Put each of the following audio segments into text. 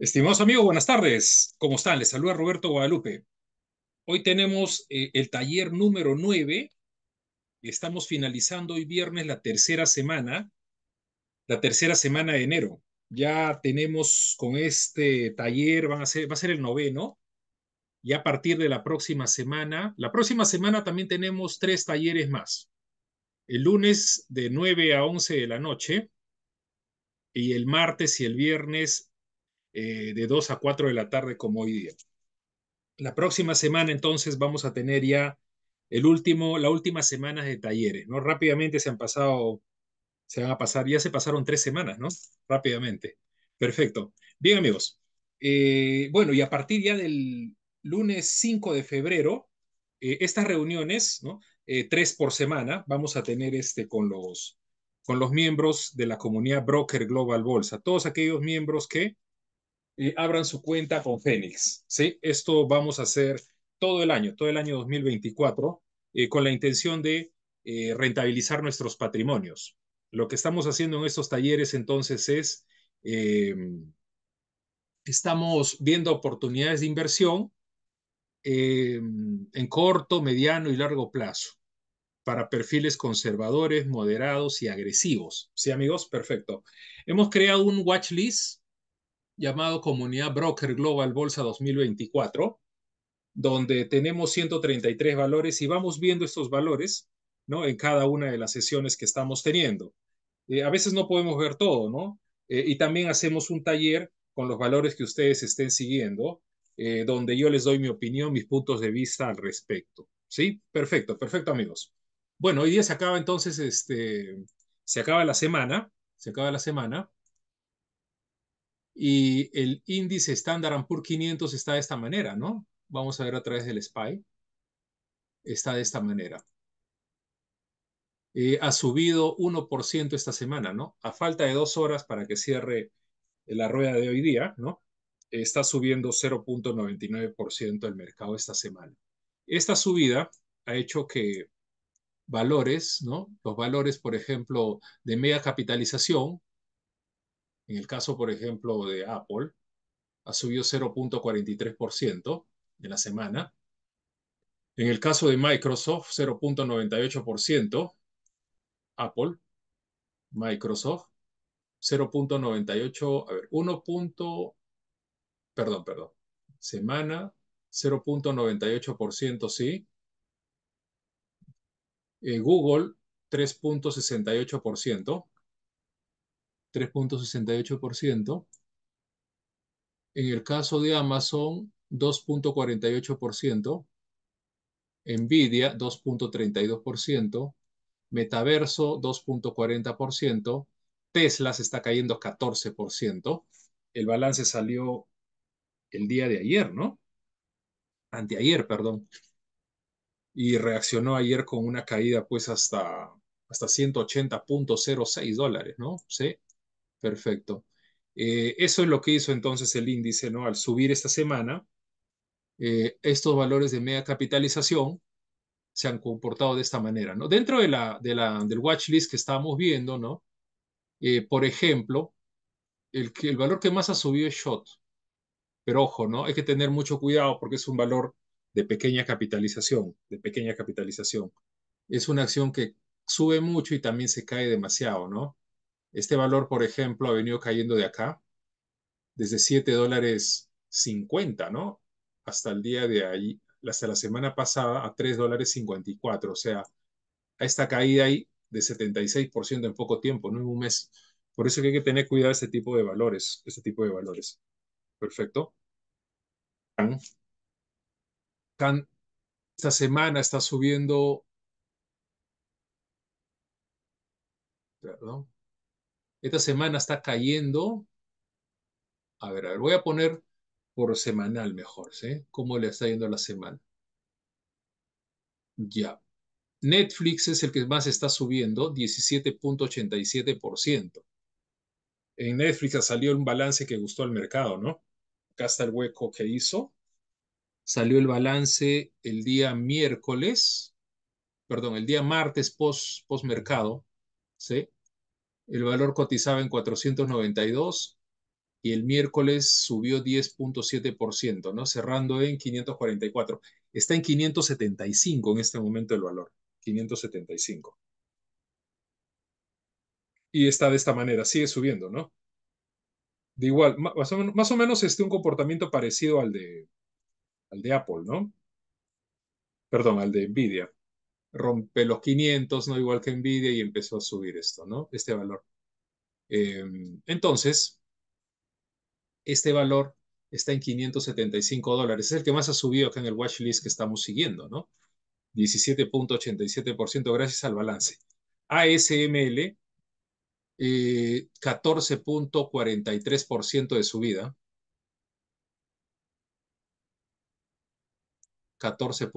Estimados amigos, buenas tardes. ¿Cómo están? Les saluda Roberto Guadalupe. Hoy tenemos eh, el taller número 9. Estamos finalizando hoy viernes la tercera semana, la tercera semana de enero. Ya tenemos con este taller, va a ser el noveno. Y a partir de la próxima semana, la próxima semana también tenemos tres talleres más. El lunes de 9 a 11 de la noche y el martes y el viernes eh, de 2 a 4 de la tarde como hoy día. La próxima semana entonces vamos a tener ya el último, la última semana de talleres, ¿no? Rápidamente se han pasado, se van a pasar, ya se pasaron tres semanas, ¿no? Rápidamente. Perfecto. Bien, amigos. Eh, bueno, y a partir ya del lunes 5 de febrero, eh, estas reuniones, ¿no? tres por semana, vamos a tener este con los, con los miembros de la comunidad Broker Global Bolsa, todos aquellos miembros que abran su cuenta con Fénix. ¿sí? Esto vamos a hacer todo el año, todo el año 2024, eh, con la intención de eh, rentabilizar nuestros patrimonios. Lo que estamos haciendo en estos talleres entonces es, eh, estamos viendo oportunidades de inversión en corto, mediano y largo plazo para perfiles conservadores, moderados y agresivos. ¿Sí, amigos? Perfecto. Hemos creado un watch list llamado Comunidad Broker Global Bolsa 2024, donde tenemos 133 valores y vamos viendo estos valores ¿no? en cada una de las sesiones que estamos teniendo. Eh, a veces no podemos ver todo, ¿no? Eh, y también hacemos un taller con los valores que ustedes estén siguiendo, eh, donde yo les doy mi opinión, mis puntos de vista al respecto. ¿Sí? Perfecto, perfecto, amigos. Bueno, hoy día se acaba entonces, este, se acaba la semana, se acaba la semana y el índice Standard Poor's 500 está de esta manera, ¿no? Vamos a ver a través del SPY. Está de esta manera. Eh, ha subido 1% esta semana, ¿no? A falta de dos horas para que cierre la rueda de hoy día, ¿no? Está subiendo 0.99% el mercado esta semana. Esta subida ha hecho que valores, ¿no? Los valores, por ejemplo, de media capitalización, en el caso, por ejemplo, de Apple, ha subido 0.43% en la semana. En el caso de Microsoft, 0.98%. Apple, Microsoft, 0.98, a ver, 1. perdón, perdón. Semana, 0.98%, sí. Eh, Google, 3.68%. 3.68%. En el caso de Amazon, 2.48%. Nvidia, 2.32%. Metaverso, 2.40%. Tesla se está cayendo 14%. El balance salió el día de ayer, ¿no? Anteayer, perdón. Y reaccionó ayer con una caída pues hasta, hasta 180.06 dólares, ¿no? Sí. Perfecto. Eh, eso es lo que hizo entonces el índice, ¿no? Al subir esta semana, eh, estos valores de media capitalización se han comportado de esta manera, ¿no? Dentro de la, de la, del watch list que estábamos viendo, ¿no? Eh, por ejemplo, el, el valor que más ha subido es SHOT. Pero ojo, ¿no? Hay que tener mucho cuidado porque es un valor de pequeña capitalización, de pequeña capitalización. Es una acción que sube mucho y también se cae demasiado, ¿no? Este valor, por ejemplo, ha venido cayendo de acá, desde 7 dólares 50, ¿no? Hasta el día de ahí, hasta la semana pasada, a 3 dólares 54. O sea, a esta caída ahí de 76% en poco tiempo, no en un mes. Por eso que hay que tener cuidado este tipo de valores, este tipo de valores. Perfecto. esta semana está subiendo, perdón, esta semana está cayendo. A ver, a ver, voy a poner por semanal mejor, ¿sí? ¿Cómo le está yendo la semana? Ya. Netflix es el que más está subiendo, 17.87%. En Netflix salió un balance que gustó al mercado, ¿no? Acá está el hueco que hizo. Salió el balance el día miércoles, perdón, el día martes post, post mercado, ¿sí? El valor cotizaba en 492 y el miércoles subió 10.7%, ¿no? Cerrando en 544. Está en 575 en este momento el valor, 575. Y está de esta manera, sigue subiendo, ¿no? De igual, más o menos, más o menos este, un comportamiento parecido al de, al de Apple, ¿no? Perdón, al de Nvidia. Rompe los 500, ¿no? Igual que Nvidia y empezó a subir esto, ¿no? Este valor. Eh, entonces, este valor está en 575 dólares. Es el que más ha subido acá en el watch list que estamos siguiendo, ¿no? 17.87% gracias al balance. ASML, eh, 14.43% de subida. 14.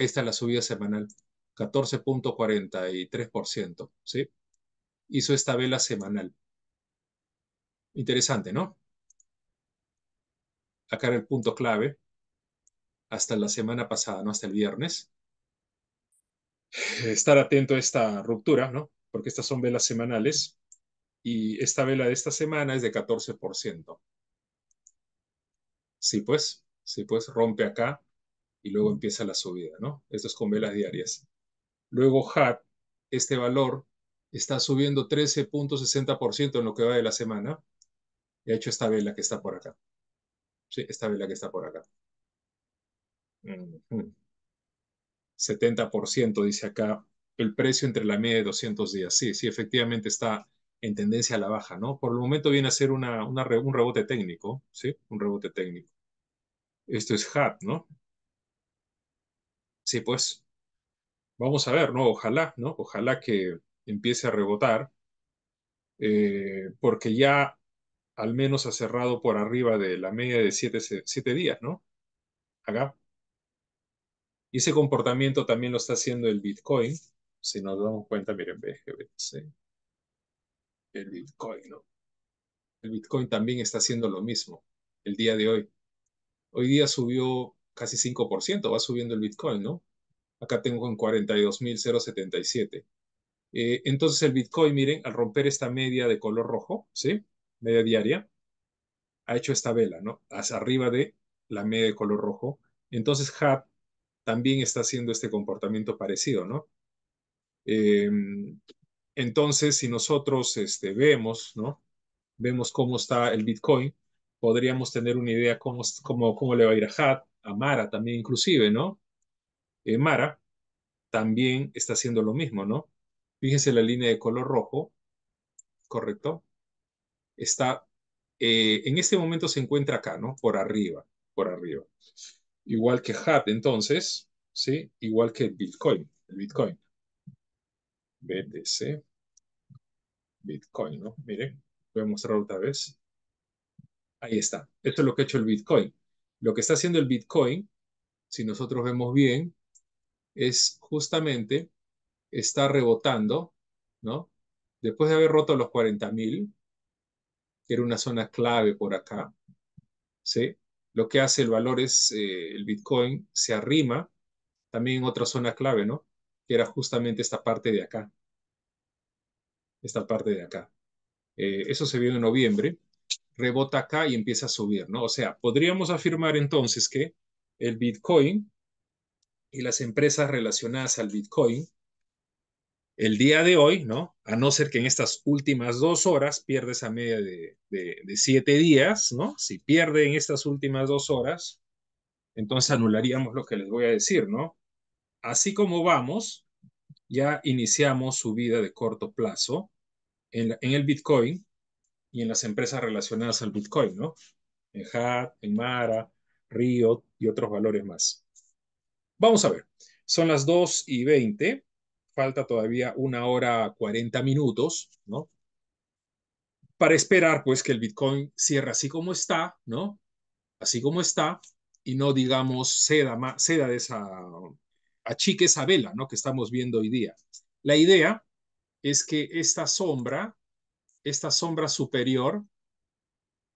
Esta es la subida semanal. 14.43%, ¿sí? Hizo esta vela semanal. Interesante, ¿no? Acá era el punto clave. Hasta la semana pasada, ¿no? Hasta el viernes. Estar atento a esta ruptura, ¿no? Porque estas son velas semanales. Y esta vela de esta semana es de 14%. Sí, pues. Sí, pues rompe acá y luego empieza la subida, ¿no? Esto es con velas diarias. Luego HAT, este valor está subiendo 13.60% en lo que va de la semana ha hecho esta vela que está por acá. Sí, esta vela que está por acá. 70% dice acá el precio entre la media de 200 días. Sí, sí, efectivamente está en tendencia a la baja, ¿no? Por el momento viene a ser una, un rebote técnico, ¿sí? Un rebote técnico. Esto es HAT, ¿no? Sí, pues vamos a ver, ¿no? Ojalá, ¿no? Ojalá que empiece a rebotar, eh, porque ya al menos ha cerrado por arriba de la media de siete, días, ¿no? Acá. Y ese comportamiento también lo está haciendo el Bitcoin. Si nos damos cuenta, miren, BGBC. El Bitcoin, ¿no? El Bitcoin también está haciendo lo mismo el día de hoy. Hoy día subió casi 5%, va subiendo el Bitcoin, ¿no? Acá tengo en 42.077. Eh, entonces el Bitcoin, miren, al romper esta media de color rojo, ¿sí? media diaria, ha hecho esta vela, ¿no? Hacia arriba de la media de color rojo. Entonces HAT también está haciendo este comportamiento parecido, ¿no? Em, entonces, si nosotros este, vemos, ¿no? Vemos cómo está el Bitcoin, podríamos tener una idea cómo, cómo, cómo le va a ir a HAT, a Mara también inclusive, ¿no? Eh, Mara también está haciendo lo mismo, ¿no? Fíjense la línea de color rojo, ¿correcto? está, eh, en este momento se encuentra acá, ¿no? Por arriba, por arriba. Igual que HAT, entonces, ¿sí? Igual que Bitcoin, el Bitcoin. BTC, Bitcoin, ¿no? Miren, voy a mostrar otra vez. Ahí está. Esto es lo que ha hecho el Bitcoin. Lo que está haciendo el Bitcoin, si nosotros vemos bien, es justamente está rebotando, ¿no? Después de haber roto los 40.000, que era una zona clave por acá, ¿sí? Lo que hace el valor es, eh, el Bitcoin se arrima también en otra zona clave, ¿no? Que era justamente esta parte de acá. Esta parte de acá. Eh, eso se vio en noviembre, rebota acá y empieza a subir, ¿no? O sea, podríamos afirmar entonces que el Bitcoin y las empresas relacionadas al Bitcoin el día de hoy, ¿no? A no ser que en estas últimas dos horas pierda esa media de, siete días, ¿no? Si pierde en estas últimas dos horas, entonces anularíamos lo que les voy a decir, ¿no? Así como vamos, ya iniciamos subida de corto plazo en el Bitcoin y en las empresas relacionadas al Bitcoin, ¿no? En HAT, en Mara, Riot y otros valores más. Vamos a ver. Son las 2 y 20 falta todavía una hora 40 minutos, ¿no? Para esperar, pues, que el Bitcoin cierre así como está, ¿no? Así como está, y no, digamos, ceda, ceda de esa, achique esa vela, ¿no? Que estamos viendo hoy día. La idea es que esta sombra, esta sombra superior,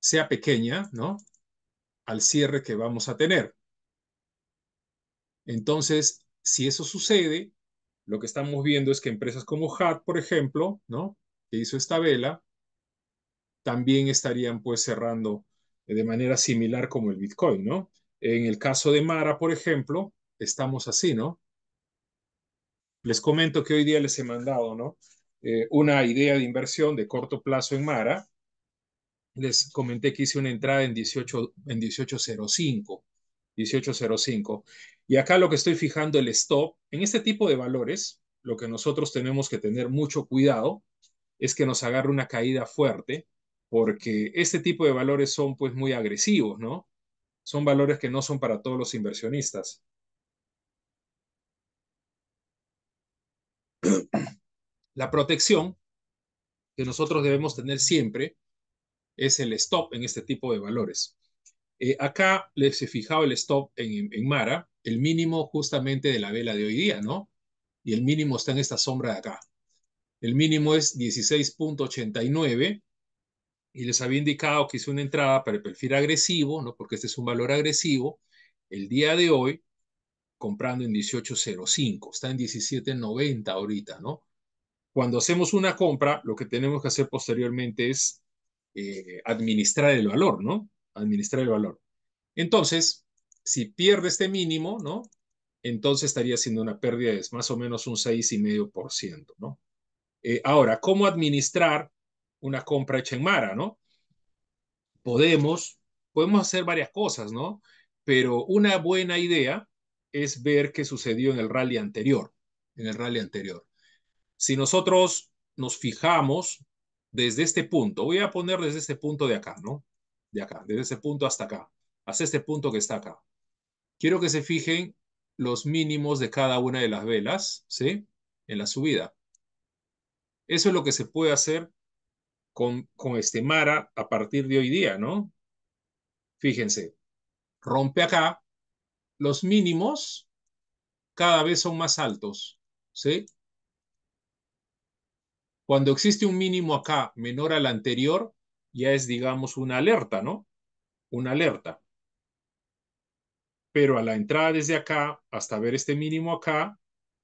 sea pequeña, ¿no? Al cierre que vamos a tener. Entonces, si eso sucede, lo que estamos viendo es que empresas como HAT, por ejemplo, ¿no? que hizo esta vela, también estarían pues cerrando de manera similar como el Bitcoin, ¿no? En el caso de Mara, por ejemplo, estamos así, ¿no? Les comento que hoy día les he mandado, ¿no? Eh, una idea de inversión de corto plazo en Mara. Les comenté que hice una entrada en 18 en 1805, 1805. Y acá lo que estoy fijando el stop en este tipo de valores, lo que nosotros tenemos que tener mucho cuidado es que nos agarre una caída fuerte, porque este tipo de valores son pues muy agresivos, ¿no? Son valores que no son para todos los inversionistas. La protección que nosotros debemos tener siempre es el stop en este tipo de valores. Eh, acá les he fijado el stop en, en, Mara, el mínimo justamente de la vela de hoy día, ¿no? Y el mínimo está en esta sombra de acá. El mínimo es 16.89 y les había indicado que hice una entrada para el perfil agresivo, ¿no? Porque este es un valor agresivo. El día de hoy, comprando en 18.05, está en 17.90 ahorita, ¿no? Cuando hacemos una compra, lo que tenemos que hacer posteriormente es eh, administrar el valor, ¿no? Administrar el valor. Entonces, si pierde este mínimo, ¿no? Entonces estaría haciendo una pérdida de más o menos un 6,5%, ¿no? Eh, ahora, ¿cómo administrar una compra hecha en Mara, ¿no? Podemos, podemos hacer varias cosas, ¿no? Pero una buena idea es ver qué sucedió en el rally anterior, en el rally anterior. Si nosotros nos fijamos desde este punto, voy a poner desde este punto de acá, ¿no? De acá, desde ese punto hasta acá, hasta este punto que está acá. Quiero que se fijen los mínimos de cada una de las velas, ¿sí? En la subida. Eso es lo que se puede hacer con, con este Mara a partir de hoy día, ¿no? Fíjense, rompe acá, los mínimos cada vez son más altos, ¿sí? Cuando existe un mínimo acá menor al anterior, ya es, digamos, una alerta, ¿no? Una alerta. Pero a la entrada desde acá, hasta ver este mínimo acá,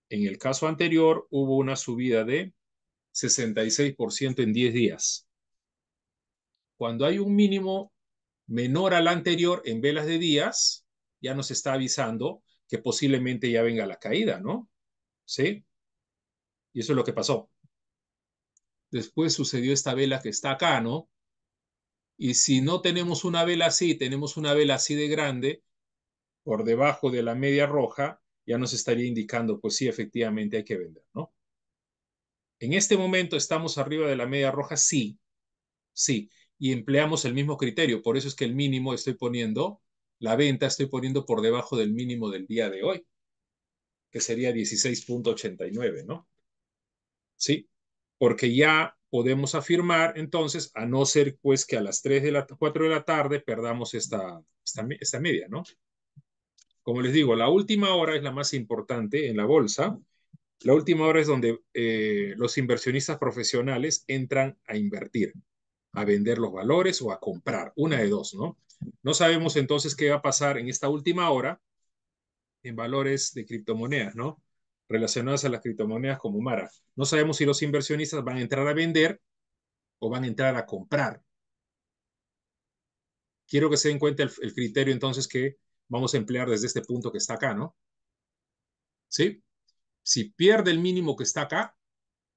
en el caso anterior hubo una subida de 66% en 10 días. Cuando hay un mínimo menor al anterior en velas de días, ya nos está avisando que posiblemente ya venga la caída, ¿no? ¿Sí? Y eso es lo que pasó. Después sucedió esta vela que está acá, ¿no? Y si no tenemos una vela así, tenemos una vela así de grande, por debajo de la media roja, ya nos estaría indicando, pues sí, efectivamente hay que vender, ¿no? En este momento estamos arriba de la media roja, sí, sí, y empleamos el mismo criterio, por eso es que el mínimo estoy poniendo, la venta estoy poniendo por debajo del mínimo del día de hoy, que sería 16.89, ¿no? Sí, porque ya podemos afirmar entonces, a no ser pues que a las 3 de la 4 de la tarde perdamos esta, esta, media, ¿no? Como les digo, la última hora es la más importante en la bolsa, la última hora es donde eh, los inversionistas profesionales entran a invertir, a vender los valores o a comprar, una de dos, ¿no? No sabemos entonces qué va a pasar en esta última hora en valores de criptomonedas, ¿no? Relacionadas a las criptomonedas como Mara. No sabemos si los inversionistas van a entrar a vender o van a entrar a comprar. Quiero que se den cuenta el, criterio entonces que vamos a emplear desde este punto que está acá, ¿no? ¿Sí? Si pierde el mínimo que está acá,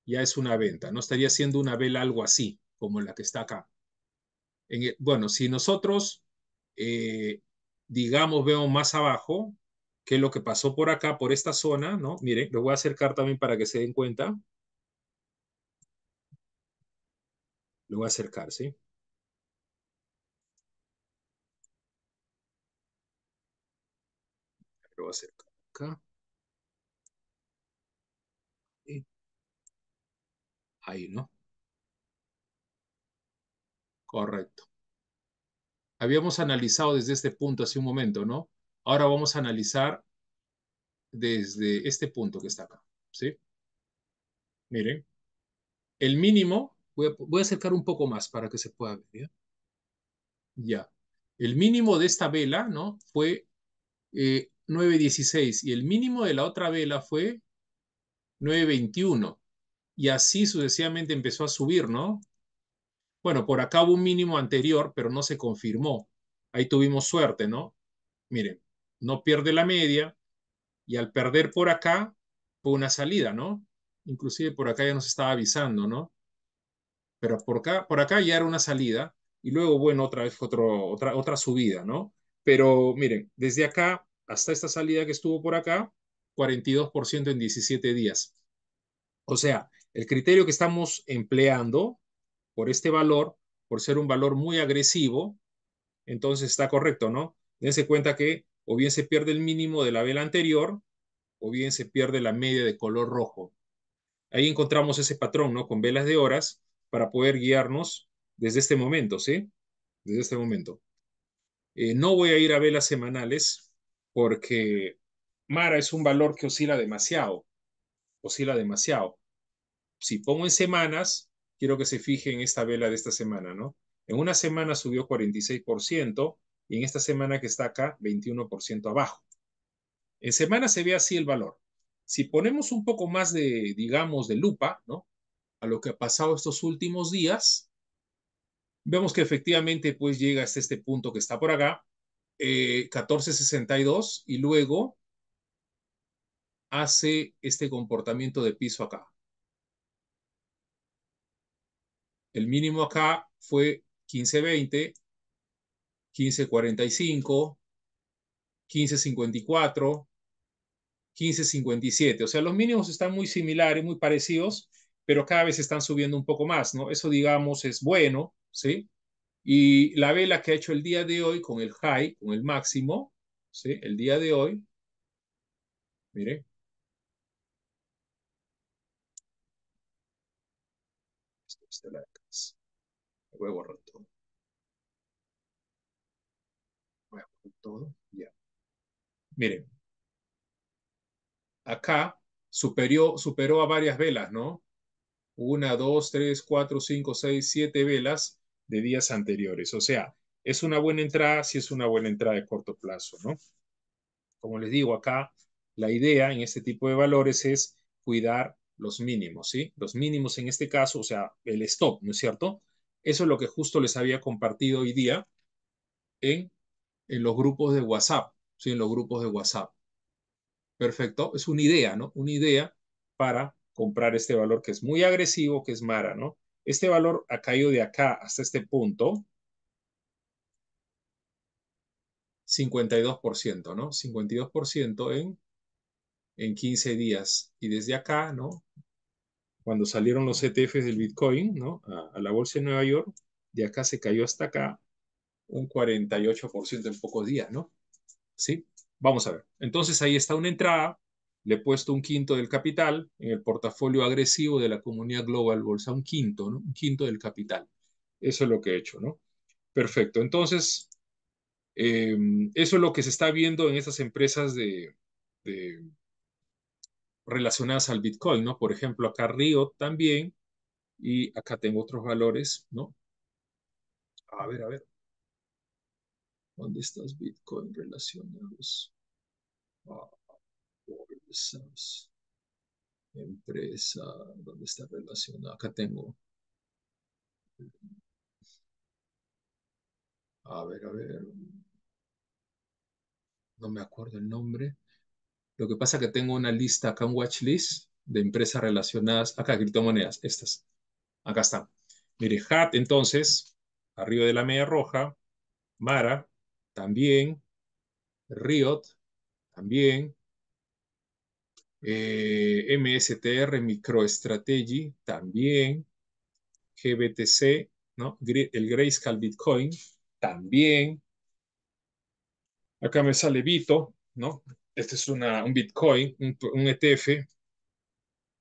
ya es una venta. No estaría siendo una vela algo así, como la que está acá. En bueno, si nosotros, eh, digamos, vemos más abajo, qué es lo que pasó por acá, por esta zona, ¿no? Miren, lo voy a acercar también para que se den cuenta. Lo voy a acercar, ¿sí? Lo voy a acercar acá. Ahí, ¿no? Correcto. Habíamos analizado desde este punto hace un momento, ¿no? Ahora vamos a analizar desde este punto que está acá, ¿sí? Miren, el mínimo, voy a, acercar un poco más para que se pueda ver, ¿ya? Ya. El mínimo de esta vela, ¿no? Fue 9.16 eh, y el mínimo de la otra vela fue 9.21 y así sucesivamente empezó a subir, ¿no? Bueno, por acá hubo un mínimo anterior, pero no se confirmó. Ahí tuvimos suerte, ¿no? Miren, no pierde la media y al perder por acá fue una salida, ¿no? Inclusive por acá ya nos estaba avisando, ¿no? Pero por acá, por acá ya era una salida y luego, bueno, otra vez otro, otra, otra subida, ¿no? Pero miren, desde acá hasta esta salida que estuvo por acá, 42% en 17 días. O sea, el criterio que estamos empleando por este valor, por ser un valor muy agresivo, entonces está correcto, ¿no? Dense cuenta que o bien se pierde el mínimo de la vela anterior, o bien se pierde la media de color rojo. Ahí encontramos ese patrón, ¿no? Con velas de horas para poder guiarnos desde este momento, ¿sí? Desde este momento. Eh, no voy a ir a velas semanales porque Mara es un valor que oscila demasiado, oscila demasiado. Si pongo en semanas, quiero que se fije en esta vela de esta semana, ¿no? En una semana subió 46% y en esta semana que está acá, 21% abajo. En semana se ve así el valor. Si ponemos un poco más de, digamos, de lupa, ¿no? A lo que ha pasado estos últimos días, vemos que efectivamente pues llega hasta este punto que está por acá, eh, 14.62 y luego hace este comportamiento de piso acá. El mínimo acá fue 15.20, 15.45, 15.54, 15.57. O sea, los mínimos están muy similares, muy parecidos, pero cada vez están subiendo un poco más, ¿no? Eso, digamos, es bueno, ¿sí? Y la vela que ha hecho el día de hoy con el high, con el máximo, ¿sí? El día de hoy, mire. Esto está la casa. Voy a borrar todo. Voy a borrar todo, ya. Miren. Acá superó, superó a varias velas, ¿no? Una, dos, tres, cuatro, cinco, seis, siete velas de días anteriores. O sea, es una buena entrada si es una buena entrada de corto plazo, ¿no? Como les digo acá, la idea en este tipo de valores es cuidar los mínimos, ¿sí? Los mínimos en este caso, o sea, el stop, ¿no es cierto? Eso es lo que justo les había compartido hoy día en, en los grupos de WhatsApp, ¿sí? En los grupos de WhatsApp. Perfecto, es una idea, ¿no? Una idea para comprar este valor que es muy agresivo, que es Mara, ¿no? Este valor ha caído de acá hasta este punto, 52%, ¿no? 52% en, en 15 días. Y desde acá, ¿no? Cuando salieron los ETFs del Bitcoin, ¿no? A, a la bolsa de Nueva York, de acá se cayó hasta acá un 48% en pocos días, ¿no? ¿Sí? Vamos a ver. Entonces ahí está una entrada le he puesto un quinto del capital en el portafolio agresivo de la comunidad Global Bolsa, un quinto, ¿no? Un quinto del capital. Eso es lo que he hecho, ¿no? Perfecto. Entonces, eh, eso es lo que se está viendo en estas empresas de, de, relacionadas al Bitcoin, ¿no? Por ejemplo, acá Río también, y acá tengo otros valores, ¿no? A ver, a ver. ¿Dónde estás Bitcoin relacionados? Ah bolsas, empresa, ¿dónde está relacionado? Acá tengo. A ver, a ver. No me acuerdo el nombre. Lo que pasa es que tengo una lista acá, un watch list de empresas relacionadas. Acá, criptomonedas, estas. Acá están. Mire, HAT, entonces, arriba de la media roja. Mara, también. Riot, también eh, MSTR MicroStrategy también, GBTC, ¿no? el Grayscale Bitcoin también. Acá me sale Vito, ¿no? Este es una, un Bitcoin, un, ETF,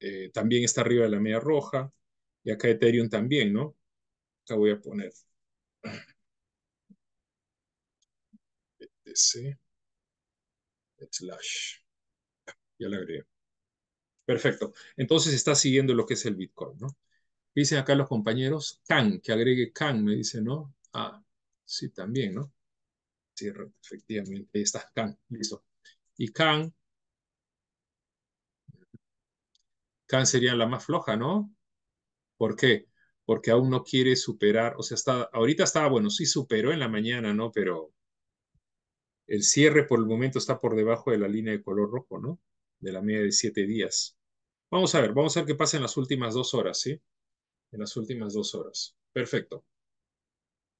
eh, también está arriba de la media roja, y acá Ethereum también, ¿no? Acá voy a poner Slash, ya la agregué. Perfecto. Entonces está siguiendo lo que es el Bitcoin, ¿no? Dicen acá los compañeros, CAN, que agregue CAN, me dice, ¿no? Ah, sí, también, ¿no? Sí, efectivamente, ahí está, CAN, listo. Y CAN, CAN sería la más floja, ¿no? ¿Por qué? porque aún no quiere superar, o sea, está, ahorita estaba, bueno, sí superó en la mañana, ¿no? Pero el cierre por el momento está por debajo de la línea de color rojo, ¿no? De la media de siete días. Vamos a ver, vamos a ver qué pasa en las últimas dos horas, ¿sí? En las últimas dos horas. Perfecto.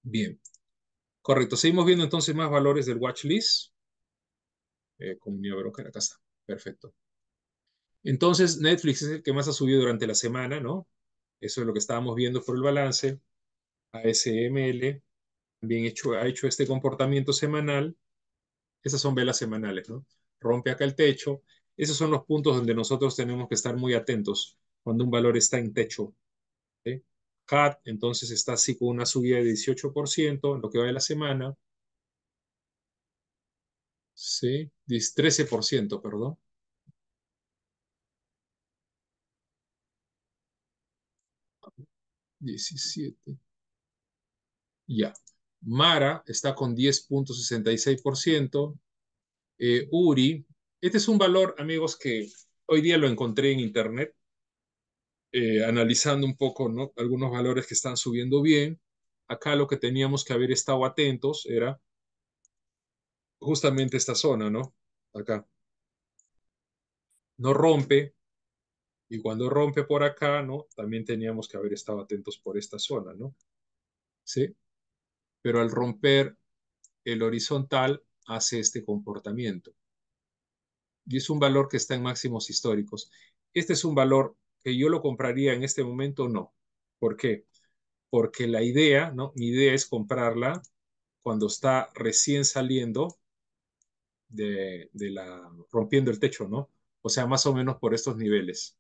Bien. Correcto. Seguimos viendo entonces más valores del watch list. Eh, comunidad broker, acá está. Perfecto. Entonces, Netflix es el que más ha subido durante la semana, ¿no? Eso es lo que estábamos viendo por el balance. ASML también hecho, ha hecho este comportamiento semanal. Esas son velas semanales, ¿no? Rompe acá el techo. Esos son los puntos donde nosotros tenemos que estar muy atentos cuando un valor está en techo. ¿sí? CAT, entonces está así con una subida de 18% en lo que va de la semana. Sí, 13%, perdón. 17. Ya. Mara está con 10.66%. Eh, Uri, este es un valor, amigos, que hoy día lo encontré en internet, eh, analizando un poco ¿no? algunos valores que están subiendo bien. Acá lo que teníamos que haber estado atentos era justamente esta zona, ¿no? Acá. No rompe, y cuando rompe por acá, ¿no? También teníamos que haber estado atentos por esta zona, ¿no? ¿Sí? Pero al romper el horizontal hace este comportamiento. Y es un valor que está en máximos históricos. Este es un valor que yo lo compraría en este momento, no. ¿Por qué? Porque la idea, ¿no? Mi idea es comprarla cuando está recién saliendo de, de la, rompiendo el techo, ¿no? O sea, más o menos por estos niveles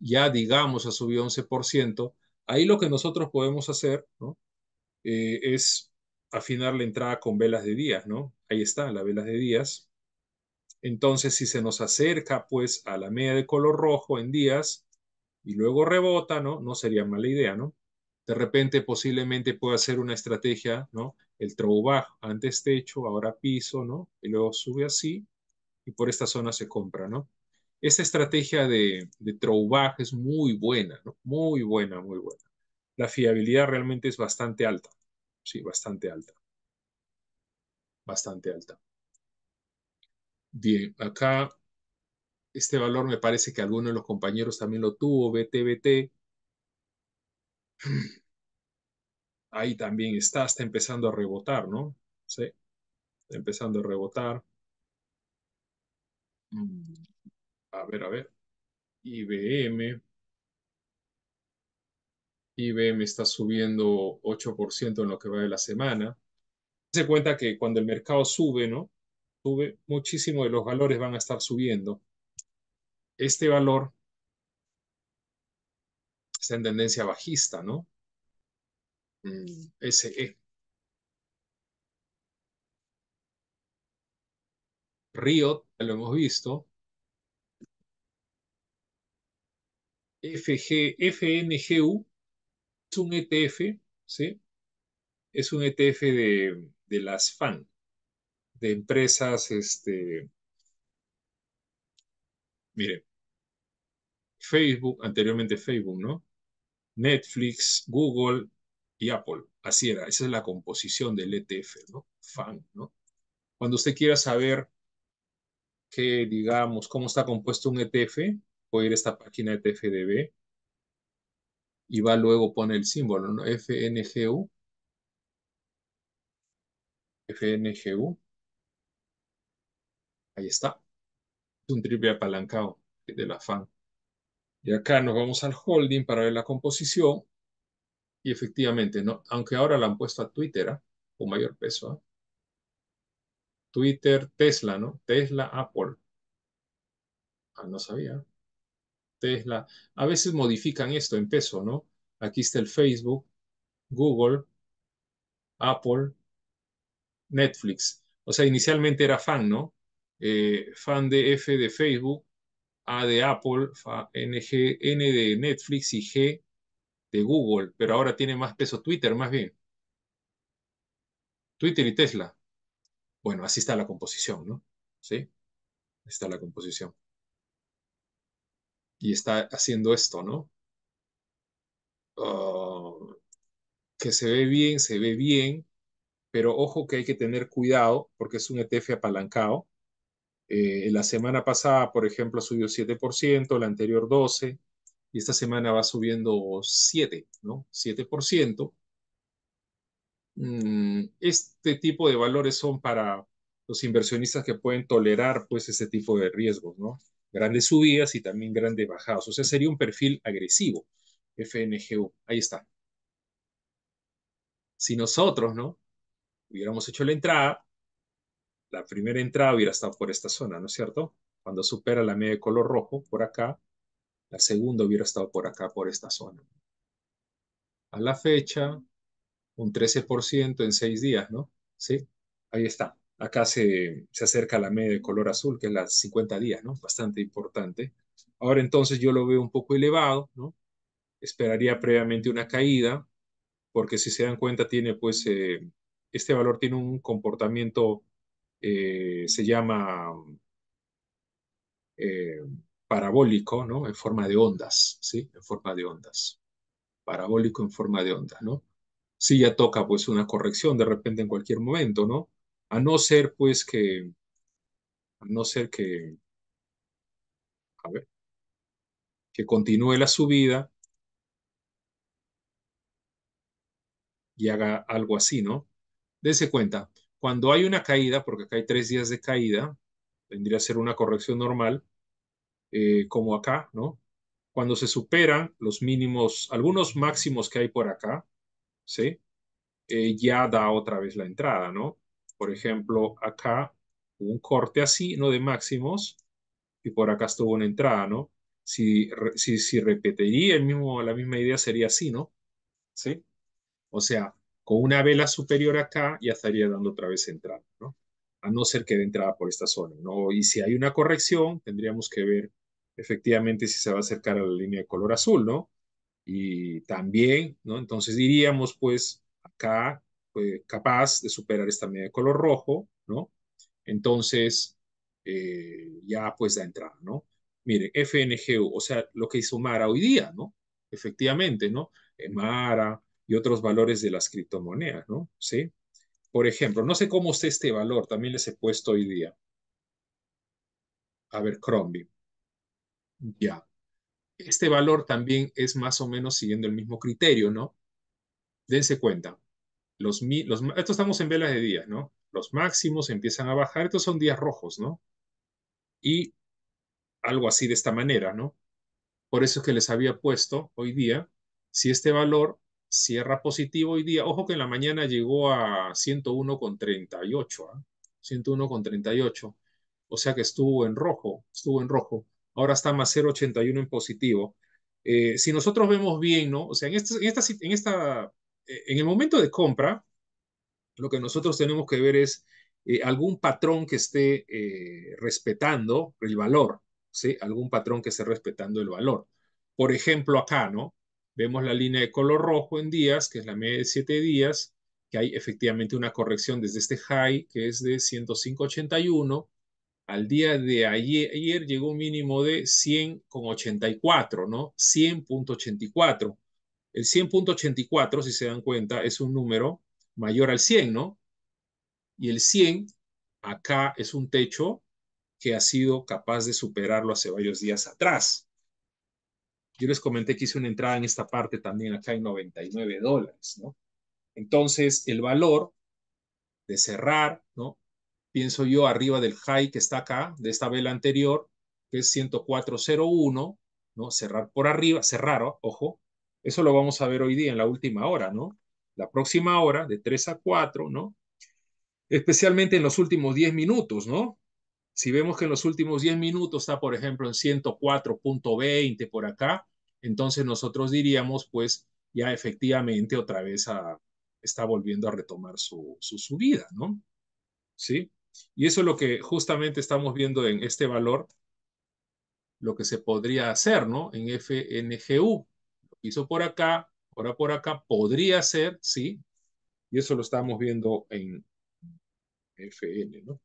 ya digamos ha subido 11%, ahí lo que nosotros podemos hacer ¿no? Eh, es afinar la entrada con velas de días, ¿no? Ahí está, las velas de días. Entonces, si se nos acerca pues a la media de color rojo en días y luego rebota, ¿no? No sería mala idea, ¿no? De repente posiblemente pueda ser una estrategia, ¿no? El throwback, antes techo, ahora piso, ¿no? Y luego sube así y por esta zona se compra, ¿no? esta estrategia de, de es muy buena, ¿no? Muy buena, muy buena. La fiabilidad realmente es bastante alta. Sí, bastante alta. Bastante alta. Bien, acá este valor me parece que alguno de los compañeros también lo tuvo, BTBT. Ahí también está, está empezando a rebotar, ¿no? Sí, está empezando a rebotar. Mm. A ver, a ver. IBM. IBM está subiendo 8% en lo que va de la semana. Se cuenta que cuando el mercado sube, ¿no? Sube, muchísimo de los valores van a estar subiendo. Este valor está en tendencia bajista, ¿no? Mm, SE. Riot, ya lo hemos visto, FG, FNGU es un ETF, ¿sí? Es un ETF de, de las FAN, de empresas, este, mire, Facebook, anteriormente Facebook, ¿no? Netflix, Google y Apple. Así era, esa es la composición del ETF, ¿no? FAN, ¿no? Cuando usted quiera saber que, digamos, cómo está compuesto un ETF, puede ir a esta página de TFDB y va luego pone el símbolo, ¿no? FNGU. FNGU. Ahí está. Es un triple apalancado de la FAN. Y acá nos vamos al holding para ver la composición. Y efectivamente, ¿no? aunque ahora la han puesto a Twitter, ¿eh? con mayor peso. ¿eh? Twitter, Tesla, ¿no? Tesla, Apple. Ah, no sabía. Tesla. A veces modifican esto en peso, ¿no? Aquí está el Facebook, Google, Apple, Netflix. O sea, inicialmente era fan, ¿no? Eh, fan de F de Facebook, A de Apple, NG, N de Netflix y G de Google, pero ahora tiene más peso Twitter, más bien. Twitter y Tesla. Bueno, así está la composición, ¿no? ¿Sí? Está la composición y está haciendo esto, ¿no? uh, que se ve bien, se ve bien, pero ojo que hay que tener cuidado porque es un ETF apalancado. Eh, la semana pasada, por ejemplo, subió 7%, la anterior 12%, y esta semana va subiendo 7%, ¿no? 7%. Mm, este tipo de valores son para los inversionistas que pueden tolerar pues ese tipo de riesgos, ¿no? Grandes subidas y también grandes bajadas. O sea, sería un perfil agresivo, FNGU. Ahí está. Si nosotros, ¿no? Hubiéramos hecho la entrada, la primera entrada hubiera estado por esta zona, ¿no es cierto? Cuando supera la media de color rojo, por acá, la segunda hubiera estado por acá, por esta zona. A la fecha, un 13% en seis días, ¿no? Sí, ahí está. Acá se, se acerca la media de color azul, que es las 50 días, ¿no? Bastante importante. Ahora entonces yo lo veo un poco elevado, ¿no? Esperaría previamente una caída, porque si se dan cuenta tiene pues, eh, este valor tiene un comportamiento, eh, se llama eh, parabólico, ¿no? En forma de ondas, ¿sí? En forma de ondas. Parabólico en forma de ondas, ¿no? Sí ya toca pues una corrección de repente en cualquier momento, ¿no? A no ser pues que, a no ser que, a ver, que continúe la subida y haga algo así, ¿no? Dense cuenta, cuando hay una caída, porque acá hay tres días de caída, vendría a ser una corrección normal, eh, como acá, ¿no? Cuando se superan los mínimos, algunos máximos que hay por acá, ¿sí? Eh, ya da otra vez la entrada, ¿no? Por ejemplo, acá un corte así, ¿no? De máximos, y por acá estuvo una entrada, ¿no? Si, si, si repetiría el mismo, la misma idea sería así, ¿no? ¿Sí? O sea, con una vela superior acá ya estaría dando otra vez entrada, ¿no? A no ser que de entrada por esta zona, ¿no? Y si hay una corrección, tendríamos que ver efectivamente si se va a acercar a la línea de color azul, ¿no? Y también, ¿no? Entonces diríamos, pues, acá, pues, capaz de superar esta media de color rojo, ¿no? Entonces, eh, ya pues da entrada, ¿no? Miren, FNGU, o sea, lo que hizo Mara hoy día, ¿no? Efectivamente, ¿no? Eh, Mara y otros valores de las criptomonedas, ¿no? ¿Sí? Por ejemplo, no sé cómo está este valor, también les he puesto hoy día. A ver, Crombie. Ya. Este valor también es más o menos siguiendo el mismo criterio, ¿no? Dense cuenta. Esto estamos en velas de día, ¿no? Los máximos empiezan a bajar, estos son días rojos, ¿no? Y algo así de esta manera, ¿no? Por eso es que les había puesto hoy día, si este valor cierra positivo hoy día, ojo que en la mañana llegó a 101,38, ¿eh? 101,38, o sea que estuvo en rojo, estuvo en rojo, ahora está más 0,81 en positivo. Eh, si nosotros vemos bien, ¿no? O sea, en, este, en, esta, en, esta, en el momento de compra, lo que nosotros tenemos que ver es eh, algún patrón que esté eh, respetando el valor, ¿sí? Algún patrón que esté respetando el valor. Por ejemplo, acá, ¿no? Vemos la línea de color rojo en días, que es la media de 7 días, que hay efectivamente una corrección desde este high, que es de 105.81, al día de ayer, ayer llegó un mínimo de 100,84, ¿no? 100.84. El 100.84, si se dan cuenta, es un número mayor al 100, ¿no? Y el 100 acá es un techo que ha sido capaz de superarlo hace varios días atrás. Yo les comenté que hice una entrada en esta parte también acá en 99 dólares, ¿no? Entonces, el valor de cerrar, ¿no? Pienso yo arriba del high que está acá, de esta vela anterior, que es 104.01, ¿no? Cerrar por arriba, cerrar, ojo, eso lo vamos a ver hoy día en la última hora, ¿no? La próxima hora, de 3 a 4, ¿no? Especialmente en los últimos 10 minutos, ¿no? Si vemos que en los últimos 10 minutos está, por ejemplo, en 104.20 por acá, entonces nosotros diríamos, pues, ya efectivamente otra vez está volviendo a retomar su, su subida, ¿no? ¿Sí? Y eso es lo que justamente estamos viendo en este valor, lo que se podría hacer, ¿no? En FNGU. Hizo por acá, ahora por acá, podría ser, ¿sí? Y eso lo estamos viendo en FN, ¿no?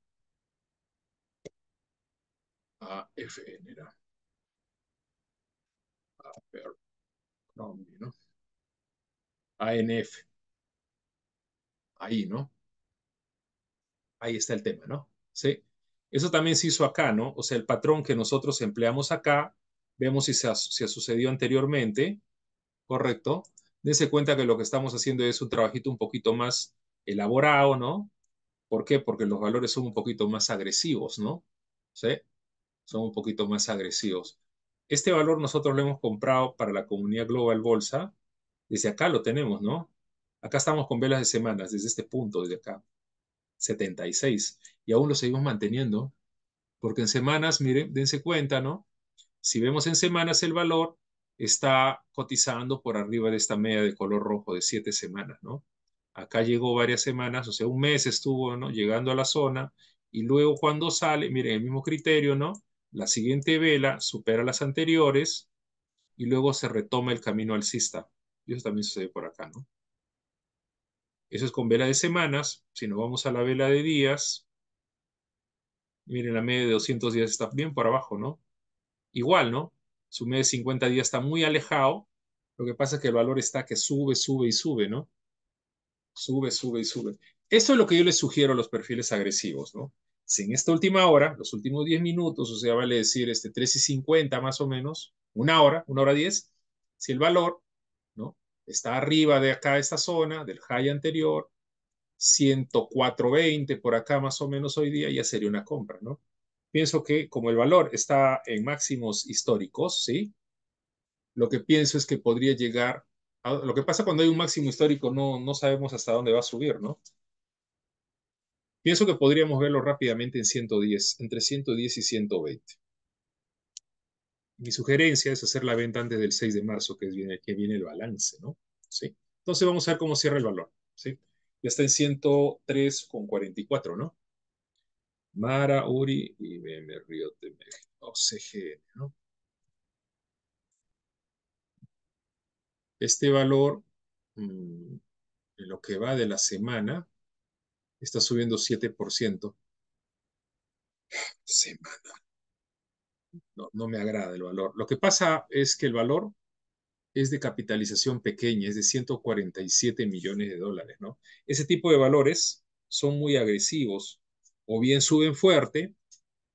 A FN, ¿no? A. ANF. Ahí, ¿no? Ahí está el tema, ¿no? Sí. Eso también se hizo acá, ¿no? O sea, el patrón que nosotros empleamos acá, vemos si se ha, si ha sucedido anteriormente, ¿correcto? Dense cuenta que lo que estamos haciendo es un trabajito un poquito más elaborado, ¿no? ¿Por qué? Porque los valores son un poquito más agresivos, ¿no? ¿Sí? Son un poquito más agresivos. Este valor nosotros lo hemos comprado para la comunidad Global Bolsa. Desde acá lo tenemos, ¿no? Acá estamos con velas de semanas, desde este punto, desde acá. 76. Y aún lo seguimos manteniendo. Porque en semanas, miren, dense cuenta, ¿no? Si vemos en semanas el valor, está cotizando por arriba de esta media de color rojo de siete semanas, ¿no? Acá llegó varias semanas, o sea, un mes estuvo, ¿no? Llegando a la zona y luego cuando sale, miren, el mismo criterio, ¿no? La siguiente vela supera las anteriores y luego se retoma el camino alcista. Y eso también sucede por acá, ¿no? Eso es con vela de semanas. Si nos vamos a la vela de días, miren, la media de 200 días está bien por abajo, ¿no? Igual, ¿no? Su de 50 días está muy alejado. Lo que pasa es que el valor está que sube, sube y sube, ¿no? Sube, sube y sube. Eso es lo que yo les sugiero a los perfiles agresivos, ¿no? Si en esta última hora, los últimos 10 minutos, o sea, vale decir este 3 y 50 más o menos, una hora, una hora 10, si el valor, ¿no? Está arriba de acá, esta zona, del high anterior, 104.20 por acá más o menos hoy día, ya sería una compra, ¿no? Pienso que como el valor está en máximos históricos, ¿sí? Lo que pienso es que podría llegar lo que pasa cuando hay un máximo histórico, no, no sabemos hasta dónde va a subir, ¿no? Pienso que podríamos verlo rápidamente en 110, entre 110 y 120. Mi sugerencia es hacer la venta antes del 6 de marzo, que, viene, que viene el balance, ¿no? ¿Sí? Entonces vamos a ver cómo cierra el valor, ¿sí? Ya está en 103,44, ¿no? Mara, Uri y BM Río de México, CGN, ¿no? Este valor, mmm, en lo que va de la semana, está subiendo 7%. Semana. No, no me agrada el valor. Lo que pasa es que el valor es de capitalización pequeña, es de 147 millones de dólares, ¿no? Ese tipo de valores son muy agresivos, o bien suben fuerte,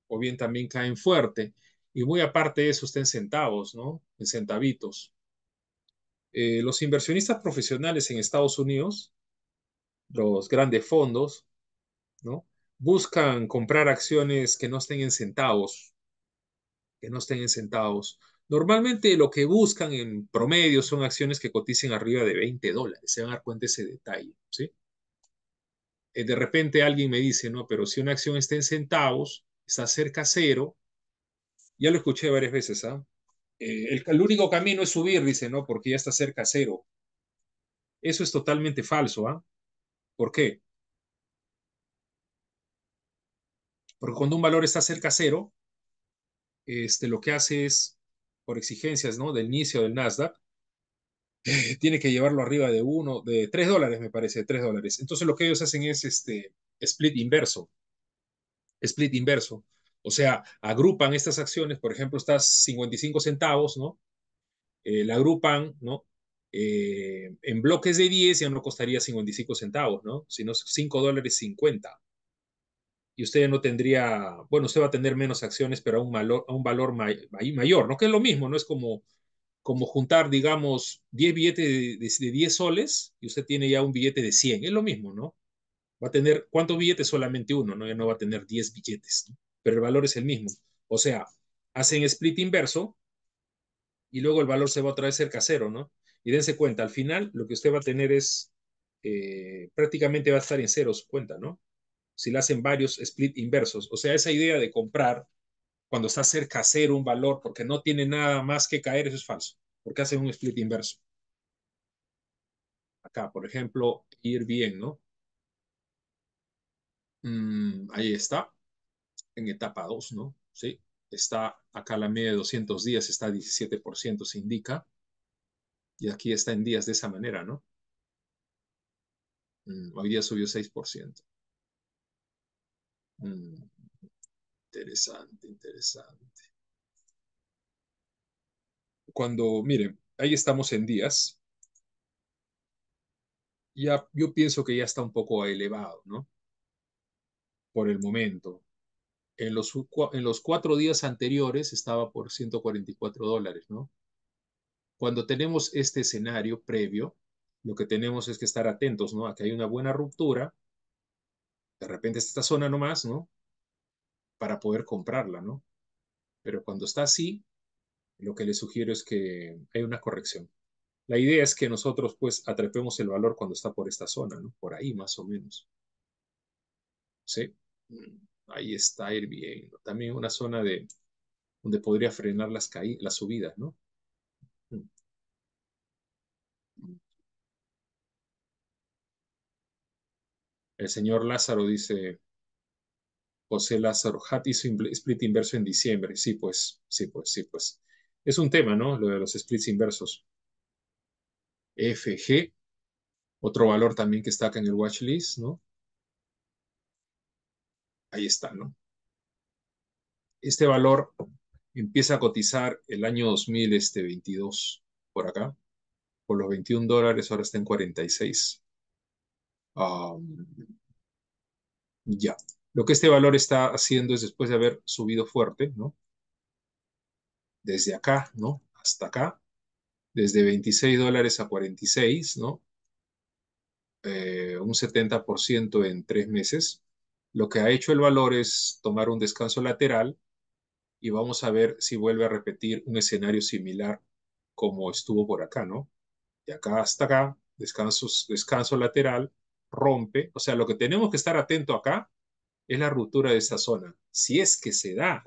o bien también caen fuerte, y muy aparte de eso está en centavos, ¿no? En centavitos. Eh, los inversionistas profesionales en Estados Unidos, los grandes fondos, ¿no? Buscan comprar acciones que no estén en centavos, que no estén en centavos. Normalmente lo que buscan en promedio son acciones que coticen arriba de 20 dólares. Se van a dar cuenta de ese detalle, ¿sí? Eh, de repente alguien me dice, no, pero si una acción está en centavos, está cerca cero, ya lo escuché varias veces, ¿ah? Eh, el, el, único camino es subir, dice, ¿no? Porque ya está cerca cero. Eso es totalmente falso, ¿ah? ¿Por qué? Porque cuando un valor está cerca cero, este, lo que hace es, por exigencias, ¿no? Del inicio del Nasdaq, tiene que llevarlo arriba de uno, de tres dólares, me parece, tres dólares. Entonces lo que ellos hacen es este split inverso. Split inverso. O sea, agrupan estas acciones, por ejemplo, estas 55 centavos, ¿no? Eh, la agrupan, ¿no? Eh, en bloques de 10 ya no costaría 55 centavos, ¿no? Sino 5 dólares 50. Y usted no tendría, bueno, usted va a tener menos acciones, pero a un valor, a un valor may, mayor, ¿no? Que es lo mismo, ¿no? Es como, como juntar, digamos, 10 billetes de, de, de 10 soles y usted tiene ya un billete de 100. Es lo mismo, ¿no? Va a tener, ¿cuántos billetes? Solamente uno, ¿no? Ya no va a tener 10 billetes, pero el valor es el mismo. O sea, hacen split inverso y luego el valor se va otra vez cerca a cero, ¿no? Y dense cuenta, al final lo que usted va a tener es, eh, prácticamente va a estar en cero su cuenta, ¿no? Si le hacen varios split inversos. O sea, esa idea de comprar cuando está cerca a cero un valor porque no tiene nada más que caer, eso es falso, porque hacen un split inverso. Acá, por ejemplo, ir bien, ¿no? Mm, ahí está en etapa 2, ¿no? Sí, está acá la media de 200 días, está 17%, se indica. Y aquí está en días de esa manera, ¿no? Mm, hoy día subió 6%. Mm, interesante, interesante. Cuando, miren, ahí estamos en días. ya, yo pienso que ya está un poco elevado, ¿no? Por el momento. En los, en los cuatro días anteriores estaba por 144 dólares, ¿no? Cuando tenemos este escenario previo, lo que tenemos es que estar atentos, ¿no? A que hay una buena ruptura, de repente esta zona nomás, ¿no? Para poder comprarla, ¿no? Pero cuando está así, lo que le sugiero es que hay una corrección. La idea es que nosotros pues atrapemos el valor cuando está por esta zona, ¿no? Por ahí más o menos. ¿Sí? Mm, ahí está ir bien. También una zona de donde podría frenar las, las subidas, ¿no? Mm. El señor Lázaro dice, José Lázaro, Hat hizo split inverso en diciembre. Sí, pues, sí, pues, sí, pues. Es un tema, ¿no? Lo de los splits inversos. FG, otro valor también que está acá en el watch list, ¿no? Ahí está, ¿no? Este valor empieza a cotizar el año 2022 por acá. Por los 21 dólares, ahora está en 46. ya. Lo que este valor está haciendo es después de haber subido fuerte, ¿no? Desde acá, ¿no? Hasta acá, desde 26 dólares a 46, ¿no? Eh, un 70% en tres meses. Lo que ha hecho el valor es tomar un descanso lateral y vamos a ver si vuelve a repetir un escenario similar como estuvo por acá, ¿no? De acá hasta acá, descansos, descanso lateral, rompe. O sea, lo que tenemos que estar atento acá es la ruptura de esta zona. Si es que se da,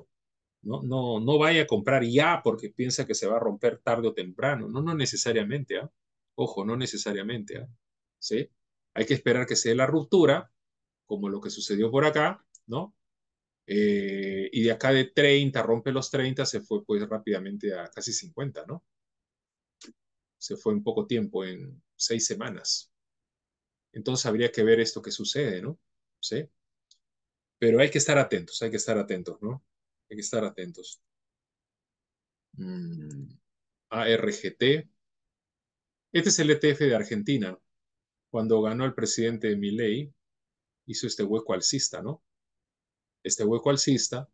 no, no, no vaya a comprar ya porque piensa que se va a romper tarde o temprano. No, no necesariamente. ¿ah? Ojo, no necesariamente. ¿ah? ¿Sí? Hay que esperar que se dé la ruptura, como lo que sucedió por acá, ¿no? Eh, y de acá de 30, rompe los 30, se fue pues rápidamente a casi 50, ¿no? Se fue en poco tiempo, en seis semanas. Entonces habría que ver esto que sucede, ¿no? ¿Sí? Pero hay que estar atentos, hay que estar atentos, ¿no? Hay que estar atentos. Mm, ARGT. Este es el ETF de Argentina. Cuando ganó el presidente Milei, hizo este hueco alcista, ¿no? Este hueco alcista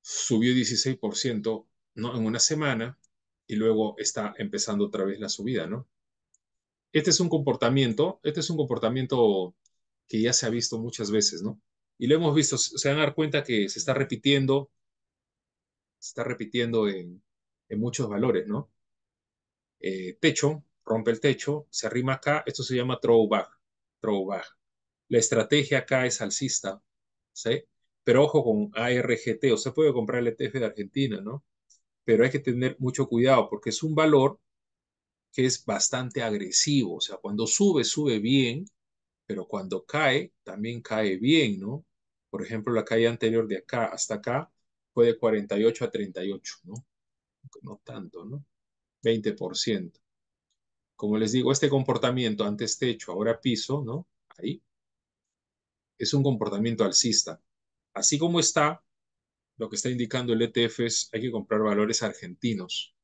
subió 16% ¿no? en una semana y luego está empezando otra vez la subida, ¿no? Este es un comportamiento, este es un comportamiento que ya se ha visto muchas veces, ¿no? Y lo hemos visto, se van a dar cuenta que se está repitiendo, se está repitiendo en, muchos valores, ¿no? Eh, techo, rompe el techo, se arrima acá, esto se llama throwback, throwback. La estrategia acá es alcista, ¿sí? Pero ojo con ARGT, o se puede comprar el ETF de Argentina, ¿no? Pero hay que tener mucho cuidado porque es un valor que es bastante agresivo, o sea, cuando sube, sube bien, pero cuando cae, también cae bien, ¿no? Por ejemplo, la caída anterior de acá hasta acá fue de 48 a 38, ¿no? No tanto, ¿no? 20%. Como les digo, este comportamiento antes techo, ahora piso, ¿no? Ahí. Es un comportamiento alcista. Así como está, lo que está indicando el ETF es hay que comprar valores argentinos.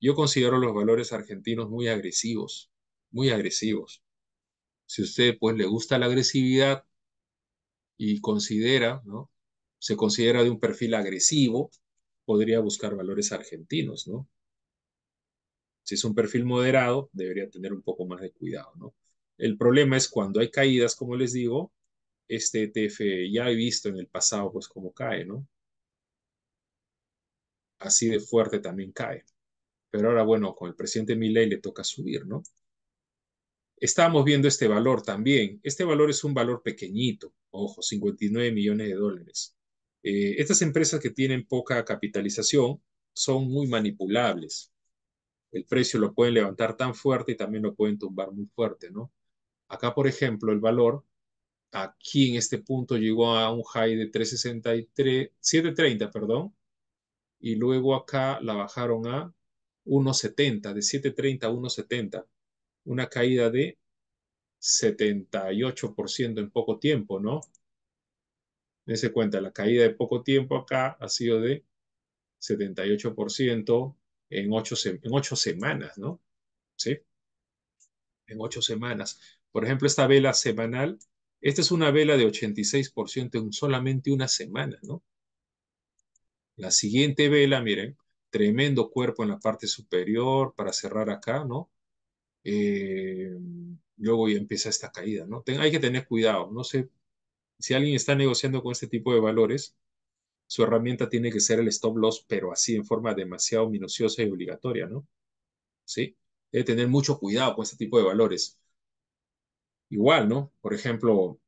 Yo considero los valores argentinos muy agresivos, muy agresivos. Si usted pues le gusta la agresividad y considera, ¿no? Se considera de un perfil agresivo, podría buscar valores argentinos, ¿no? Si es un perfil moderado, debería tener un poco más de cuidado, ¿no? El problema es cuando hay caídas, como les digo, este ETF ya he visto en el pasado, pues, cómo cae, ¿no? Así de fuerte también cae. Pero ahora, bueno, con el presidente Milei le toca subir, ¿no? Estamos viendo este valor también. Este valor es un valor pequeñito, ojo, 59 millones de dólares. Eh, estas empresas que tienen poca capitalización son muy manipulables. El precio lo pueden levantar tan fuerte y también lo pueden tumbar muy fuerte, ¿no? Acá, por ejemplo, el valor aquí en este punto llegó a un high de 363, 730, perdón, y luego acá la bajaron a 1.70, de 730 a 1.70 una caída de 78% en poco tiempo, ¿no? Dense cuenta, la caída de poco tiempo acá ha sido de 78% en ocho, en ocho semanas, ¿no? ¿Sí? en ocho semanas. Por ejemplo, esta vela semanal, esta es una vela de 86% en solamente una semana, ¿no? La siguiente vela, miren, tremendo cuerpo en la parte superior para cerrar acá, ¿no? Eh, luego ya empieza esta caída, ¿no? hay que tener cuidado, no sé, si alguien está negociando con este tipo de valores, su herramienta tiene que ser el stop loss, pero así en forma demasiado minuciosa y obligatoria, ¿no? ¿Sí? Debe tener mucho cuidado con este tipo de valores. Igual, ¿no? Por ejemplo,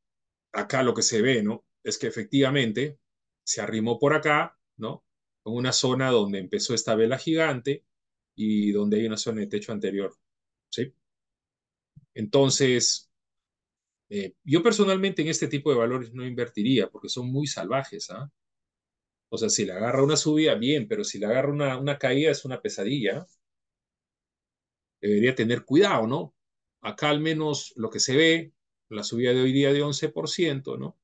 acá lo que se ve, ¿no? Es que efectivamente se arrimó por acá, ¿no? En una zona donde empezó esta vela gigante y donde hay una zona de techo anterior, Entonces, eh, yo personalmente en este tipo de valores no invertiría porque son muy salvajes, ¿ah? O sea, si le agarra una subida, bien, pero si le agarra una, una caída es una pesadilla. Debería tener cuidado, ¿no? Acá al menos lo que se ve, la subida de hoy día de 11%, ¿no?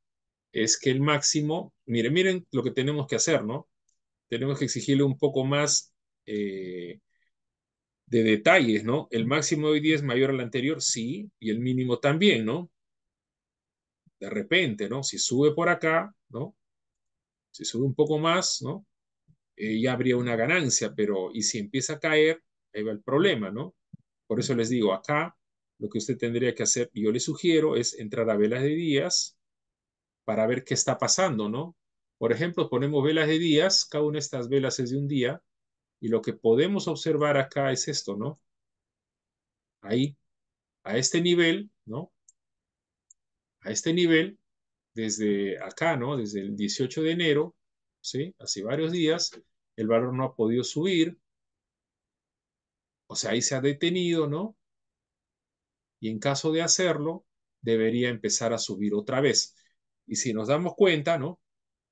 Es que el máximo, miren, miren lo que tenemos que hacer, ¿no? Tenemos que exigirle un poco más eh, de detalles, ¿no? El máximo de hoy día es mayor al anterior, sí, y el mínimo también, ¿no? De repente, ¿no? Si sube por acá, ¿no? Si sube un poco más, ¿no? Eh, ya habría una ganancia, pero y si empieza a caer, ahí va el problema, ¿no? Por eso les digo, acá lo que usted tendría que hacer, y yo le sugiero, es entrar a velas de días para ver qué está pasando, ¿no? Por ejemplo, ponemos velas de días, cada una de estas velas es de un día, y lo que podemos observar acá es esto, ¿no? Ahí, a este nivel, ¿no? A este nivel, desde acá, ¿no? Desde el 18 de enero, ¿sí? Hace varios días, el valor no ha podido subir. O sea, ahí se ha detenido, ¿no? Y en caso de hacerlo, debería empezar a subir otra vez. Y si nos damos cuenta, ¿no?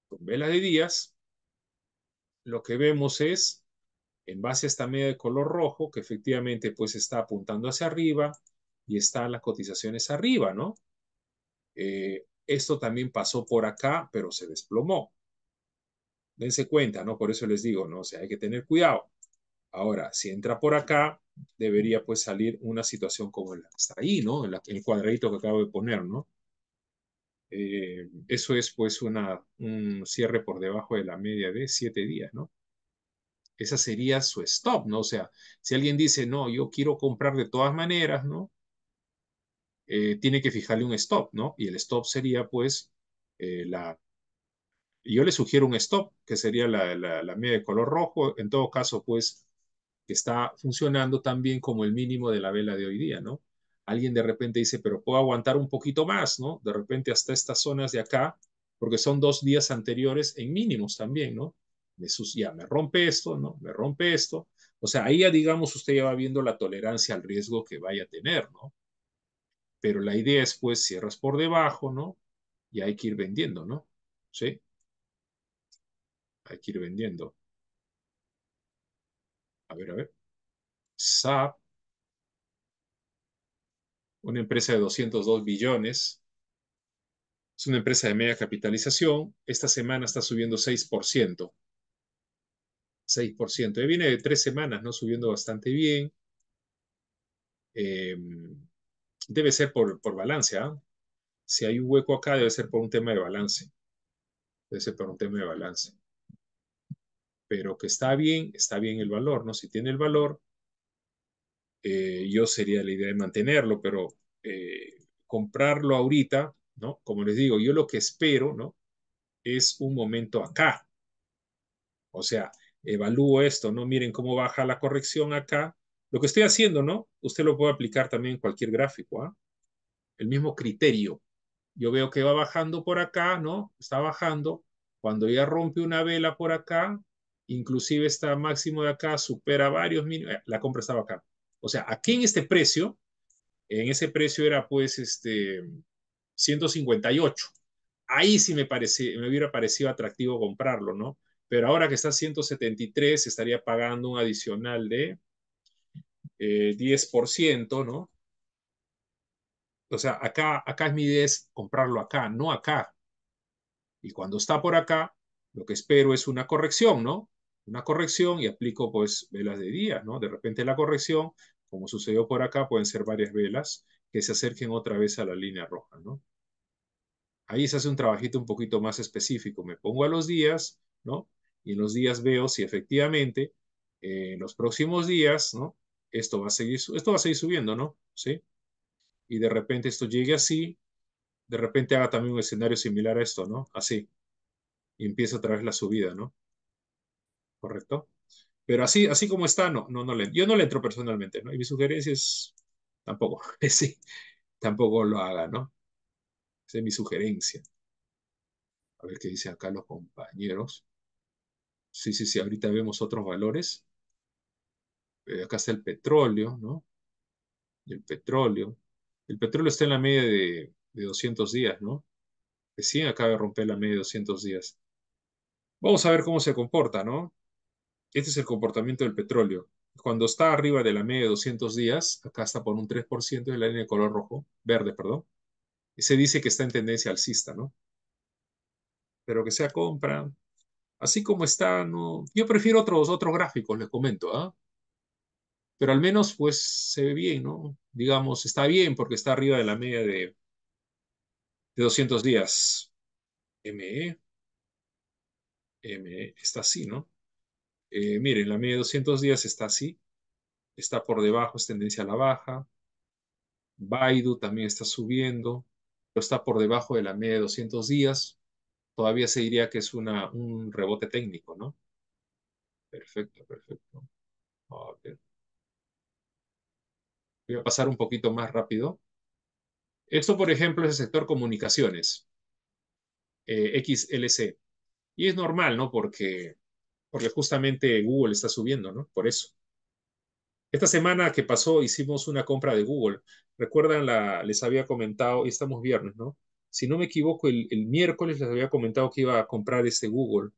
Con vela de días, lo que vemos es en base a esta media de color rojo, que efectivamente pues está apuntando hacia arriba y están las cotizaciones arriba, ¿no? Eh, esto también pasó por acá, pero se desplomó. Dense cuenta, ¿no? Por eso les digo, ¿no? O sea, hay que tener cuidado. Ahora, si entra por acá, debería pues salir una situación como la que está ahí, ¿no? El, el cuadradito que acabo de poner, ¿no? Eh, eso es pues una, un cierre por debajo de la media de siete días, ¿no? Esa sería su stop, ¿no? O sea, si alguien dice, no, yo quiero comprar de todas maneras, ¿no? Eh, tiene que fijarle un stop, ¿no? Y el stop sería, pues, eh, la... Yo le sugiero un stop, que sería la, la, media de color rojo, en todo caso, pues, que está funcionando también como el mínimo de la vela de hoy día, ¿no? Alguien de repente dice, pero puedo aguantar un poquito más, ¿no? De repente hasta estas zonas de acá, porque son dos días anteriores en mínimos también, ¿no? Ya me rompe esto, ¿no? Me rompe esto. O sea, ahí ya digamos usted ya va viendo la tolerancia al riesgo que vaya a tener, ¿no? Pero la idea es pues cierras por debajo, ¿no? Y hay que ir vendiendo, ¿no? ¿Sí? Hay que ir vendiendo. A ver, a ver. SAP, una empresa de 202 billones, es una empresa de media capitalización. Esta semana está subiendo 6%. 6%. viene de tres semanas, ¿no? Subiendo bastante bien. Em, debe ser por, por balance, ¿ah? Si hay un hueco acá, debe ser por un tema de balance. Debe ser por un tema de balance. Pero que está bien, está bien el valor, ¿no? Si tiene el valor, eh, yo sería la idea de mantenerlo, pero eh, comprarlo ahorita, ¿no? Como les digo, yo lo que espero, ¿no? Es un momento acá. O sea, evalúo esto, ¿no? Miren cómo baja la corrección acá. Lo que estoy haciendo, ¿no? Usted lo puede aplicar también en cualquier gráfico, ¿ah? El mismo criterio. Yo veo que va bajando por acá, ¿no? Está bajando. Cuando ya rompe una vela por acá, inclusive está máximo de acá, supera varios mínimos, eh, la compra estaba acá. O sea, aquí en este precio, en ese precio era pues este 158. Ahí sí me, parece, me hubiera parecido atractivo comprarlo, ¿no? Pero ahora que está 173 estaría pagando un adicional de 10%, eh, ¿no? O sea, acá, acá es mi idea comprarlo acá, no acá. Y cuando está por acá, lo que espero es una corrección, ¿no? Una corrección y aplico pues velas de día, ¿no? De repente la corrección como sucedió por acá, pueden ser varias velas que se acerquen otra vez a la línea roja, ¿no? Ahí se hace un trabajito un poquito más específico. Me pongo a los días, ¿no? Y en los días veo si efectivamente eh, en los próximos días, ¿no? Esto va a seguir, esto va a seguir subiendo, ¿no? ¿Sí? Y de repente esto llegue así, de repente haga también un escenario similar a esto, ¿no? Así. Y empieza otra vez la subida, ¿no? ¿Correcto? Pero así, así como está, no, no, no le, yo no le entro personalmente, ¿no? Y mi sugerencia es tampoco, sí, tampoco lo haga, ¿no? Esa es mi sugerencia. A ver qué dicen acá los compañeros. Sí, sí, sí, ahorita vemos otros valores. Eh, acá está el petróleo, ¿no? el petróleo. El petróleo está en la media de, de 200 días, ¿no? Recién acaba de romper la media de 200 días. Vamos a ver cómo se comporta, ¿no? Este es el comportamiento del petróleo. Cuando está arriba de la media de 200 días, acá está por un 3% de la línea de color rojo, verde, perdón, y se dice que está en tendencia alcista, ¿no? Pero que sea compra, así como está, no. Yo prefiero otros, otros gráficos, les comento, ¿ah? Pero al menos, pues, se ve bien, ¿no? Digamos, está bien porque está arriba de la media de, de 200 días. ME, ME, está así, ¿no? Eh, miren, la media de 200 días está así, está por debajo, es tendencia a la baja. Baidu también está subiendo, pero está por debajo de la media de 200 días. Todavía se diría que es una, un rebote técnico, ¿no? Perfecto, perfecto. Voy a pasar un poquito más rápido. Esto, por ejemplo, es el sector comunicaciones, eh, XLC. Y es normal, ¿no? Porque porque justamente Google está subiendo, ¿no? Por eso. Esta semana que pasó hicimos una compra de Google. Recuerdan, la, les había comentado, y estamos viernes, ¿no? Si no me equivoco, el, miércoles les había comentado que iba a comprar ese Google.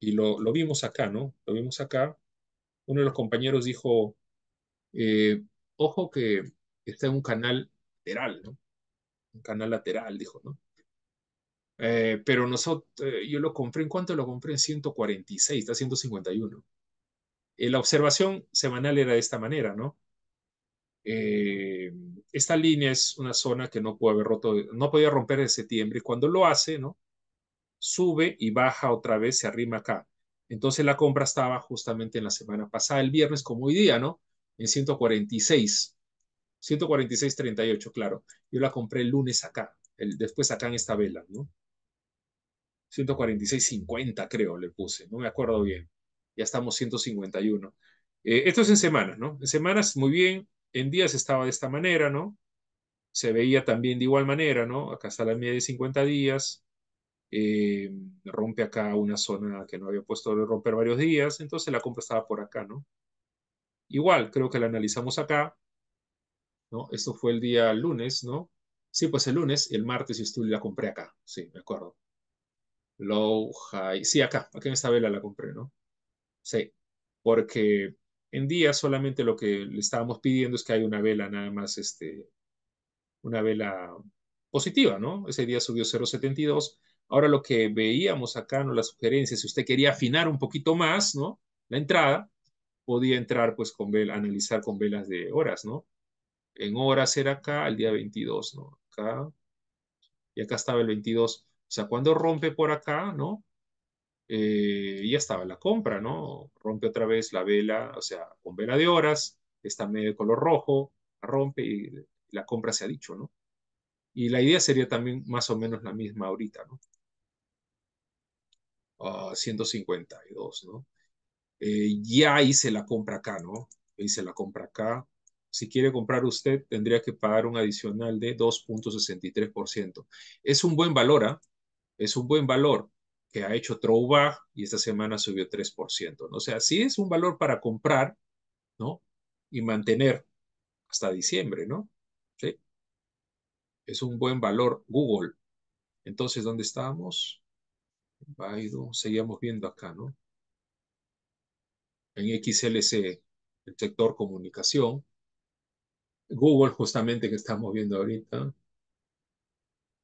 Y lo, vimos acá, ¿no? Lo vimos acá. Uno de los compañeros dijo, eh, ojo que está en un canal lateral, ¿no? Un canal lateral, dijo, ¿no? Eh, pero nosotros, eh, yo lo compré, ¿en cuánto lo compré? En 146, está 151. Eh, la observación semanal era de esta manera, ¿no? Esta línea es una zona que no puede haber roto, no podía romper en septiembre, y cuando lo hace, ¿no? Sube y baja otra vez, se arrima acá. Entonces la compra estaba justamente en la semana pasada, el viernes como hoy día, ¿no? En 146. 146.38, claro. Yo la compré el lunes acá, el, después acá en esta vela, ¿no? 146.50 creo le puse, no me acuerdo bien. Ya estamos 151. Eh, esto es en semanas, ¿no? En semanas muy bien, en días estaba de esta manera, ¿no? Se veía también de igual manera, ¿no? Acá está la media de 50 días. Eh, rompe acá una zona que no había puesto de romper varios días, entonces la compra estaba por acá, ¿no? Igual, creo que la analizamos acá, ¿no? Esto fue el día lunes, ¿no? Sí, pues el lunes, el martes y estuve la compré acá, sí, me acuerdo. Low, high. Sí, acá, acá en esta vela la compré, ¿no? Sí, porque en día solamente lo que le estábamos pidiendo es que haya una vela nada más, este, una vela positiva, ¿no? Ese día subió 0.72. Ahora lo que veíamos acá, ¿no? La sugerencia, si usted quería afinar un poquito más, ¿no? La entrada, podía entrar pues con vela, analizar con velas de horas, ¿no? En horas era acá, el día 22, ¿no? Acá, y acá estaba el 22. O sea, cuando rompe por acá, ¿no? Eh, ya estaba la compra, ¿no? Rompe otra vez la vela, o sea, con vela de horas, está medio de color rojo, rompe y la compra se ha dicho, ¿no? Y la idea sería también más o menos la misma ahorita, ¿no? 152, ah, ¿no? Eh, ya hice la compra acá, ¿no? Hice la compra acá. Si quiere comprar usted, tendría que pagar un adicional de 2.63%. Es un buen valor, ¿ah? es un buen valor que ha hecho Throwback y esta semana subió 3%. ¿no? O sea, sí es un valor para comprar, ¿no? Y mantener hasta diciembre, ¿no? Sí. Es un buen valor Google. Entonces, ¿dónde estamos? Baidu, seguíamos viendo acá, ¿no? En XLC, el sector comunicación. Google, justamente que estamos viendo ahorita.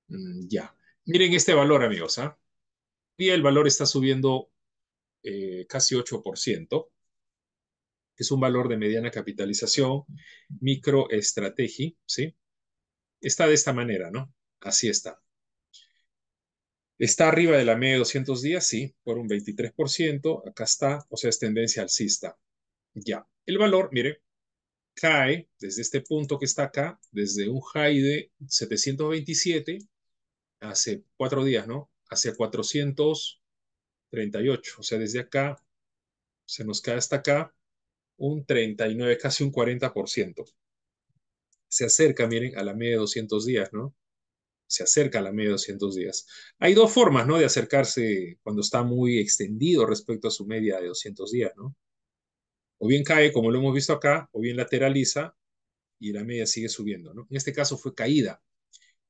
Mm, ya. Miren este valor, amigos. ¿ah? Y el valor está subiendo eh, casi 8%. es un valor de mediana capitalización, microestrategia, ¿sí? Está de esta manera, ¿no? Así está. Está arriba de la media de 200 días, sí, por un 23%. Acá está, o sea, es tendencia alcista. Ya. El valor, mire, cae desde este punto que está acá, desde un high de 727 hace cuatro días, ¿no? Hacia 438. O sea, desde acá se nos cae hasta acá un 39, casi un 40%. Se acerca, miren, a la media de 200 días, ¿no? Se acerca a la media de 200 días. Hay dos formas, ¿no? De acercarse cuando está muy extendido respecto a su media de 200 días, ¿no? O bien cae, como lo hemos visto acá, o bien lateraliza y la media sigue subiendo, ¿no? En este caso fue caída.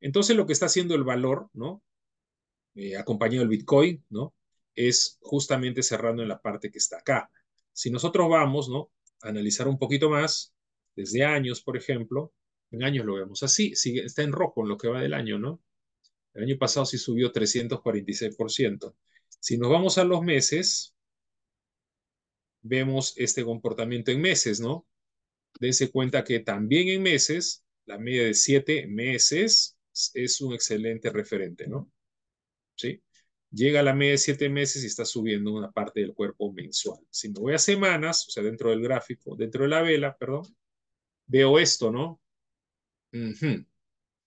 Entonces lo que está haciendo el valor, ¿no? Eh, acompañado del Bitcoin, ¿no? Es justamente cerrando en la parte que está acá. Si nosotros vamos, ¿no? A analizar un poquito más, desde años, por ejemplo, en años lo vemos así, está en rojo en lo que va del año, ¿no? El año pasado sí subió 346%. Si nos vamos a los meses, vemos este comportamiento en meses, ¿no? Dense cuenta que también en meses, la media de siete meses es un excelente referente, ¿no? ¿Sí? Llega a la media de siete meses y está subiendo una parte del cuerpo mensual. Si me voy a semanas, o sea, dentro del gráfico, dentro de la vela, perdón, veo esto, ¿no?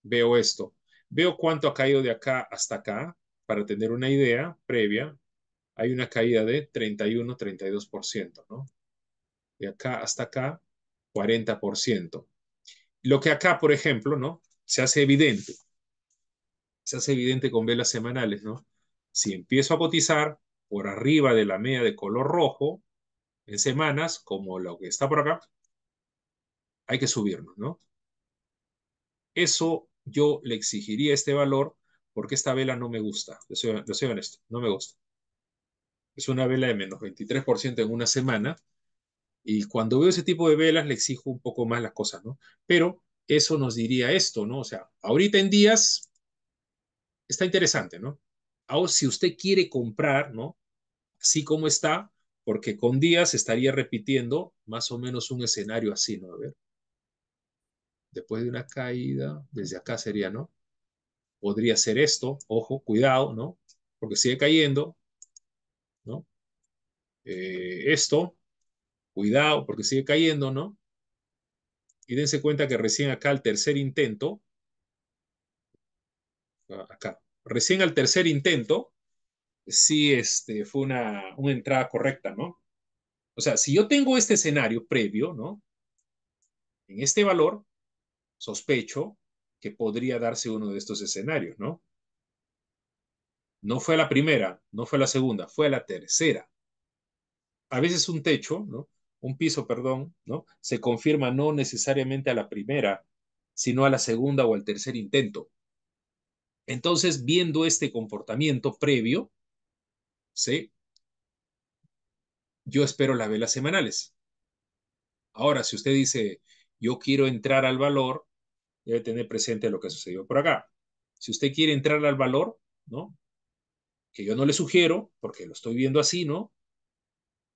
Veo esto. Veo cuánto ha caído de acá hasta acá para tener una idea previa. Hay una caída de 31, 32%, ¿no? De acá hasta acá, 40%. Lo que acá, por ejemplo, ¿no? Se hace evidente. Se hace evidente con velas semanales, ¿no? Si empiezo a cotizar por arriba de la media de color rojo en semanas, como lo que está por acá, hay que subirnos, ¿no? Eso yo le exigiría este valor porque esta vela no me gusta. Le soy, soy honesto, no me gusta. Es una vela de menos 23% en una semana. Y cuando veo ese tipo de velas le exijo un poco más las cosas, ¿no? Pero eso nos diría esto, ¿no? O sea, ahorita en días está interesante, ¿no? Ahora, si usted quiere comprar, ¿no? Así como está, porque con días estaría repitiendo más o menos un escenario así, ¿no? A ver después de una caída, desde acá sería, ¿no? Podría ser esto, ojo, cuidado, ¿no? Porque sigue cayendo, ¿no? Eh, esto, cuidado, porque sigue cayendo, ¿no? Y dense cuenta que recién acá el tercer intento, acá, recién al tercer intento, sí este, fue una, una entrada correcta, ¿no? O sea, si yo tengo este escenario previo, ¿no? En este valor, sospecho que podría darse uno de estos escenarios, ¿no? No fue la primera, no fue la segunda, fue la tercera. A veces un techo, ¿no? Un piso, perdón, ¿no? Se confirma no necesariamente a la primera, sino a la segunda o al tercer intento. Entonces, viendo este comportamiento previo, ¿sí? Yo espero las velas semanales. Ahora, si usted dice, yo quiero entrar al valor, debe tener presente lo que sucedió por acá. Si usted quiere entrar al valor, ¿no? Que yo no le sugiero, porque lo estoy viendo así, ¿no?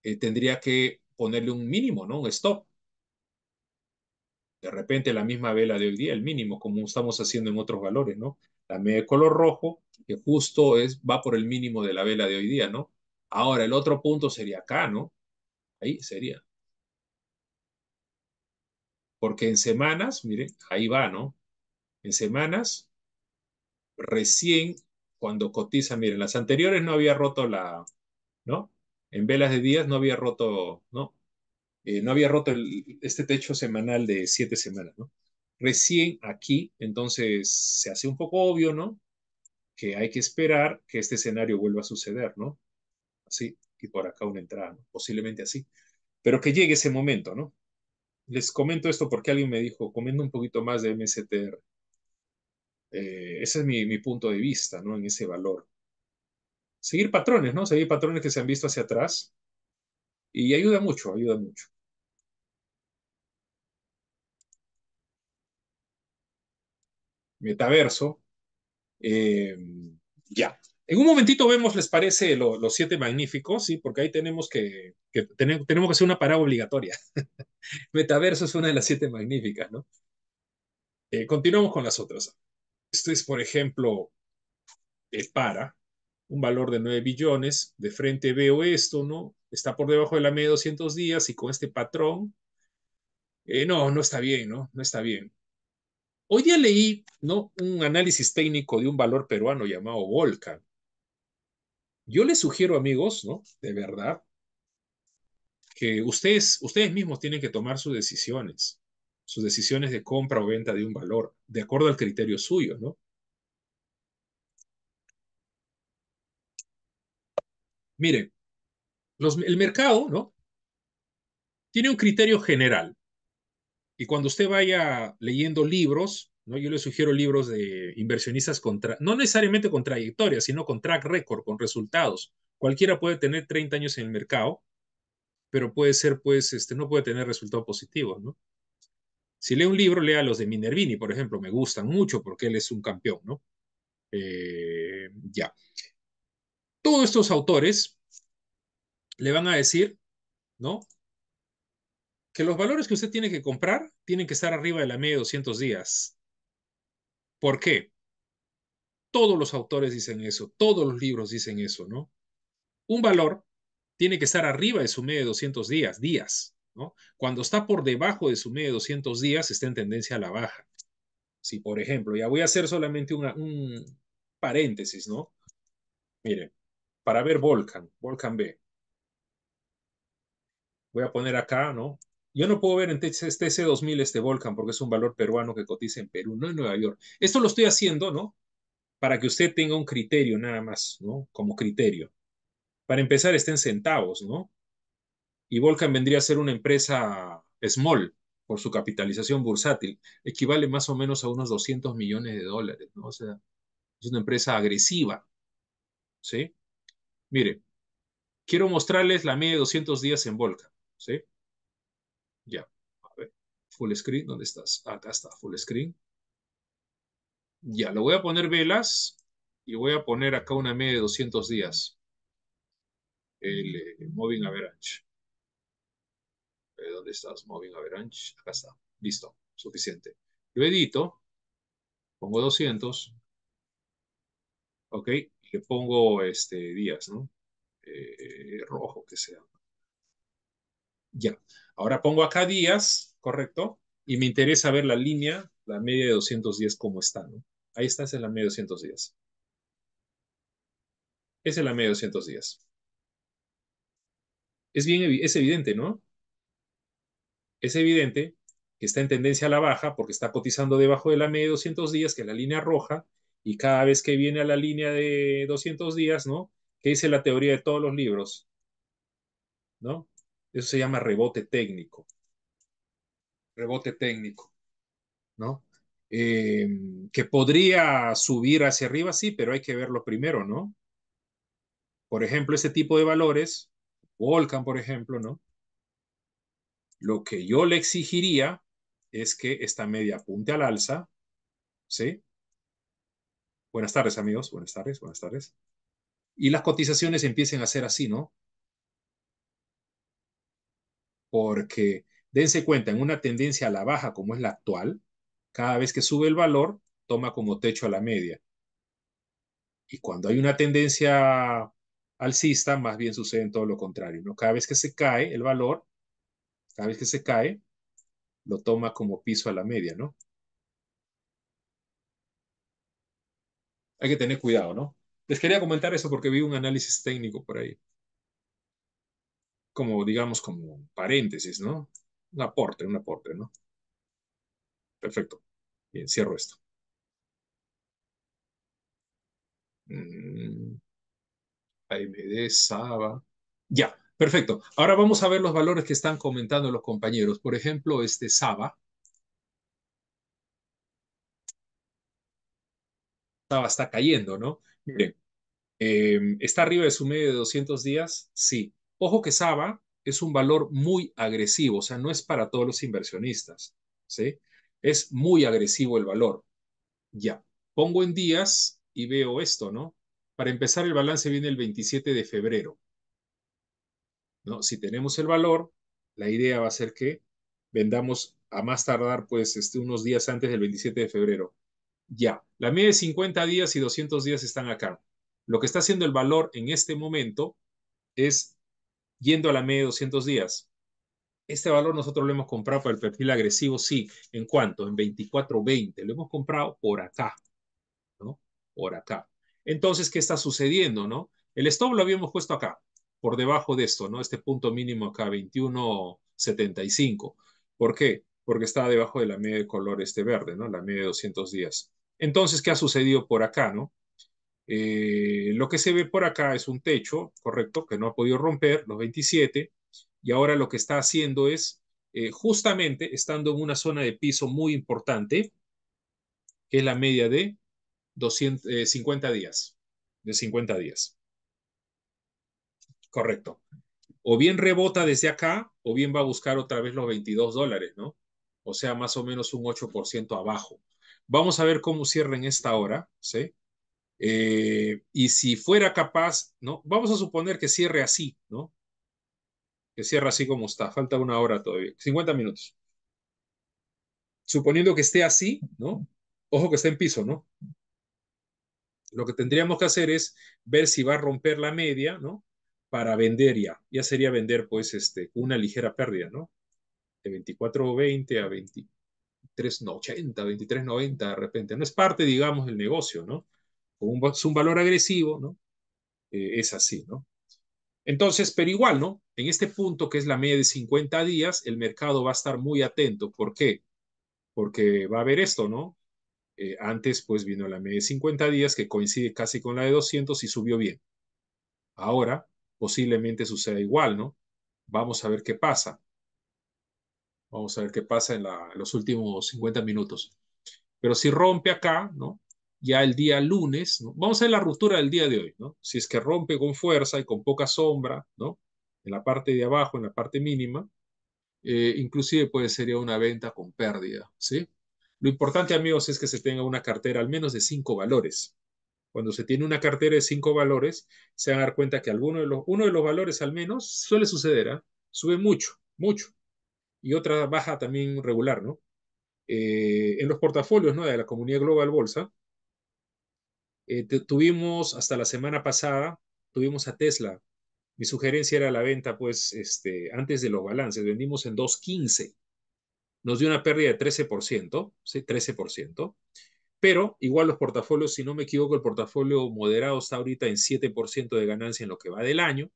Eh, tendría que ponerle un mínimo, ¿no? Un stop. De repente la misma vela de hoy día, el mínimo, como estamos haciendo en otros valores, ¿no? La media de color rojo, que justo es, va por el mínimo de la vela de hoy día, ¿no? Ahora, el otro punto sería acá, ¿no? Ahí sería. Porque en semanas, miren, ahí va, ¿no? En semanas, recién cuando cotiza, miren, las anteriores no había roto la, ¿no? En velas de días no había roto, ¿no? Eh, no había roto este techo semanal de siete semanas, ¿no? Recién aquí, entonces se hace un poco obvio, ¿no? Que hay que esperar que este escenario vuelva a suceder, ¿no? Así, y por acá una entrada, ¿no? Posiblemente así. Pero que llegue ese momento, ¿no? les comento esto porque alguien me dijo, comiendo un poquito más de MSTR. Eh, ese es mi, punto de vista, ¿no? En ese valor. Seguir patrones, ¿no? Seguir patrones que se han visto hacia atrás. Y ayuda mucho, ayuda mucho. Metaverso. Eh, ya. En un momentito vemos, ¿les parece lo, los siete magníficos? Sí, porque ahí tenemos que, tenemos, que hacer una parada obligatoria. Metaverso es una de las siete magníficas, ¿no? Eh, continuamos con las otras. Esto es, por ejemplo, el para, un valor de 9 billones. De frente veo esto, ¿no? Está por debajo de la media de 200 días y con este patrón. Eh, no, no está bien, ¿no? No está bien. Hoy día leí, ¿no? Un análisis técnico de un valor peruano llamado Volcan. Yo les sugiero, amigos, ¿no? De verdad, que ustedes, ustedes mismos tienen que tomar sus decisiones, sus decisiones de compra o venta de un valor, de acuerdo al criterio suyo, ¿no? Mire, los, el mercado, ¿no? Tiene un criterio general. Y cuando usted vaya leyendo libros, ¿no? Yo le sugiero libros de inversionistas contra, no necesariamente con trayectoria, sino con track record, con resultados. Cualquiera puede tener 30 años en el mercado, pero puede ser, pues, este, no puede tener resultados positivos, ¿no? Si lee un libro, lea los de Minervini, por ejemplo, me gustan mucho porque él es un campeón, ¿no? Eh, ya. Todos estos autores le van a decir, ¿no? Que los valores que usted tiene que comprar tienen que estar arriba de la media de 200 días. ¿Por qué? Todos los autores dicen eso, todos los libros dicen eso, ¿no? Un valor tiene que estar arriba de su media de 200 días, días, ¿no? Cuando está por debajo de su media de 200 días, está en tendencia a la baja. Si, por ejemplo, ya voy a hacer solamente una, un paréntesis, ¿no? Miren, para ver Volcan, Volcan B. Voy a poner acá, ¿no? Yo no puedo ver en TC2000 este Volcan porque es un valor peruano que cotiza en Perú, no en Nueva York. Esto lo estoy haciendo, ¿no? Para que usted tenga un criterio nada más, ¿no? Como criterio. Para empezar, está en centavos, ¿no? Y Volcan vendría a ser una empresa small por su capitalización bursátil. Equivale más o menos a unos 200 millones de dólares, ¿no? O sea, es una empresa agresiva, ¿sí? Mire, quiero mostrarles la media de 200 días en Volcan, ¿sí? Ya, a ver, full screen, ¿dónde estás? Acá está, full screen. Ya, lo voy a poner velas y voy a poner acá una media de 200 días. El eh, Moving Average. ¿Dónde estás? Moving Average. Acá está. Listo. Suficiente. Lo edito. Pongo 200. Ok. Le pongo este, días, ¿no? Eh, rojo que sea. Ya. Ahora pongo acá días, ¿correcto? Y me interesa ver la línea, la media de 210, cómo está, ¿no? Ahí está, esa es la media de 210. Esa es la media de 210. Es bien, es evidente, ¿no? Es evidente que está en tendencia a la baja porque está cotizando debajo de la media de 200 días, que es la línea roja, y cada vez que viene a la línea de 200 días, ¿no? ¿Qué dice la teoría de todos los libros? ¿No? Eso se llama rebote técnico. Rebote técnico, ¿no? Eh, que podría subir hacia arriba, sí, pero hay que verlo primero, ¿no? Por ejemplo, ese tipo de valores, Volcan, por ejemplo, ¿no? Lo que yo le exigiría es que esta media apunte al alza, ¿sí? Buenas tardes, amigos. Buenas tardes, buenas tardes. Y las cotizaciones empiecen a ser así, ¿no? Porque dense cuenta, en una tendencia a la baja como es la actual, cada vez que sube el valor, toma como techo a la media. Y cuando hay una tendencia alcista, más bien sucede todo lo contrario, ¿no? Cada vez que se cae el valor, cada vez que se cae, lo toma como piso a la media, ¿no? Hay que tener cuidado, ¿no? Les quería comentar eso porque vi un análisis técnico por ahí. Como, digamos, como paréntesis, ¿no? Un aporte, un aporte, ¿no? Perfecto. Bien, cierro esto. Mm. AMD, Saba. Ya, perfecto. Ahora vamos a ver los valores que están comentando los compañeros. Por ejemplo, este Saba. Saba está cayendo, ¿no? Miren, eh, ¿está arriba de su medio de 200 días? Sí. Ojo que Saba es un valor muy agresivo, o sea, no es para todos los inversionistas, ¿sí? Es muy agresivo el valor. Ya, pongo en días y veo esto, ¿no? Para empezar, el balance viene el 27 de febrero. ¿no? Si tenemos el valor, la idea va a ser que vendamos a más tardar, pues, este, unos días antes del 27 de febrero. Ya, la media de 50 días y 200 días están acá. Lo que está haciendo el valor en este momento es yendo a la media de 200 días. Este valor nosotros lo hemos comprado para el perfil agresivo, sí. ¿En cuánto? En 24.20. Lo hemos comprado por acá, ¿no? Por acá. Entonces, ¿qué está sucediendo, no? El stop lo habíamos puesto acá, por debajo de esto, ¿no? Este punto mínimo acá, 21.75. ¿Por qué? Porque está debajo de la media de color este verde, ¿no? La media de 200 días. Entonces, ¿qué ha sucedido por acá, no? Eh, lo que se ve por acá es un techo, correcto, que no ha podido romper, los 27, y ahora lo que está haciendo es, eh, justamente estando en una zona de piso muy importante, que es la media de 250 eh, días, de 50 días. Correcto. O bien rebota desde acá, o bien va a buscar otra vez los 22 dólares, ¿no? O sea, más o menos un 8% abajo. Vamos a ver cómo cierra en esta hora, ¿sí? Eh, y si fuera capaz, ¿no? Vamos a suponer que cierre así, ¿no? Que cierre así como está. Falta una hora todavía. 50 minutos. Suponiendo que esté así, ¿no? Ojo que está en piso, ¿no? Lo que tendríamos que hacer es ver si va a romper la media, ¿no? Para vender ya. Ya sería vender, pues, este, una ligera pérdida, ¿no? De 24.20 a 23.80, 23.90 de repente. No es parte, digamos, del negocio, ¿no? Es un valor agresivo, ¿no? Eh, es así, ¿no? Entonces, pero igual, ¿no? En este punto, que es la media de 50 días, el mercado va a estar muy atento. ¿Por qué? Porque va a haber esto, ¿no? Eh, antes, pues vino la media de 50 días que coincide casi con la de 200 y subió bien. Ahora, posiblemente suceda igual, ¿no? Vamos a ver qué pasa. Vamos a ver qué pasa en, los últimos 50 minutos. Pero si rompe acá, ¿no? Ya el día lunes, ¿no? Vamos a ver la ruptura del día de hoy, ¿no? Si es que rompe con fuerza y con poca sombra, ¿no? En la parte de abajo, en la parte mínima, eh, inclusive puede ser una venta con pérdida, ¿sí? Lo importante, amigos, es que se tenga una cartera al menos de cinco valores. Cuando se tiene una cartera de cinco valores, se van a dar cuenta que alguno de los, uno de los valores al menos suele suceder, ¿eh? sube mucho, mucho, y otra baja también regular, ¿no? Eh, en los portafolios ¿no? de la comunidad Global Bolsa, eh, tuvimos hasta la semana pasada, tuvimos a Tesla. Mi sugerencia era la venta, pues, este, antes de los balances, vendimos en 2.15 nos dio una pérdida de 13%, ¿sí? 13%, pero igual los portafolios, si no me equivoco, el portafolio moderado está ahorita en 7% de ganancia en lo que va del año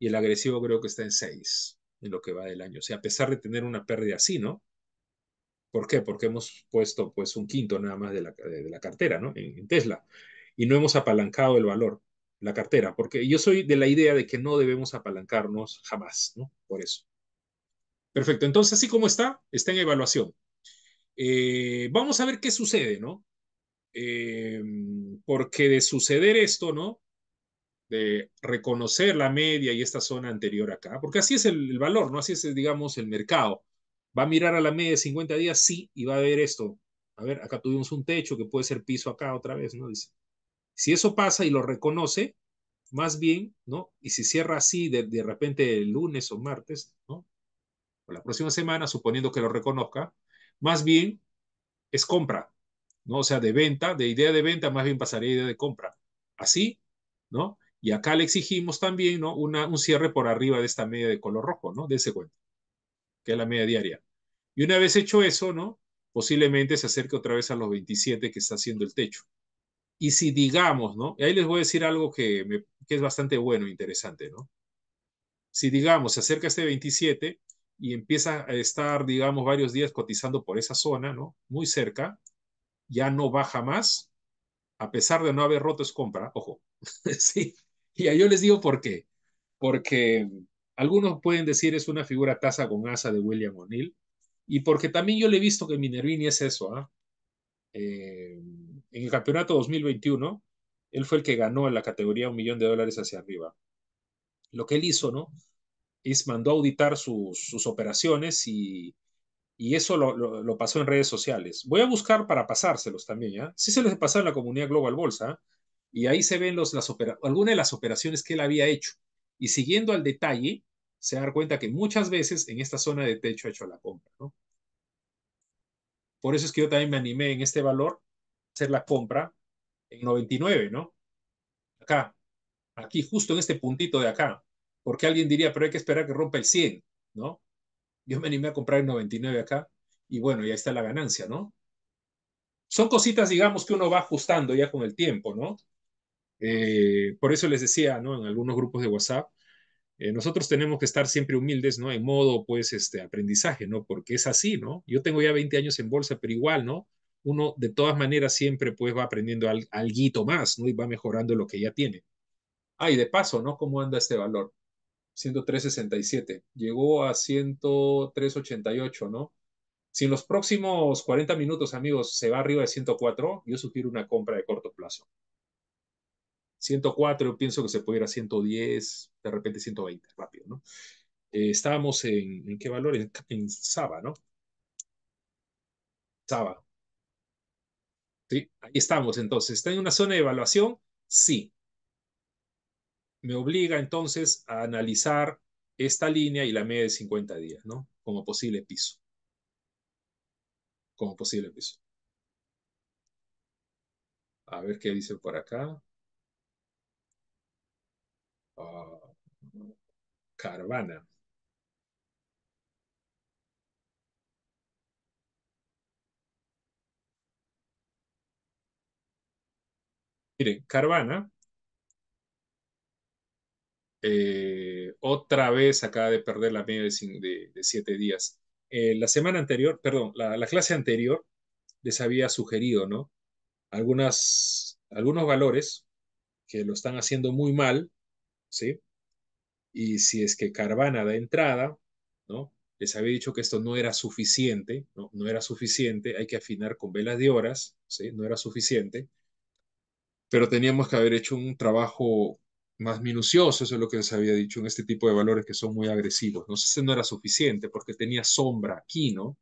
y el agresivo creo que está en 6% en lo que va del año. O sea, a pesar de tener una pérdida así, ¿no? ¿Por qué? Porque hemos puesto pues un quinto nada más de la, de la cartera, ¿no? En, Tesla. Y no hemos apalancado el valor, la cartera, porque yo soy de la idea de que no debemos apalancarnos jamás, ¿no? Por eso. Perfecto, entonces así como está, está en evaluación. Eh, vamos a ver qué sucede, ¿no? Eh, porque de suceder esto, ¿no? De reconocer la media y esta zona anterior acá, porque así es el, valor, ¿no? Así es, digamos, el mercado. Va a mirar a la media de 50 días, sí, y va a ver esto. A ver, acá tuvimos un techo que puede ser piso acá otra vez, ¿no? Dice. Si eso pasa y lo reconoce, más bien, ¿no? Y si cierra así de, de repente el lunes o martes, ¿no? la próxima semana, suponiendo que lo reconozca, más bien es compra, ¿no? O sea, de venta, de idea de venta, más bien pasaría idea de compra. Así, ¿no? Y acá le exigimos también, ¿no? Una, un cierre por arriba de esta media de color rojo, ¿no? De ese cuento, que es la media diaria. Y una vez hecho eso, ¿no? Posiblemente se acerque otra vez a los 27 que está haciendo el techo. Y si digamos, ¿no? Y ahí les voy a decir algo que, que es bastante bueno interesante, ¿no? Si digamos, se acerca a este 27, y empieza a estar, digamos, varios días cotizando por esa zona, ¿no? Muy cerca, ya no baja más, a pesar de no haber roto es compra, ojo, sí, y yo les digo por qué, porque algunos pueden decir es una figura taza con asa de William O'Neill, y porque también yo le he visto que Minervini es eso, ¿ah? eh, en el campeonato 2021, él fue el que ganó en la categoría un millón de dólares hacia arriba. Lo que él hizo, ¿no? es mandó auditar sus, operaciones y, eso lo, pasó en redes sociales. Voy a buscar para pasárselos también, ¿ya? Sí se les pasado en la comunidad Global Bolsa, Y ahí se ven los, las algunas de las operaciones que él había hecho. Y siguiendo al detalle, se da cuenta que muchas veces en esta zona de techo ha hecho la compra, ¿no? Por eso es que yo también me animé en este valor a hacer la compra en 99, ¿no? Acá, aquí, justo en este puntito de acá. Porque alguien diría, pero hay que esperar que rompa el 100, ¿no? Yo me animé a comprar en 99 acá y bueno, ya está la ganancia, ¿no? Son cositas, digamos, que uno va ajustando ya con el tiempo, ¿no? Eh, por eso les decía, ¿no? En algunos grupos de WhatsApp, eh, nosotros tenemos que estar siempre humildes, ¿no? En modo, pues, este, aprendizaje, ¿no? Porque es así, ¿no? Yo tengo ya 20 años en bolsa, pero igual, ¿no? Uno, de todas maneras, siempre, pues, va aprendiendo al, algo más, ¿no? Y va mejorando lo que ya tiene. Ah, y de paso, ¿no? ¿Cómo anda este valor? 103.67. Llegó a 103.88, ¿no? Si en los próximos 40 minutos, amigos, se va arriba de 104, yo sugiero una compra de corto plazo. 104, yo pienso que se puede ir a 110, de repente 120, rápido, ¿no? Eh, estábamos en, ¿en qué valor? En, en Saba, ¿no? Saba. Sí, ahí estamos entonces. ¿Está en una zona de evaluación? Sí. Me obliga entonces a analizar esta línea y la media de 50 días, ¿no? Como posible piso. Como posible piso. A ver qué dice por acá. Carvana. Miren, Carvana eh, otra vez acaba de perder la media de, siete días. Eh, la semana anterior, perdón, la, la, clase anterior les había sugerido, ¿no? Algunas, algunos valores que lo están haciendo muy mal, ¿sí? Y si es que Carvana da entrada, ¿no? Les había dicho que esto no era suficiente, ¿no? No era suficiente, hay que afinar con velas de horas, ¿sí? No era suficiente. Pero teníamos que haber hecho un trabajo más minucioso, eso es lo que les había dicho, en este tipo de valores que son muy agresivos. No sé si no era suficiente porque tenía sombra aquí, ¿no?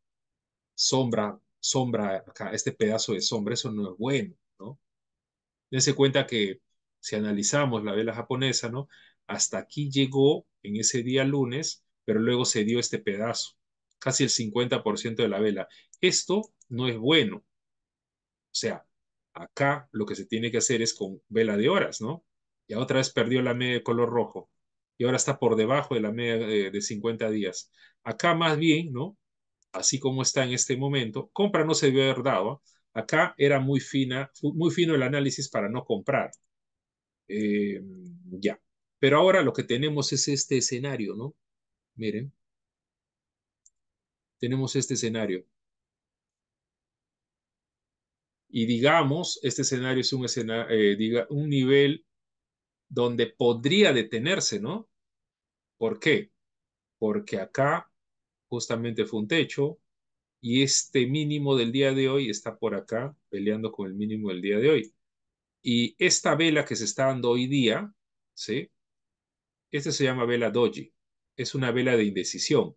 Sombra, sombra acá, este pedazo de sombra, eso no es bueno, ¿no? Dense cuenta que si analizamos la vela japonesa, ¿no? Hasta aquí llegó en ese día lunes, pero luego se dio este pedazo, casi el 50% de la vela. Esto no es bueno. O sea, acá lo que se tiene que hacer es con vela de horas, ¿no? y otra vez perdió la media de color rojo y ahora está por debajo de la media de, de 50 días. Acá más bien, ¿no? Así como está en este momento, compra no se debió haber dado. Acá era muy fina, muy fino el análisis para no comprar. Eh, ya. Pero ahora lo que tenemos es este escenario, ¿no? Miren. Tenemos este escenario. Y digamos, este escenario es un, eh, diga, un nivel donde podría detenerse, ¿no? ¿Por qué? Porque acá justamente fue un techo y este mínimo del día de hoy está por acá peleando con el mínimo del día de hoy. Y esta vela que se está dando hoy día, ¿sí? Esta se llama vela doji. Es una vela de indecisión.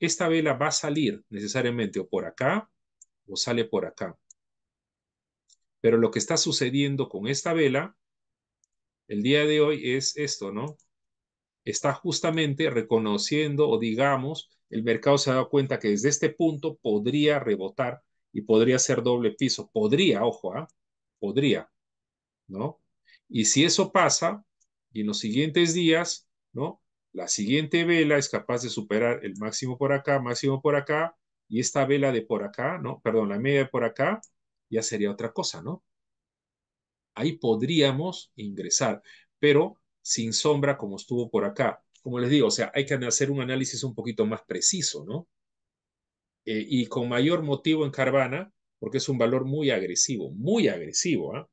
Esta vela va a salir necesariamente o por acá o sale por acá. Pero lo que está sucediendo con esta vela el día de hoy es esto, ¿no? Está justamente reconociendo o digamos, el mercado se ha dado cuenta que desde este punto podría rebotar y podría ser doble piso. Podría, ojo, ¿ah? Podría, ¿no? Y si eso pasa, y en los siguientes días, ¿no? La siguiente vela es capaz de superar el máximo por acá, máximo por acá, y esta vela de por acá, ¿no? Perdón, la media de por acá, ya sería otra cosa, ¿no? ahí podríamos ingresar, pero sin sombra como estuvo por acá. Como les digo, o sea, hay que hacer un análisis un poquito más preciso, ¿no? Eh, y con mayor motivo en Carvana, porque es un valor muy agresivo, muy agresivo. ¿eh?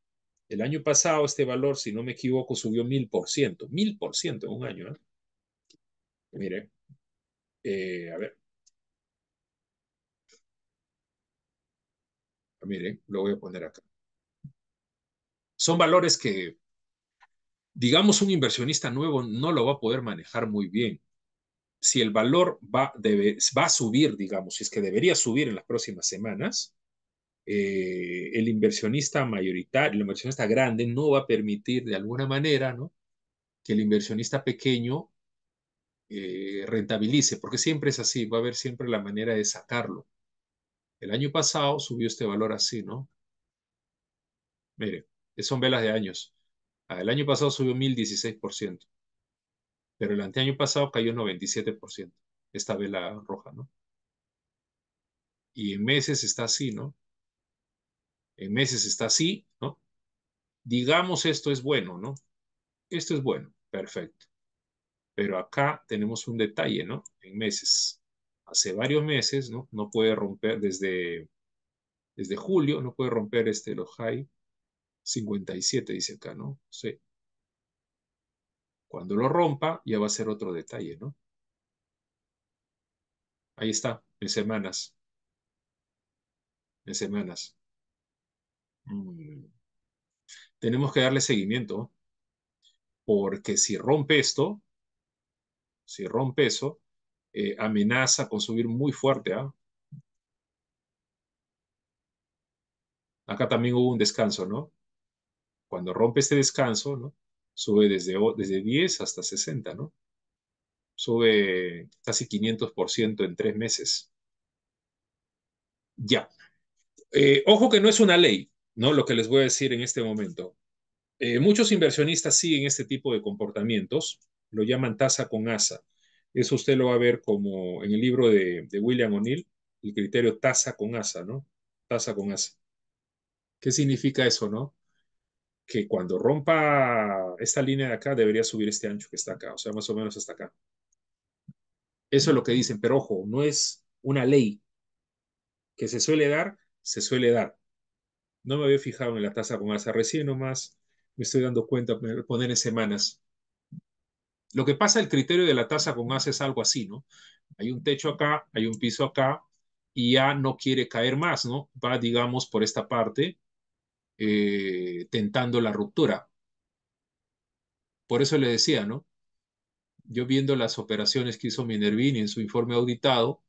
El año pasado este valor, si no me equivoco, subió mil por ciento, mil por ciento en un año. ¿eh? Mire, eh, a ver. Mire, lo voy a poner acá son valores que, digamos, un inversionista nuevo no lo va a poder manejar muy bien. Si el valor va, debe, va a subir, digamos, si es que debería subir en las próximas semanas, eh, el inversionista mayoritario, el inversionista grande no va a permitir de alguna manera, ¿no? Que el inversionista pequeño eh, rentabilice, porque siempre es así, va a haber siempre la manera de sacarlo. El año pasado subió este valor así, ¿no? Mire, son velas de años. Ah, el año pasado subió 1016%, pero el anteaño pasado cayó 97%, esta vela roja, ¿no? Y en meses está así, ¿no? En meses está así, ¿no? Digamos esto es bueno, ¿no? Esto es bueno, perfecto. Pero acá tenemos un detalle, ¿no? En meses. Hace varios meses, ¿no? No puede romper desde, desde julio, no puede romper este, los high 57, dice acá, ¿no? Sí. Cuando lo rompa, ya va a ser otro detalle, ¿no? Ahí está, en semanas. En semanas. Mm. Tenemos que darle seguimiento, porque si rompe esto, si rompe eso, eh, amenaza con subir muy fuerte. ¿ah? Acá también hubo un descanso, ¿no? Cuando rompe este descanso, ¿no? Sube desde, desde 10 hasta 60, ¿no? Sube casi 500% en tres meses. Ya. Eh, ojo que no es una ley, ¿no? Lo que les voy a decir en este momento. Eh, muchos inversionistas siguen este tipo de comportamientos, lo llaman tasa con asa. Eso usted lo va a ver como en el libro de, de William O'Neill, el criterio tasa con asa, ¿no? Tasa con asa. ¿Qué significa eso, no? Que cuando rompa esta línea de acá, debería subir este ancho que está acá, o sea, más o menos hasta acá. Eso es lo que dicen, pero ojo, no es una ley que se suele dar, se suele dar. No me había fijado en la tasa con asa, recién nomás me estoy dando cuenta, poner en semanas. Lo que pasa, el criterio de la tasa con asa es algo así, ¿no? Hay un techo acá, hay un piso acá, y ya no quiere caer más, ¿no? Va, digamos, por esta parte, eh, tentando la ruptura. Por eso le decía, ¿no? Yo viendo las operaciones que hizo Minervini en su informe auditado,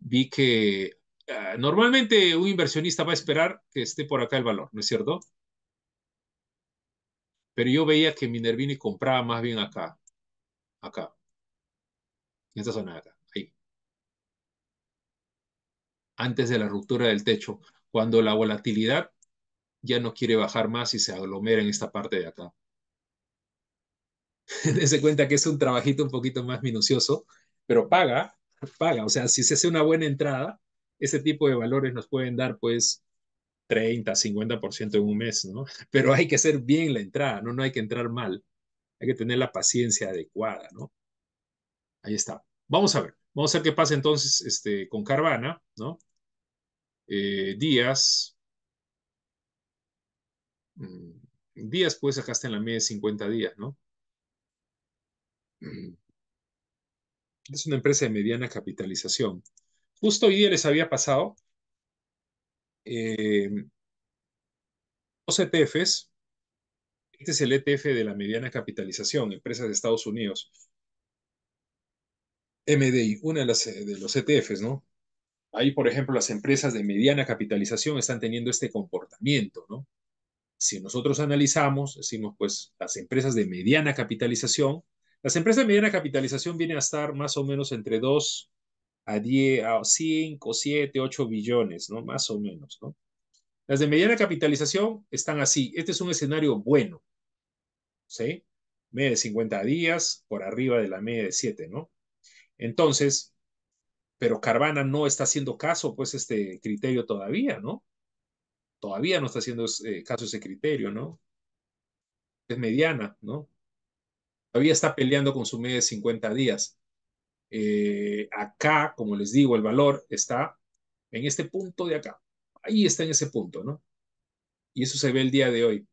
vi que uh, normalmente un inversionista va a esperar que esté por acá el valor, ¿no es cierto? Pero yo veía que Minervini compraba más bien acá, acá, en esta zona de acá, ahí. Antes de la ruptura del techo, cuando la volatilidad ya no quiere bajar más y se aglomera en esta parte de acá. Dense cuenta que es un trabajito un poquito más minucioso, pero paga, paga. O sea, si se hace una buena entrada, ese tipo de valores nos pueden dar pues 30, 50% en un mes, ¿no? Pero hay que hacer bien la entrada, ¿no? No hay que entrar mal. Hay que tener la paciencia adecuada, ¿no? Ahí está. Vamos a ver. Vamos a ver qué pasa entonces este, con Carvana, ¿no? Eh, días, Mm, días, pues acá está en la media de 50 días, ¿no? Mm. Es una empresa de mediana capitalización. Justo hoy día les había pasado eh, dos ETFs. Este es el ETF de la mediana capitalización, empresas de Estados Unidos. MDI, una de, de los ETFs, ¿no? Ahí, por ejemplo, las empresas de mediana capitalización están teniendo este comportamiento, ¿no? si nosotros analizamos, decimos, pues las empresas de mediana capitalización, las empresas de mediana capitalización vienen a estar más o menos entre 2 a 10, a 5, 7, 8 billones, ¿no? Más o menos, ¿no? Las de mediana capitalización están así. Este es un escenario bueno, ¿sí? Media de 50 días, por arriba de la media de 7, ¿no? Entonces, pero Carvana no está haciendo caso, pues, este criterio todavía, ¿no? todavía no está haciendo eh, caso ese criterio, ¿no? Es mediana, ¿no? Todavía está peleando con su media de 50 días. Eh, acá, como les digo, el valor está en este punto de acá. Ahí está en ese punto, ¿no? Y eso se ve el día de hoy.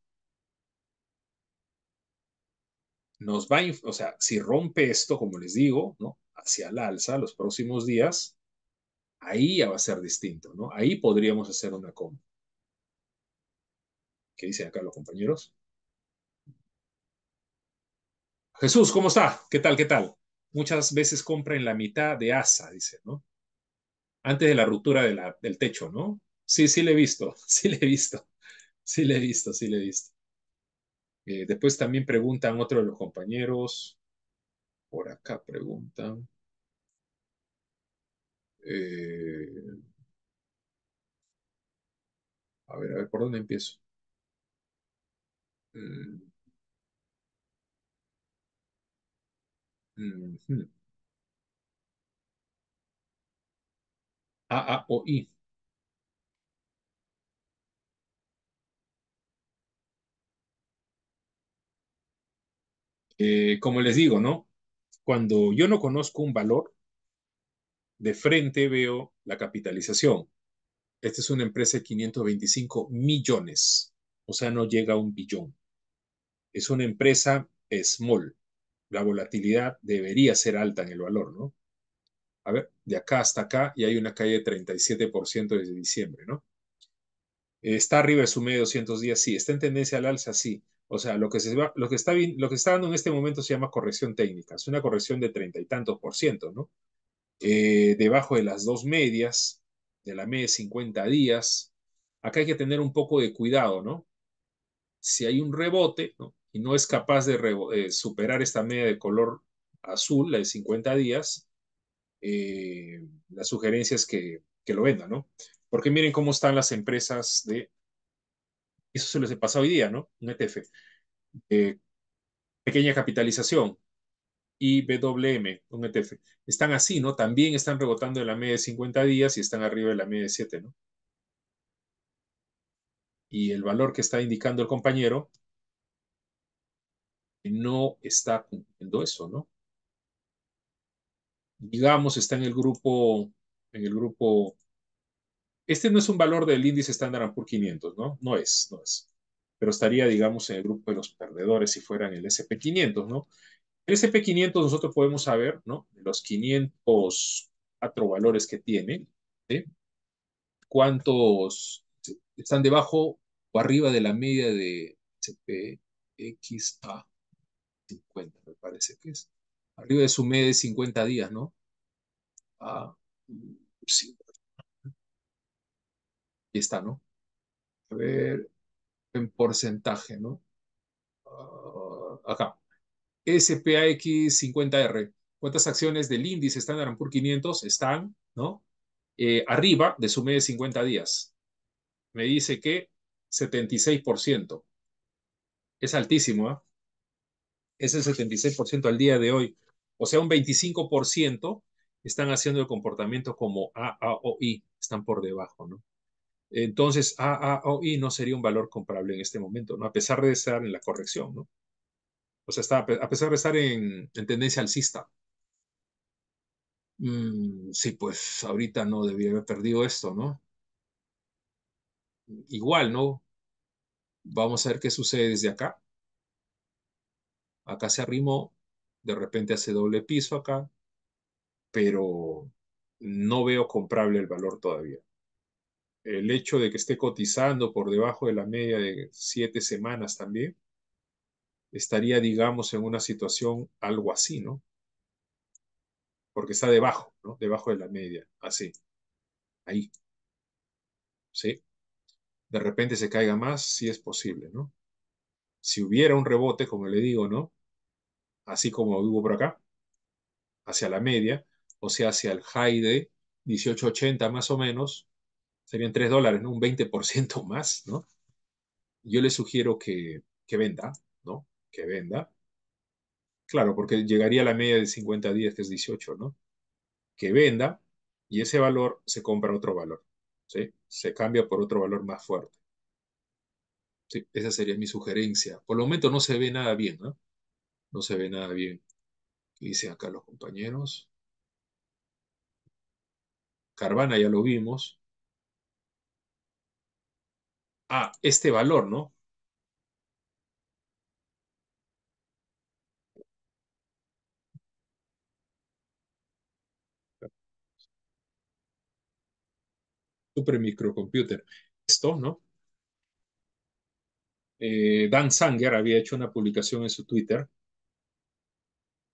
Nos va, o sea, si rompe esto, como les digo, ¿no? Hacia el alza los próximos días, ahí ya va a ser distinto, ¿no? Ahí podríamos hacer una compra. ¿Qué dicen acá los compañeros? Jesús, ¿cómo está? ¿Qué tal? ¿Qué tal? Muchas veces compra en la mitad de asa, dice, ¿no? Antes de la ruptura del techo, ¿no? Sí, sí le he visto, sí le he visto, sí le he visto, sí le he visto. Después también preguntan otro de los compañeros, por acá preguntan. Eh, a ver, a ver, ¿por dónde empiezo? Mm, I. Eh, como les digo, ¿no? Cuando yo no conozco un valor, de frente veo la capitalización. Esta es una empresa de 525 millones, o sea, no llega a un billón. Es una empresa small. La volatilidad debería ser alta en el valor, ¿no? A ver, de acá hasta acá y hay una caída de 37% desde diciembre, ¿no? Está arriba de su medio 200 días, sí. Está en tendencia al alza, sí. O sea, lo que, se va, lo, que está, lo que está dando en este momento se llama corrección técnica. Es una corrección de treinta y tantos por ciento, ¿no? Eh, debajo de las dos medias, de la media de 50 días. Acá hay que tener un poco de cuidado, ¿no? Si hay un rebote ¿no? Y no es capaz de eh, superar esta media de color azul, la de 50 días, eh, la sugerencia es que, que lo venda, ¿no? Porque miren cómo están las empresas de... Eso se les pasado hoy día, ¿no? Un ETF. Eh, pequeña capitalización, IBWM, un ETF. Están así, ¿no? También están rebotando en la media de 50 días y están arriba de la media de 7, ¿no? Y el valor que está indicando el compañero no está cumpliendo eso, ¿no? Digamos, está en el grupo, en el grupo este no es un valor del índice Standard Poor's 500, ¿no? No es, no es. Pero estaría, digamos, en el grupo de los perdedores si fuera en el SP500, ¿no? El SP500 nosotros podemos saber, ¿no? Los 504 valores que tiene, ¿sí? ¿Cuántos están debajo o arriba de la media de SPXA 50, me parece que es. Arriba de su media de 50 días, ¿no? Ah, sí, está, ¿no? A ver, en porcentaje, ¿no? Uh, acá. SPAX 50R. ¿Cuántas acciones del índice Standard Poor's 500 están, ¿no? Eh, arriba de su media de 50 días. Me dice que 76%. Es altísimo, ¿eh? Es el 76% al día de hoy. O sea, un 25% están haciendo el comportamiento como A, A o I. Están por debajo, ¿no? Entonces, AAOI no sería un valor comparable en este momento, ¿no? A pesar de estar en la corrección, ¿no? O sea, está, a pesar de estar en, tendencia alcista. Mm, sí, pues ahorita no debía haber perdido esto, ¿no? Igual, ¿no? Vamos a ver qué sucede desde acá. Acá se arrimó, de repente hace doble piso acá, pero no veo comprable el valor todavía el hecho de que esté cotizando por debajo de la media de siete semanas también, estaría, digamos, en una situación algo así, ¿no? Porque está debajo, ¿no? Debajo de la media, así, ahí. ¿Sí? De repente se caiga más, sí es posible, ¿no? Si hubiera un rebote, como le digo, ¿no? Así como hubo por acá, hacia la media, o sea, hacia el high de 1880 más o menos, serían 3 dólares, ¿no? Un 20% más, ¿no? Yo le sugiero que, que venda, ¿no? Que venda. Claro, porque llegaría a la media de 50 días, que es 18, ¿no? Que venda y ese valor se compra otro valor, ¿sí? Se cambia por otro valor más fuerte. Sí, esa sería mi sugerencia. Por el momento no se ve nada bien, ¿no? No se ve nada bien. Dicen acá los compañeros. Carvana ya lo vimos. a este valor, ¿no? Super microcomputer. Esto, ¿no? Eh, Dan Sanger había hecho una publicación en su Twitter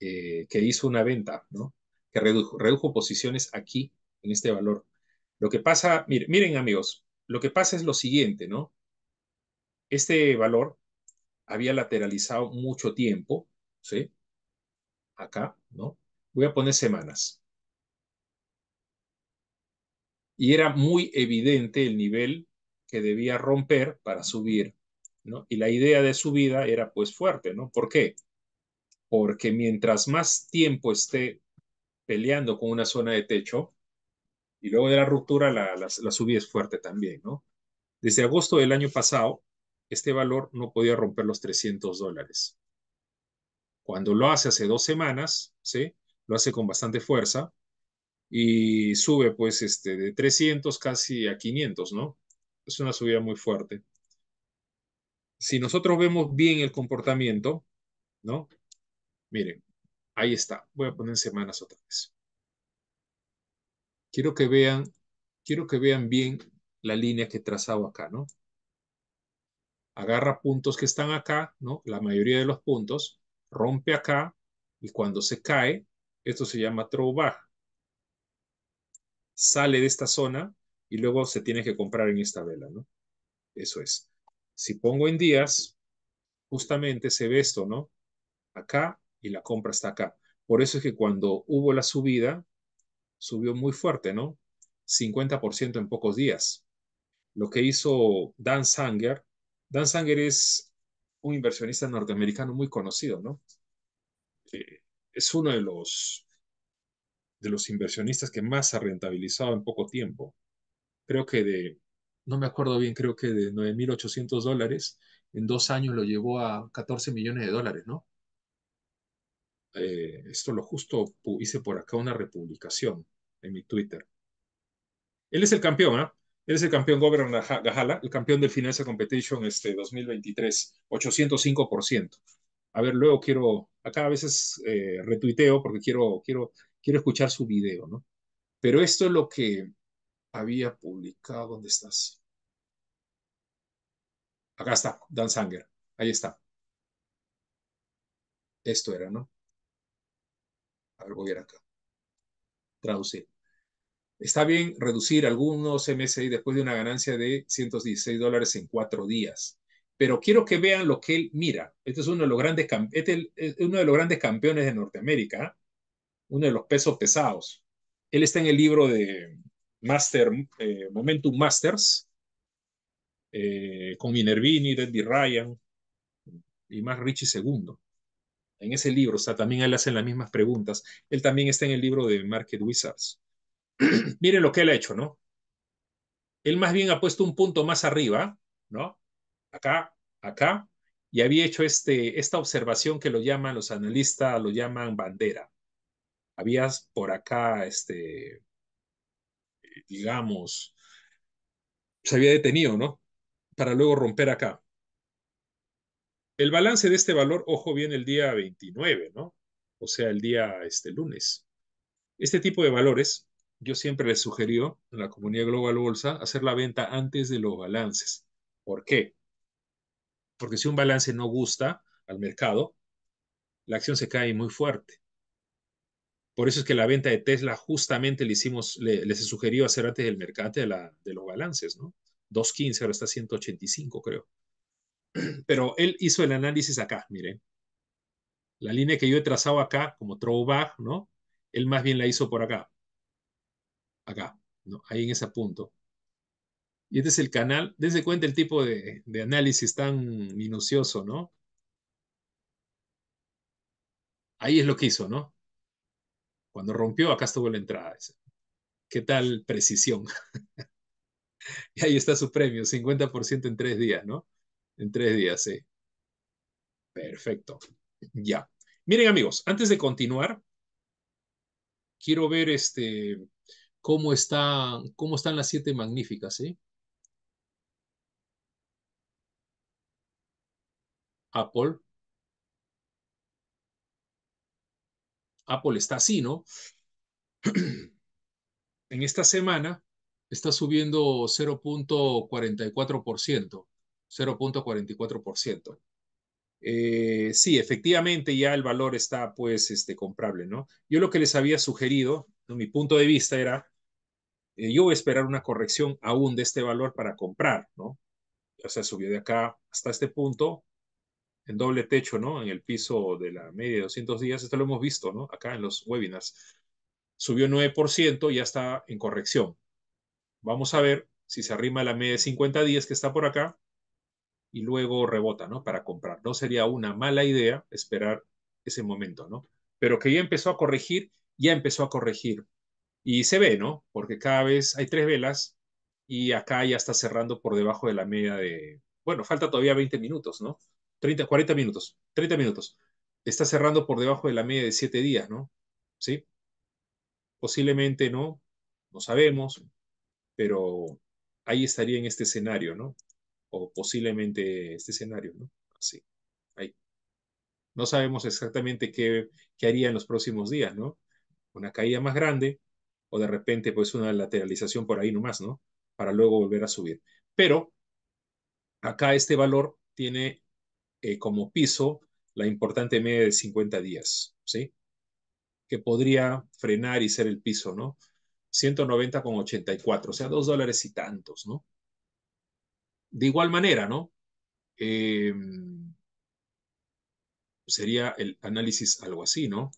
que hizo una venta, ¿no? Que redujo, redujo posiciones aquí en este valor. Lo que pasa, miren, miren amigos, lo que pasa es lo siguiente, ¿no? Este valor había lateralizado mucho tiempo, ¿sí? Acá, ¿no? Voy a poner semanas. Y era muy evidente el nivel que debía romper para subir, ¿no? Y la idea de subida era pues fuerte, ¿no? ¿Por qué? Porque mientras más tiempo esté peleando con una zona de techo, y luego de la ruptura la, la, subida es fuerte también, ¿no? Desde agosto del año pasado, este valor no podía romper los 300 dólares. Cuando lo hace hace dos semanas, ¿sí? Lo hace con bastante fuerza y sube pues este, de 300 casi a 500, ¿no? Es una subida muy fuerte. Si nosotros vemos bien el comportamiento, ¿no? Miren, ahí está. Voy a poner semanas otra vez. Quiero que vean, quiero que vean bien la línea que he trazado acá, ¿no? Agarra puntos que están acá, ¿no? La mayoría de los puntos, rompe acá y cuando se cae, esto se llama throwback. Sale de esta zona y luego se tiene que comprar en esta vela, ¿no? Eso es. Si pongo en días, justamente se ve esto, ¿no? Acá y la compra está acá. Por eso es que cuando hubo la subida, subió muy fuerte, ¿no? 50% en pocos días. Lo que hizo Dan Sanger, Dan Sanger es un inversionista norteamericano muy conocido, ¿no? Eh, es uno de los, de los inversionistas que más ha rentabilizado en poco tiempo. Creo que de, no me acuerdo bien, creo que de 9.800 dólares, en dos años lo llevó a 14 millones de dólares, ¿no? Eh, esto lo justo hice por acá una republicación en mi Twitter. Él es el campeón, ¿ah? Él es el campeón Governor Gajala, el campeón del Financial Competition este 2023, 805%. A ver, luego quiero, acá a veces eh, retuiteo porque quiero, quiero, quiero escuchar su video, ¿no? Pero esto es lo que había publicado. ¿Dónde estás? Acá está, Dan Sanger. Ahí está. Esto era, ¿no? A ver, ir acá. Traducir. Está bien reducir algunos MSI después de una ganancia de 116 dólares en cuatro días. Pero quiero que vean lo que él mira. Este es uno de los grandes, este es uno de los grandes campeones de Norteamérica, uno de los pesos pesados. Él está en el libro de Master, eh, Momentum Masters, eh, con Minervini, Debbie Ryan y más Richie II. En ese libro, o sea, también él hace las mismas preguntas. Él también está en el libro de Market Wizards. Miren lo que él ha hecho, ¿no? Él más bien ha puesto un punto más arriba, ¿no? Acá, acá, y había hecho este, esta observación que lo llaman los analistas, lo llaman bandera. Habías por acá, este, digamos, se había detenido, ¿no? Para luego romper acá. El balance de este valor, ojo, viene el día 29, ¿no? O sea, el día este lunes. Este tipo de valores yo siempre les sugerió en la comunidad Global Bolsa hacer la venta antes de los balances. ¿Por qué? Porque si un balance no gusta al mercado, la acción se cae muy fuerte. Por eso es que la venta de Tesla justamente le hicimos, le, les sugirió hacer antes del mercado de, la, de los balances, ¿no? 2.15, ahora está 185, creo. Pero él hizo el análisis acá, miren. La línea que yo he trazado acá, como throwback, ¿no? Él más bien la hizo por acá acá, ¿no? ahí en ese punto. Y este es el canal, desde cuenta el tipo de, de análisis tan minucioso, ¿no? Ahí es lo que hizo, ¿no? Cuando rompió, acá estuvo la entrada. ¿Qué tal precisión? y ahí está su premio, 50% en tres días, ¿no? En tres días, sí. Perfecto. Ya. Miren, amigos, antes de continuar, quiero ver este, cómo, está, cómo están las siete magníficas, ¿sí? Apple. Apple está así, ¿no? en esta semana está subiendo 0.44%, 0.44%. Eh, sí, efectivamente ya el valor está pues este, comprable, ¿no? Yo lo que les había sugerido, mi punto de vista era Eh, yo voy a esperar una corrección aún de este valor para comprar, ¿no? O sea, subió de acá hasta este punto, en doble techo, ¿no? En el piso de la media de 200 días, esto lo hemos visto, ¿no? Acá en los webinars. Subió 9%, ya está en corrección. Vamos a ver si se arrima la media de 50 días que está por acá y luego rebota, ¿no? Para comprar. No sería una mala idea esperar ese momento, ¿no? Pero que ya empezó a corregir, ya empezó a corregir. Y se ve, ¿no? Porque cada vez hay tres velas y acá ya está cerrando por debajo de la media de... Bueno, falta todavía 20 minutos, ¿no? 30, 40 minutos, 30 minutos. Está cerrando por debajo de la media de 7 días, ¿no? ¿Sí? Posiblemente no, no sabemos, pero ahí estaría en este escenario, ¿no? O posiblemente este escenario, ¿no? Así, ahí. No sabemos exactamente qué, qué haría en los próximos días, ¿no? Una caída más grande o de repente pues una lateralización por ahí nomás, ¿no? Para luego volver a subir. Pero acá este valor tiene eh, como piso la importante media de 50 días, ¿sí? Que podría frenar y ser el piso, ¿no? 190 con 84, o sea, dos dólares y tantos, ¿no? De igual manera, ¿no? Eh, sería el análisis algo así, ¿no?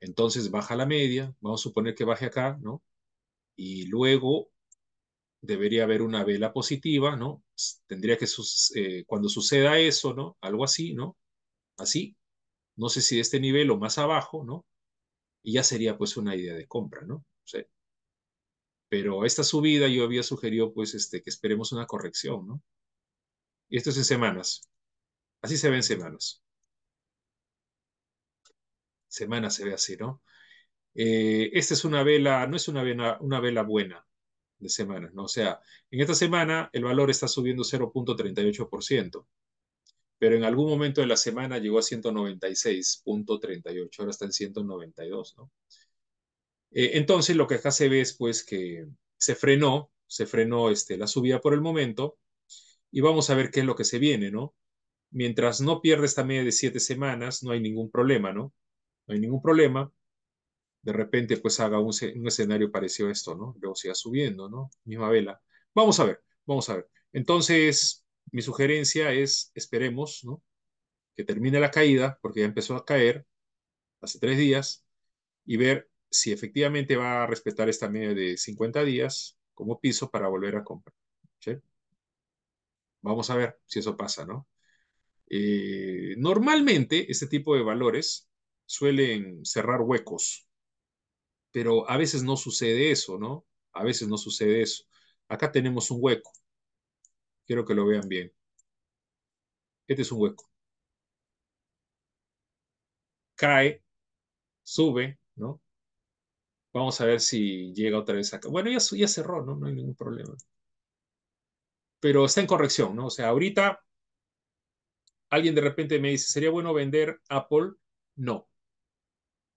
Entonces baja la media, vamos a suponer que baje acá, ¿no? Y luego debería haber una vela positiva, ¿no? Tendría que, eh, cuando suceda eso, ¿no? Algo así, ¿no? Así, no sé si de este nivel o más abajo, ¿no? Y ya sería pues una idea de compra, ¿no? Pero esta subida yo había sugerido pues este, que esperemos una corrección, ¿no? Y esto es en semanas. Así se ve en semanas. Semanas se ve así, ¿no? Eh, esta es una vela, no es una vela, una vela buena de semanas, ¿no? O sea, en esta semana el valor está subiendo 0.38%, pero en algún momento de la semana llegó a 196.38, ahora está en 192, ¿no? Eh, entonces lo que acá se ve es pues que se frenó, se frenó este, la subida por el momento y vamos a ver qué es lo que se viene, ¿no? Mientras no pierda esta media de siete semanas, no hay ningún problema, ¿no? No hay ningún problema. De repente pues haga un, un escenario parecido a esto, ¿no? Luego siga subiendo, ¿no? Misma vela. Vamos a ver, vamos a ver. Entonces, mi sugerencia es, esperemos, ¿no? Que termine la caída, porque ya empezó a caer hace tres días, y ver si efectivamente va a respetar esta media de 50 días como piso para volver a comprar. Vamos a ver si eso pasa, ¿no? Eh, normalmente este tipo de valores suelen cerrar huecos, pero a veces no sucede eso, ¿no? A veces no sucede eso. Acá tenemos un hueco. Quiero que lo vean bien. Este es un hueco. Cae, sube, ¿no? Vamos a ver si llega otra vez acá. Bueno, ya, cerró, ¿no? No hay ningún problema. Pero está en corrección, ¿no? O sea, ahorita alguien de repente me dice, ¿sería bueno vender Apple? No.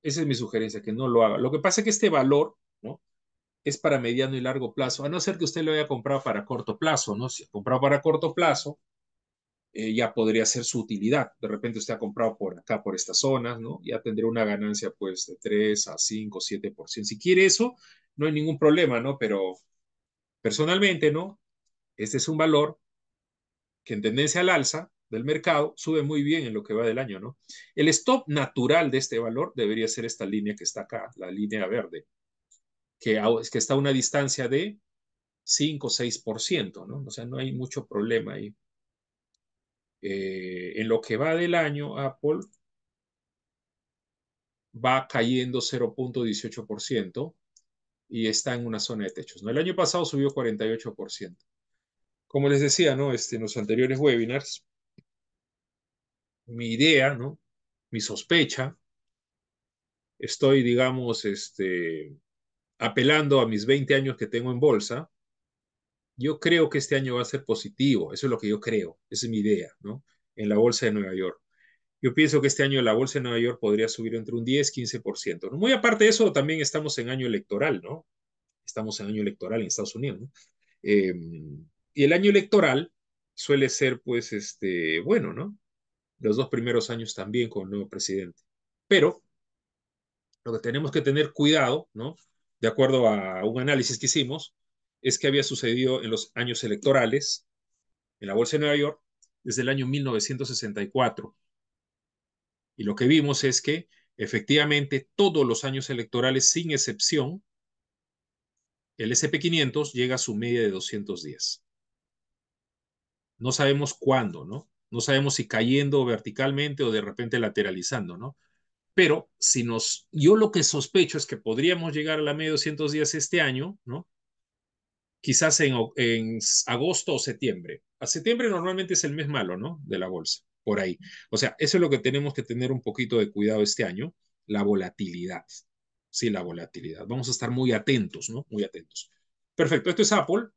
Esa es mi sugerencia, que no lo haga. Lo que pasa es que este valor, ¿no? Es para mediano y largo plazo, a no ser que usted lo haya comprado para corto plazo, ¿no? Si ha comprado para corto plazo, eh, ya podría ser su utilidad. De repente usted ha comprado por acá, por estas zonas, ¿no? Ya tendría una ganancia pues de 3 a 5, 7%. Si quiere eso, no hay ningún problema, ¿no? Pero personalmente, ¿no? Este es un valor que en tendencia al alza del mercado sube muy bien en lo que va del año, ¿no? El stop natural de este valor debería ser esta línea que está acá, la línea verde, que, que está a una distancia de 5 o 6%, ¿no? O sea, no hay mucho problema ahí. Eh, en lo que va del año, Apple va cayendo 0.18% y está en una zona de techos. ¿no? El año pasado subió 48%. Como les decía, ¿no? Este, en los anteriores webinars, mi idea, ¿no? Mi sospecha, estoy, digamos, este, apelando a mis 20 años que tengo en bolsa, yo creo que este año va a ser positivo, eso es lo que yo creo, esa es mi idea, ¿no? En la bolsa de Nueva York. Yo pienso que este año la bolsa de Nueva York podría subir entre un 10 15%. ¿no? Muy aparte de eso, también estamos en año electoral, ¿no? Estamos en año electoral en Estados Unidos, ¿no? Eh, y el año electoral suele ser, pues, este, bueno, ¿no? Los dos primeros años también con el nuevo presidente. Pero lo que tenemos que tener cuidado, ¿no? de acuerdo a un análisis que hicimos, es que había sucedido en los años electorales en la Bolsa de Nueva York desde el año 1964. Y lo que vimos es que efectivamente todos los años electorales, sin excepción, el SP500 llega a su media de 200 días. No sabemos cuándo, ¿no? No sabemos si cayendo verticalmente o de repente lateralizando, ¿no? Pero si nos, yo lo que sospecho es que podríamos llegar a la media de 200 días este año, ¿no? Quizás en, en agosto o septiembre. A septiembre normalmente es el mes malo, ¿no? De la bolsa, por ahí. O sea, eso es lo que tenemos que tener un poquito de cuidado este año, la volatilidad. Sí, la volatilidad. Vamos a estar muy atentos, ¿no? Muy atentos. Perfecto, esto es Apple.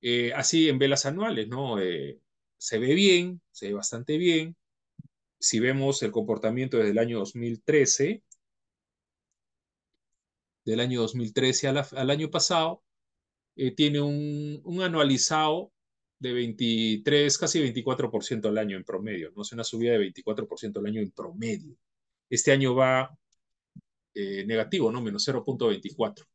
Eh, así en velas anuales, ¿no? Eh, se ve bien, se ve bastante bien. Si vemos el comportamiento desde el año 2013, del año 2013 al, al año pasado, eh, tiene un, un, anualizado de 23, casi 24% al año en promedio, ¿no? Es una subida de 24% al año en promedio. Este año va eh, negativo, ¿no? Menos 0.24.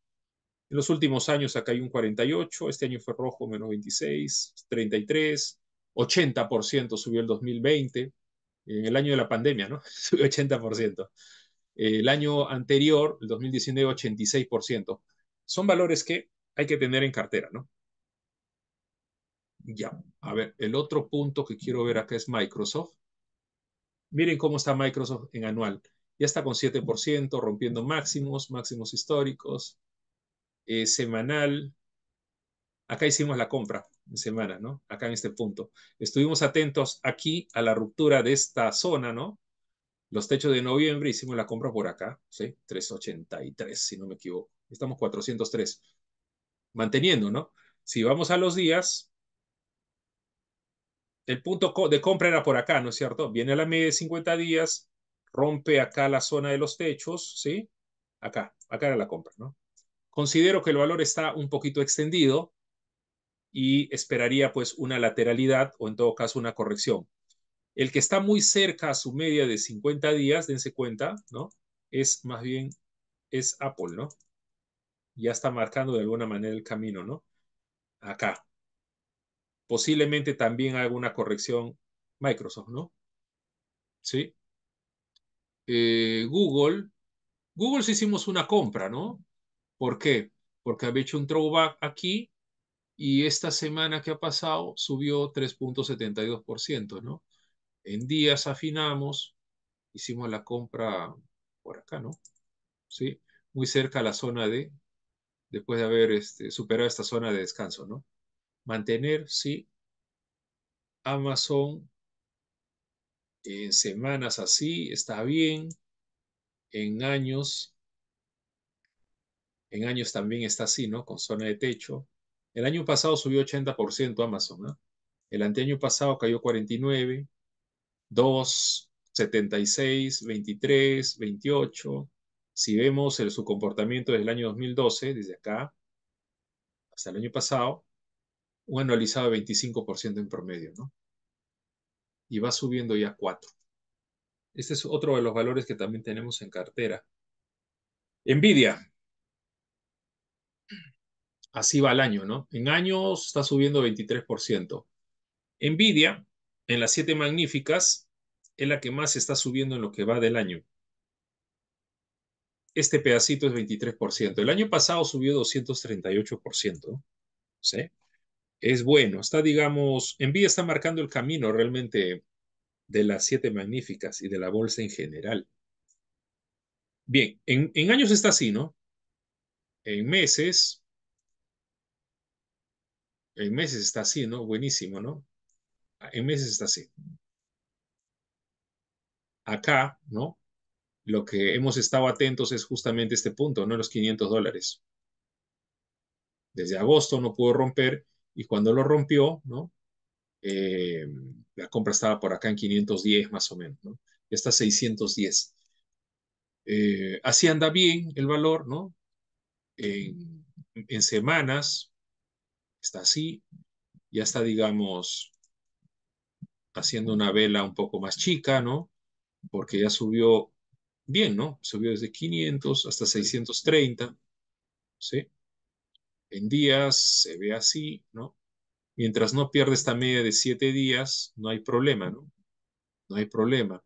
En los últimos años acá hay un 48, este año fue rojo, menos 26, 33, 80% subió el 2020, en el año de la pandemia, ¿no? Subió 80%. El año anterior, el 2019, 86%. Son valores que hay que tener en cartera, ¿no? Ya, a ver, el otro punto que quiero ver acá es Microsoft. Miren cómo está Microsoft en anual. Ya está con 7%, rompiendo máximos, máximos históricos. Eh, semanal. Acá hicimos la compra en semana, ¿no? Acá en este punto. Estuvimos atentos aquí a la ruptura de esta zona, ¿no? Los techos de noviembre hicimos la compra por acá, ¿sí? 383, si no me equivoco. Estamos 403. Manteniendo, ¿no? Si vamos a los días, el punto de compra era por acá, ¿no es cierto? Viene a la media de 50 días, rompe acá la zona de los techos, ¿sí? Acá, acá era la compra, ¿no? Considero que el valor está un poquito extendido y esperaría pues una lateralidad o en todo caso una corrección. El que está muy cerca a su media de 50 días, dense cuenta, ¿no? Es más bien, es Apple, ¿no? Ya está marcando de alguna manera el camino, ¿no? Acá. Posiblemente también haga una corrección Microsoft, ¿no? ¿Sí? Eh, Google, Google sí hicimos una compra, ¿no? ¿Por qué? Porque había hecho un throwback aquí y esta semana que ha pasado subió 3.72%, ¿no? En días afinamos, hicimos la compra por acá, ¿no? Sí, muy cerca a la zona de, después de haber este, superado esta zona de descanso, ¿no? Mantener, sí. Amazon en semanas así está bien. En años, en años también está así, ¿no? Con zona de techo. El año pasado subió 80% Amazon, ¿no? El anteaño pasado cayó 49, 2, 76, 23, 28. Si vemos su comportamiento desde el año 2012, desde acá hasta el año pasado, un anualizado de 25% en promedio, ¿no? Y va subiendo ya 4. Este es otro de los valores que también tenemos en cartera. Nvidia. Así va el año, ¿no? En años está subiendo 23%. Nvidia, en las siete magníficas, es la que más está subiendo en lo que va del año. Este pedacito es 23%. El año pasado subió 238%. ¿Sí? Es bueno. Está, digamos, Nvidia está marcando el camino realmente de las siete magníficas y de la bolsa en general. Bien, en, en años está así, ¿no? En meses, en meses está así, ¿no? Buenísimo, ¿no? En meses está así. Acá, ¿no? Lo que hemos estado atentos es justamente este punto, ¿no? Los 500 dólares. Desde agosto no pudo romper y cuando lo rompió, ¿no? Eh, la compra estaba por acá en 510 más o menos, ¿no? Ya está 610. Eh, así anda bien el valor, ¿no? En, en semanas está así, ya está, digamos, haciendo una vela un poco más chica, ¿no? Porque ya subió bien, ¿no? Subió desde 500 hasta 630. ¿sí? En días se ve así, ¿no? Mientras no pierde esta media de siete días, no hay problema, ¿no? No hay problema.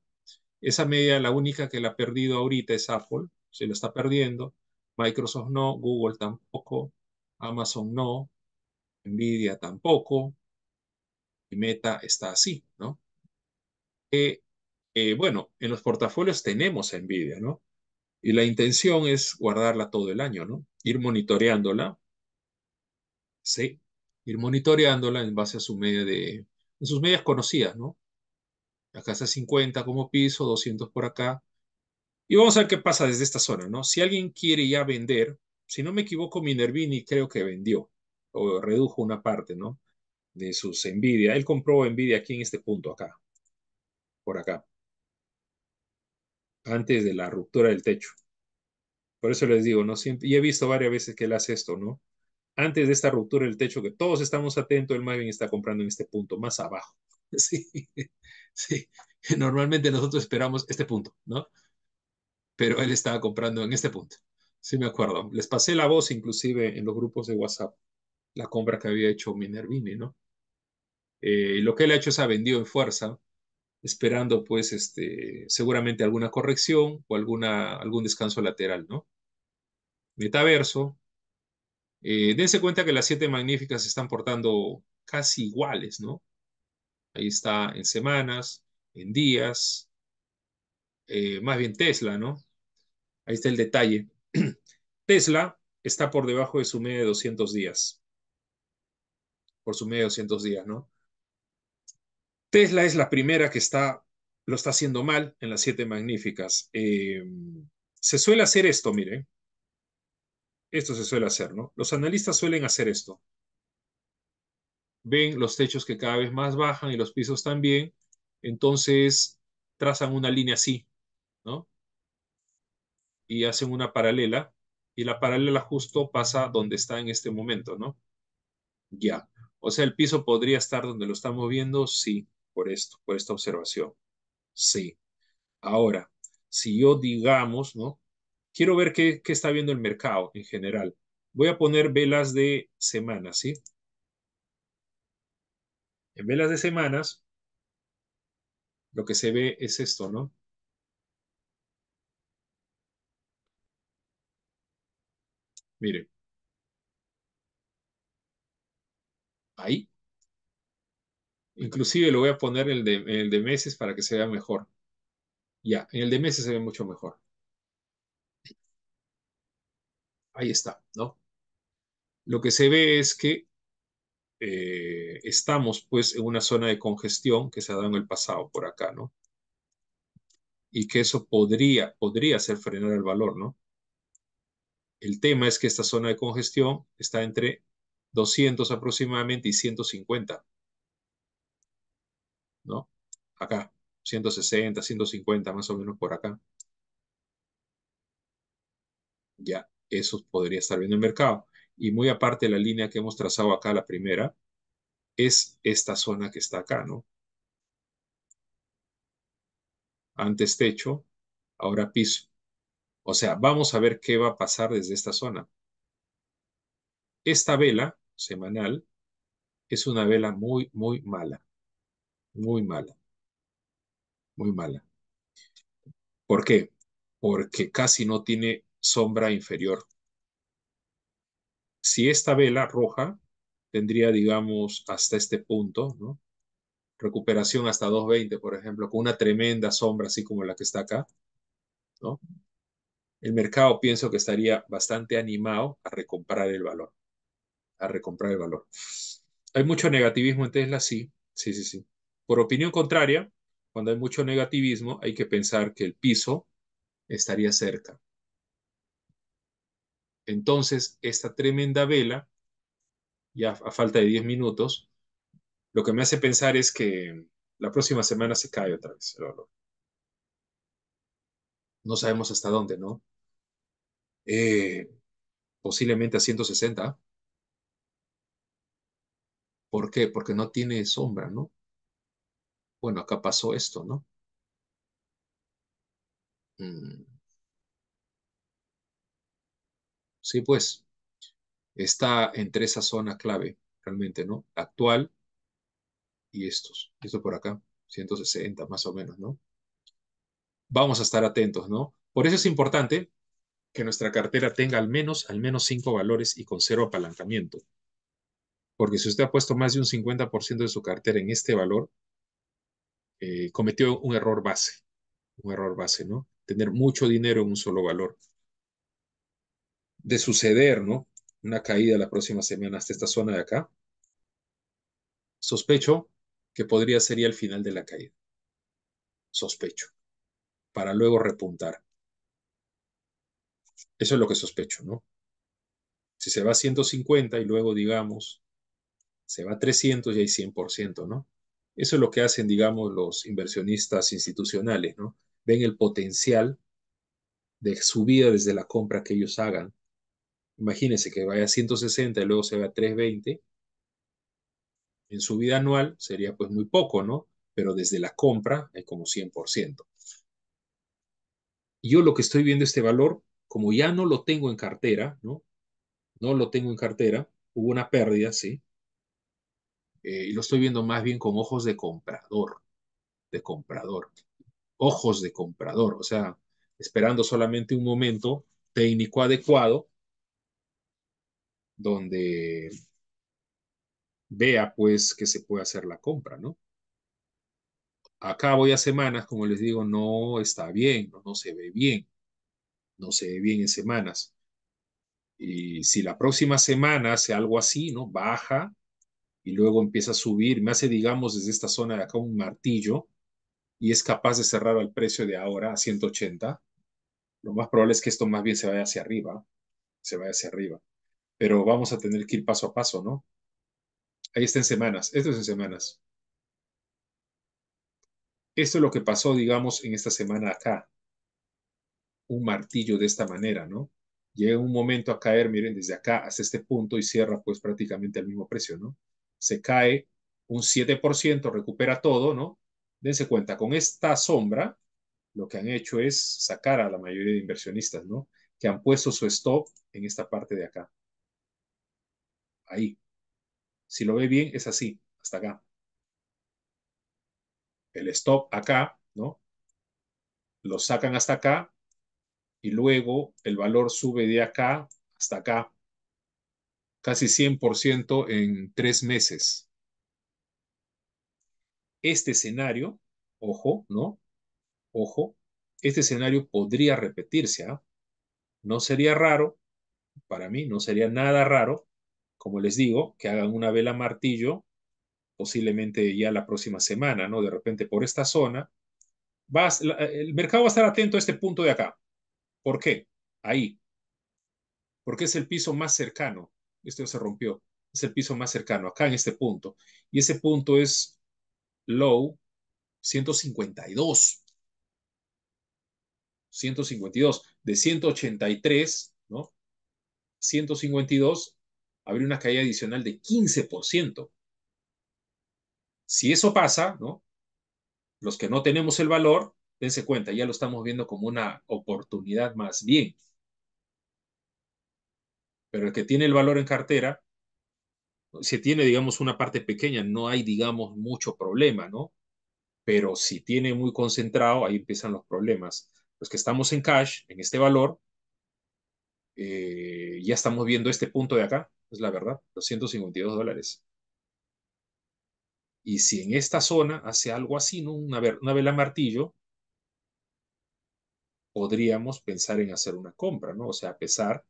Esa media, la única que la ha perdido ahorita es Apple, se la está perdiendo. Microsoft no, Google tampoco, Amazon no, Nvidia tampoco, y Meta está así, ¿no? Eh, eh, bueno, en los portafolios tenemos Nvidia, ¿no? Y la intención es guardarla todo el año, ¿no? Ir monitoreándola, sí, ir monitoreándola en base a su media de, sus medias conocidas, ¿no? Acá está 50 como piso, 200 por acá. Y vamos a ver qué pasa desde esta zona, ¿no? Si alguien quiere ya vender, si no me equivoco, Minervini creo que vendió o redujo una parte, ¿no? De sus Nvidia. Él compró Nvidia aquí en este punto, acá, por acá, antes de la ruptura del techo. Por eso les digo, ¿no? Siempre, y he visto varias veces que él hace esto, ¿no? Antes de esta ruptura del techo, que todos estamos atentos, el más está comprando en este punto, más abajo. Sí, sí. Normalmente nosotros esperamos este punto, ¿no? Pero él estaba comprando en este punto. Sí, me acuerdo. Les pasé la voz inclusive en los grupos de WhatsApp, la compra que había hecho Minervini, ¿no? Eh, lo que él ha hecho es ha vendido en fuerza, esperando pues este, seguramente alguna corrección o alguna, algún descanso lateral, ¿no? Metaverso. Eh, dense cuenta que las siete magníficas se están portando casi iguales, ¿no? Ahí está en semanas, en días, eh, más bien Tesla, ¿no? Ahí está el detalle. Tesla está por debajo de su media de 200 días. Por su media de 200 días, ¿no? Tesla es la primera que está, lo está haciendo mal en las siete magníficas. Eh, se suele hacer esto, miren. Esto se suele hacer, ¿no? Los analistas suelen hacer esto. Ven los techos que cada vez más bajan y los pisos también. Entonces trazan una línea así, ¿no? Y hacen una paralela. Y la paralela justo pasa donde está en este momento, ¿no? Ya. O sea, el piso podría estar donde lo estamos viendo, sí, por esto, por esta observación. Sí. Ahora, si yo digamos, ¿no? Quiero ver qué, qué está viendo el mercado en general. Voy a poner velas de semana, ¿sí? En velas de semanas, lo que se ve es esto, ¿no? Miren. Ahí. Inclusive lo voy a poner en el de, el de meses para que se vea mejor. Ya, en el de meses se ve mucho mejor. Ahí está, ¿no? Lo que se ve es que eh, estamos pues en una zona de congestión que se ha dado en el pasado por acá, ¿no? Y que eso podría, podría hacer frenar el valor, ¿no? El tema es que esta zona de congestión está entre 200 aproximadamente y 150, ¿no? Acá, 160, 150 más o menos por acá. Ya, eso podría estar viendo el mercado. Y muy aparte la línea que hemos trazado acá, la primera, es esta zona que está acá, ¿no? Antes techo, ahora piso. O sea, vamos a ver qué va a pasar desde esta zona. Esta vela semanal es una vela muy, muy mala. Muy mala. Muy mala. ¿Por qué? Porque casi no tiene sombra inferior. Si esta vela roja tendría, digamos, hasta este punto, ¿no? Recuperación hasta 220, por ejemplo, con una tremenda sombra así como la que está acá, ¿no? El mercado pienso que estaría bastante animado a recomprar el valor, a recomprar el valor. ¿Hay mucho negativismo en Tesla? Sí, sí, sí, sí. Por opinión contraria, cuando hay mucho negativismo, hay que pensar que el piso estaría cerca. Entonces, esta tremenda vela, ya a falta de 10 minutos, lo que me hace pensar es que la próxima semana se cae otra vez el valor. No sabemos hasta dónde, ¿no? Eh, posiblemente a 160. ¿Por qué? Porque no tiene sombra, ¿no? Bueno, acá pasó esto, ¿no? Mm. Sí, pues. está entre esa zona clave, realmente, ¿no? Actual y estos. Esto por acá, 160 más o menos, ¿no? Vamos a estar atentos, ¿no? Por eso es importante que nuestra cartera tenga al menos, al menos cinco valores y con cero apalancamiento. Porque si usted ha puesto más de un 50% de su cartera en este valor, eh, cometió un error base. Un error base, ¿no? Tener mucho dinero en un solo valor. De suceder, ¿no? Una caída la próxima semana hasta esta zona de acá. Sospecho que podría ser ya el final de la caída. Sospecho. Para luego repuntar. Eso es lo que sospecho, ¿no? Si se va a 150 y luego, digamos, se va a 300 y hay 100%, ¿no? Eso es lo que hacen, digamos, los inversionistas institucionales, ¿no? Ven el potencial de subida desde la compra que ellos hagan. Imagínense que vaya a 160 y luego se va a 320. En subida anual sería pues muy poco, ¿no? Pero desde la compra hay como 100%. Y yo lo que estoy viendo este valor, como ya no lo tengo en cartera, ¿no? No lo tengo en cartera, hubo una pérdida, ¿sí? Eh, y lo estoy viendo más bien con ojos de comprador, de comprador, ojos de comprador, o sea, esperando solamente un momento técnico adecuado donde vea pues que se puede hacer la compra, ¿no? Acá voy a semanas, como les digo, no está bien, no, no se ve bien, no se ve bien en semanas. Y si la próxima semana hace algo así, ¿no? Baja, y luego empieza a subir, me hace, digamos, desde esta zona de acá un martillo y es capaz de cerrar al precio de ahora a 180, lo más probable es que esto más bien se vaya hacia arriba, se vaya hacia arriba. Pero vamos a tener que ir paso a paso, ¿no? Ahí está en semanas, esto es en semanas. Esto es lo que pasó, digamos, en esta semana acá. Un martillo de esta manera, ¿no? Llega un momento a caer, miren, desde acá hasta este punto y cierra pues prácticamente al mismo precio, ¿no? Se cae un 7%, recupera todo, ¿no? Dense cuenta, con esta sombra, lo que han hecho es sacar a la mayoría de inversionistas, ¿no? Que han puesto su stop en esta parte de acá. Ahí. Si lo ve bien, es así, hasta acá. El stop acá, ¿no? Lo sacan hasta acá y luego el valor sube de acá hasta acá casi 100% en tres meses. Este escenario, ojo, ¿no? Ojo, este escenario podría repetirse. ¿ah? No sería raro, para mí no sería nada raro, como les digo, que hagan una vela martillo, posiblemente ya la próxima semana, ¿no? De repente por esta zona. Vas, el mercado va a estar atento a este punto de acá. ¿Por qué? Ahí. Porque es el piso más cercano esto se rompió, es el piso más cercano, acá en este punto. Y ese punto es low 152. 152. De 183, ¿no? 152, habría una caída adicional de 15%. Si eso pasa, ¿no? Los que no tenemos el valor, dense cuenta, ya lo estamos viendo como una oportunidad más bien. Pero el que tiene el valor en cartera, si tiene, digamos, una parte pequeña, no hay, digamos, mucho problema, ¿no? Pero si tiene muy concentrado, ahí empiezan los problemas. Los que estamos en cash, en este valor, eh, ya estamos viendo este punto de acá, es la verdad, 252 dólares. Y si en esta zona hace algo así, ¿no? Una, una vela martillo, podríamos pensar en hacer una compra, ¿no? O sea, a pesar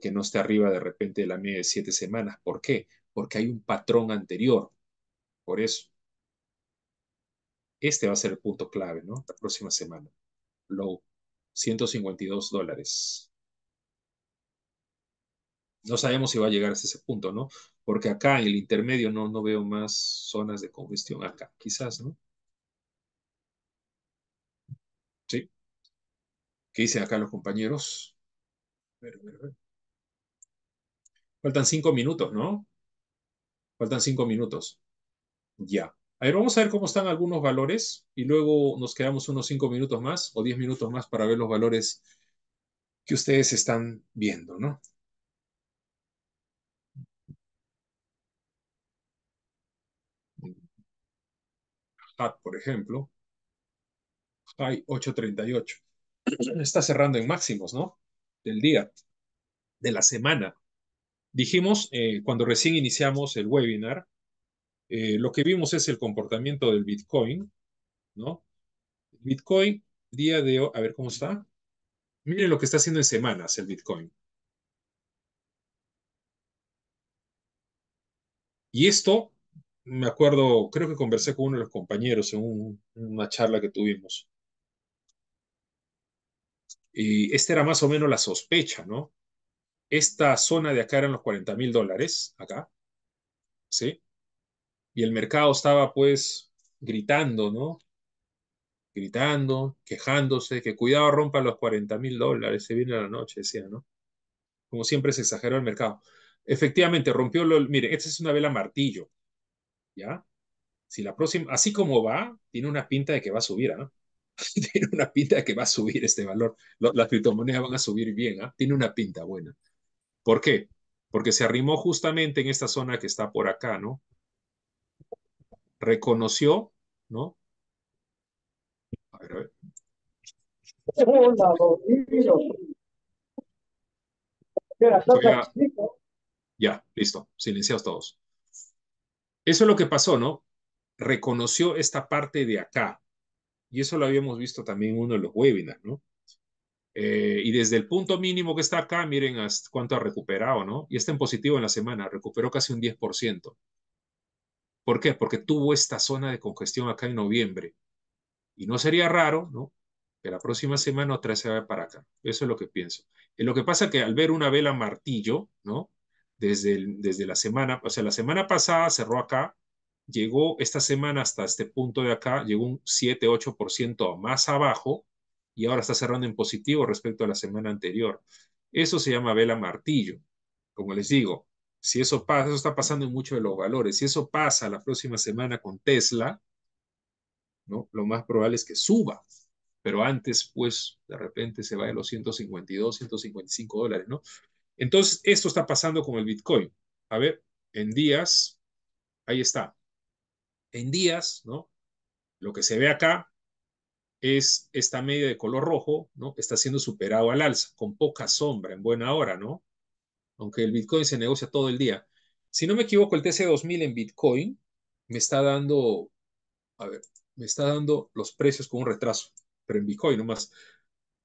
que no esté arriba de repente de la media de siete semanas. ¿Por qué? Porque hay un patrón anterior. Por eso. Este va a ser el punto clave, ¿no? La próxima semana. Low, 152 dólares. No sabemos si va a llegar a ese punto, ¿no? Porque acá en el intermedio no, no veo más zonas de congestión. Acá, quizás, ¿no? ¿Sí? ¿Qué dicen acá los compañeros? A ver, a ver, a ver. Faltan cinco minutos, ¿no? Faltan cinco minutos. Ya. A ver, vamos a ver cómo están algunos valores y luego nos quedamos unos cinco minutos más o diez minutos más para ver los valores que ustedes están viendo, ¿no? HAT, por ejemplo. HAI 838. Está cerrando en máximos, ¿no? Del día, de la semana. Dijimos, eh, cuando recién iniciamos el webinar, eh, lo que vimos es el comportamiento del Bitcoin, ¿no? Bitcoin, día de hoy, a ver cómo está. Miren lo que está haciendo en semanas el Bitcoin. Y esto, me acuerdo, creo que conversé con uno de los compañeros en una charla que tuvimos. Y esta era más o menos la sospecha, ¿no? Esta zona de acá eran los 40 mil dólares, acá, ¿sí? Y el mercado estaba pues gritando, ¿no? Gritando, quejándose, que cuidado rompa los 40 mil dólares, se viene la noche, decía, ¿no? Como siempre se exageró el mercado. Efectivamente, rompió, lo, mire, esta es una vela martillo, ¿ya? Si la próxima, así como va, tiene una pinta de que va a subir, ¿ah? tiene una pinta de que va a subir este valor. las criptomonedas van a subir bien, ¿ah? Tiene una pinta buena. ¿Por qué? Porque se arrimó justamente en esta zona que está por acá, ¿no? Reconoció, ¿no? A ver, a ver. Ya, listo, silenciados todos. Eso es lo que pasó, ¿no? Reconoció esta parte de acá. Y eso lo habíamos visto también en uno de los webinars, ¿no? Eh, y desde el punto mínimo que está acá, miren hasta cuánto ha recuperado, ¿no? Y está en positivo en la semana, recuperó casi un 10%. ¿Por qué? Porque tuvo esta zona de congestión acá en noviembre. Y no sería raro, ¿no? Que la próxima semana otra vez se vaya para acá. Eso es lo que pienso. Y lo que pasa es que al ver una vela martillo, ¿no? Desde, desde la semana, o sea, la semana pasada cerró acá, llegó esta semana hasta este punto de acá, llegó un 7-8% más abajo, y ahora está cerrando en positivo respecto a la semana anterior. Eso se llama vela martillo. Como les digo, si eso pasa, eso está pasando en muchos de los valores. Si eso pasa la próxima semana con Tesla, ¿no? Lo más probable es que suba. Pero antes, pues, de repente se va a los 152, 155 dólares, ¿no? Entonces, esto está pasando con el Bitcoin. A ver, en días, ahí está. En días, ¿no? Lo que se ve acá es esta media de color rojo, ¿no? Está siendo superado al alza, con poca sombra, en buena hora, ¿no? Aunque el Bitcoin se negocia todo el día. Si no me equivoco, el TC2000 en Bitcoin me está dando, a ver, me está dando los precios con un retraso, pero en Bitcoin nomás.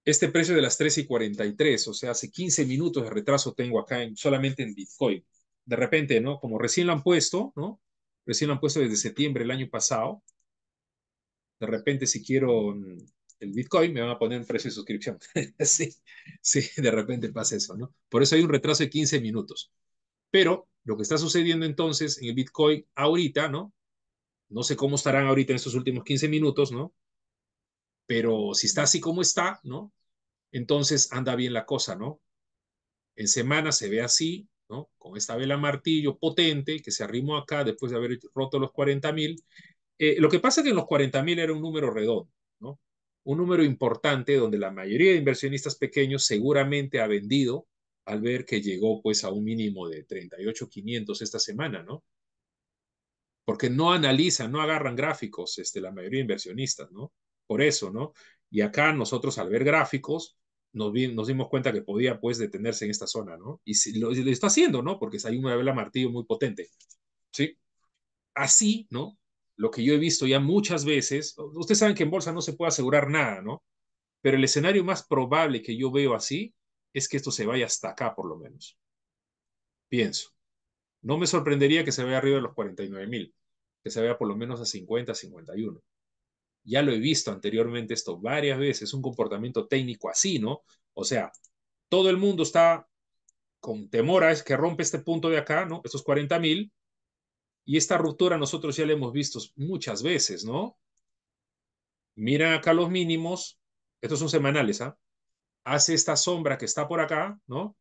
Este precio de las 3 y 43, o sea, hace 15 minutos de retraso tengo acá en, solamente en Bitcoin. De repente, ¿no? Como recién lo han puesto, ¿no? Recién lo han puesto desde septiembre del año pasado, de repente si quiero mm, el Bitcoin, me van a poner un precio de suscripción. sí, sí, de repente pasa eso, ¿no? Por eso hay un retraso de 15 minutos. Pero lo que está sucediendo entonces en el Bitcoin ahorita, ¿no? No sé cómo estarán ahorita en estos últimos 15 minutos, ¿no? Pero si está así como está, ¿no? Entonces anda bien la cosa, ¿no? En semana se ve así, ¿no? Con esta vela martillo potente que se arrimó acá después de haber roto los 40 mil eh, lo que pasa es que en los 40.000 era un número redondo, ¿no? Un número importante donde la mayoría de inversionistas pequeños seguramente ha vendido al ver que llegó pues a un mínimo de 38.500 esta semana, ¿no? Porque no analizan, no agarran gráficos, este, la mayoría de inversionistas, ¿no? Por eso, ¿no? Y acá nosotros al ver gráficos nos, dimos cuenta que podía pues detenerse en esta zona, ¿no? Y lo, lo está haciendo, ¿no? Porque hay una vela martillo muy potente, ¿sí? Así, ¿no? Lo que yo he visto ya muchas veces, ustedes saben que en bolsa no se puede asegurar nada, ¿no? Pero el escenario más probable que yo veo así es que esto se vaya hasta acá por lo menos. Pienso. No me sorprendería que se vaya arriba de los 49 mil, que se vaya por lo menos a 50, 51. Ya lo he visto anteriormente esto varias veces, un comportamiento técnico así, ¿no? O sea, todo el mundo está con temor a que rompe este punto de acá, ¿no? Estos 40 mil, y esta ruptura nosotros ya la hemos visto muchas veces, ¿no? Miren acá los mínimos, estos son semanales, ¿ah? Hace esta sombra que está por acá, ¿no?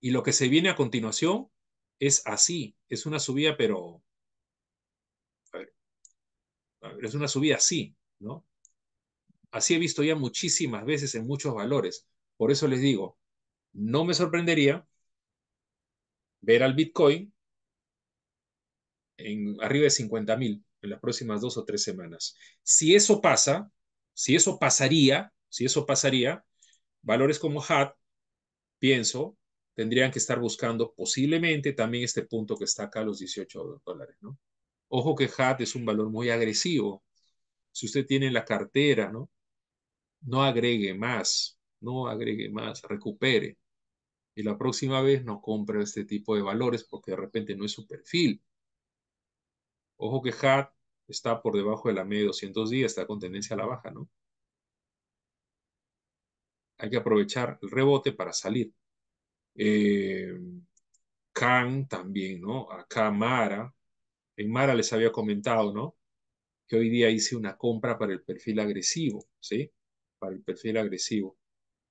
Y lo que se viene a continuación es así, es una subida, pero... A ver, es una subida así, ¿no? Así he visto ya muchísimas veces en muchos valores. Por eso les digo, no me sorprendería ver al Bitcoin en arriba de 50 mil en las próximas dos o tres semanas. Si eso pasa, si eso pasaría, si eso pasaría, valores como HAT, pienso, tendrían que estar buscando posiblemente también este punto que está acá, los 18 dólares, ¿no? Ojo que HAT es un valor muy agresivo. Si usted tiene la cartera, ¿no? No agregue más, no agregue más, recupere. Y la próxima vez no compre este tipo de valores porque de repente no es su perfil. Ojo que HAT está por debajo de la media de 200 días, está con tendencia a la baja, ¿no? Hay que aprovechar el rebote para salir. Eh, Can también, ¿no? Acá Mara. En Mara les había comentado, ¿no? Que hoy día hice una compra para el perfil agresivo, ¿sí? Para el perfil agresivo.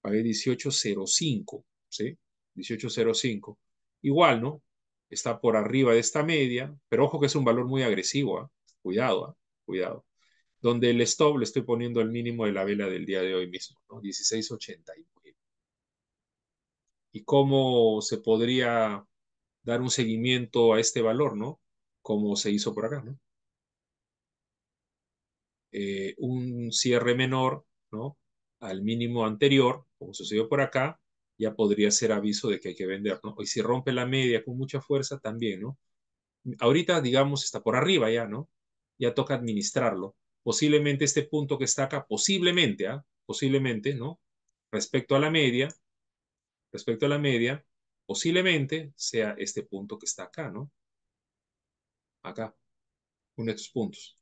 Pagué 18.05, ¿sí? 18.05. Igual, ¿no? Está por arriba de esta media, pero ojo que es un valor muy agresivo, ¿ah? Cuidado, ¿ah? Cuidado. Donde el stop le estoy poniendo el mínimo de la vela del día de hoy mismo, ¿no? 16.89 y cómo se podría dar un seguimiento a este valor, ¿no? Como se hizo por acá, ¿no? Eh, un cierre menor, ¿no? Al mínimo anterior, como sucedió por acá, ya podría ser aviso de que hay que vender, ¿no? Y si rompe la media con mucha fuerza, también, ¿no? Ahorita, digamos, está por arriba ya, ¿no? Ya toca administrarlo. Posiblemente este punto que está acá, posiblemente, ¿ah? Posiblemente, ¿no? Respecto a la media, respecto a la media, posiblemente sea este punto que está acá, ¿no? Acá, uno de estos puntos.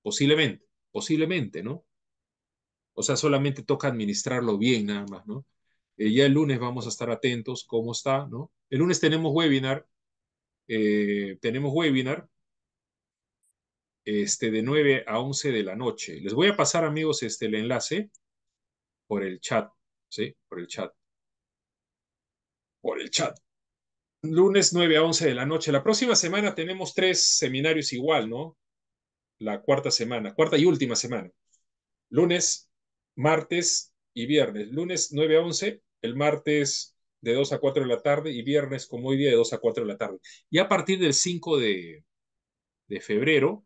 Posiblemente, posiblemente, ¿no? O sea, solamente toca administrarlo bien nada más, ¿no? Eh, ya el lunes vamos a estar atentos cómo está, ¿no? El lunes tenemos webinar, eh, tenemos webinar este, de 9 a 11 de la noche. Les voy a pasar, amigos, este, el enlace por el chat, ¿sí? Por el chat por el chat. Lunes 9 a 11 de la noche. La próxima semana tenemos tres seminarios igual, ¿no? La cuarta semana, cuarta y última semana. Lunes, martes y viernes. Lunes 9 a 11, el martes de 2 a 4 de la tarde y viernes como hoy día de 2 a 4 de la tarde. Y a partir del 5 de, de febrero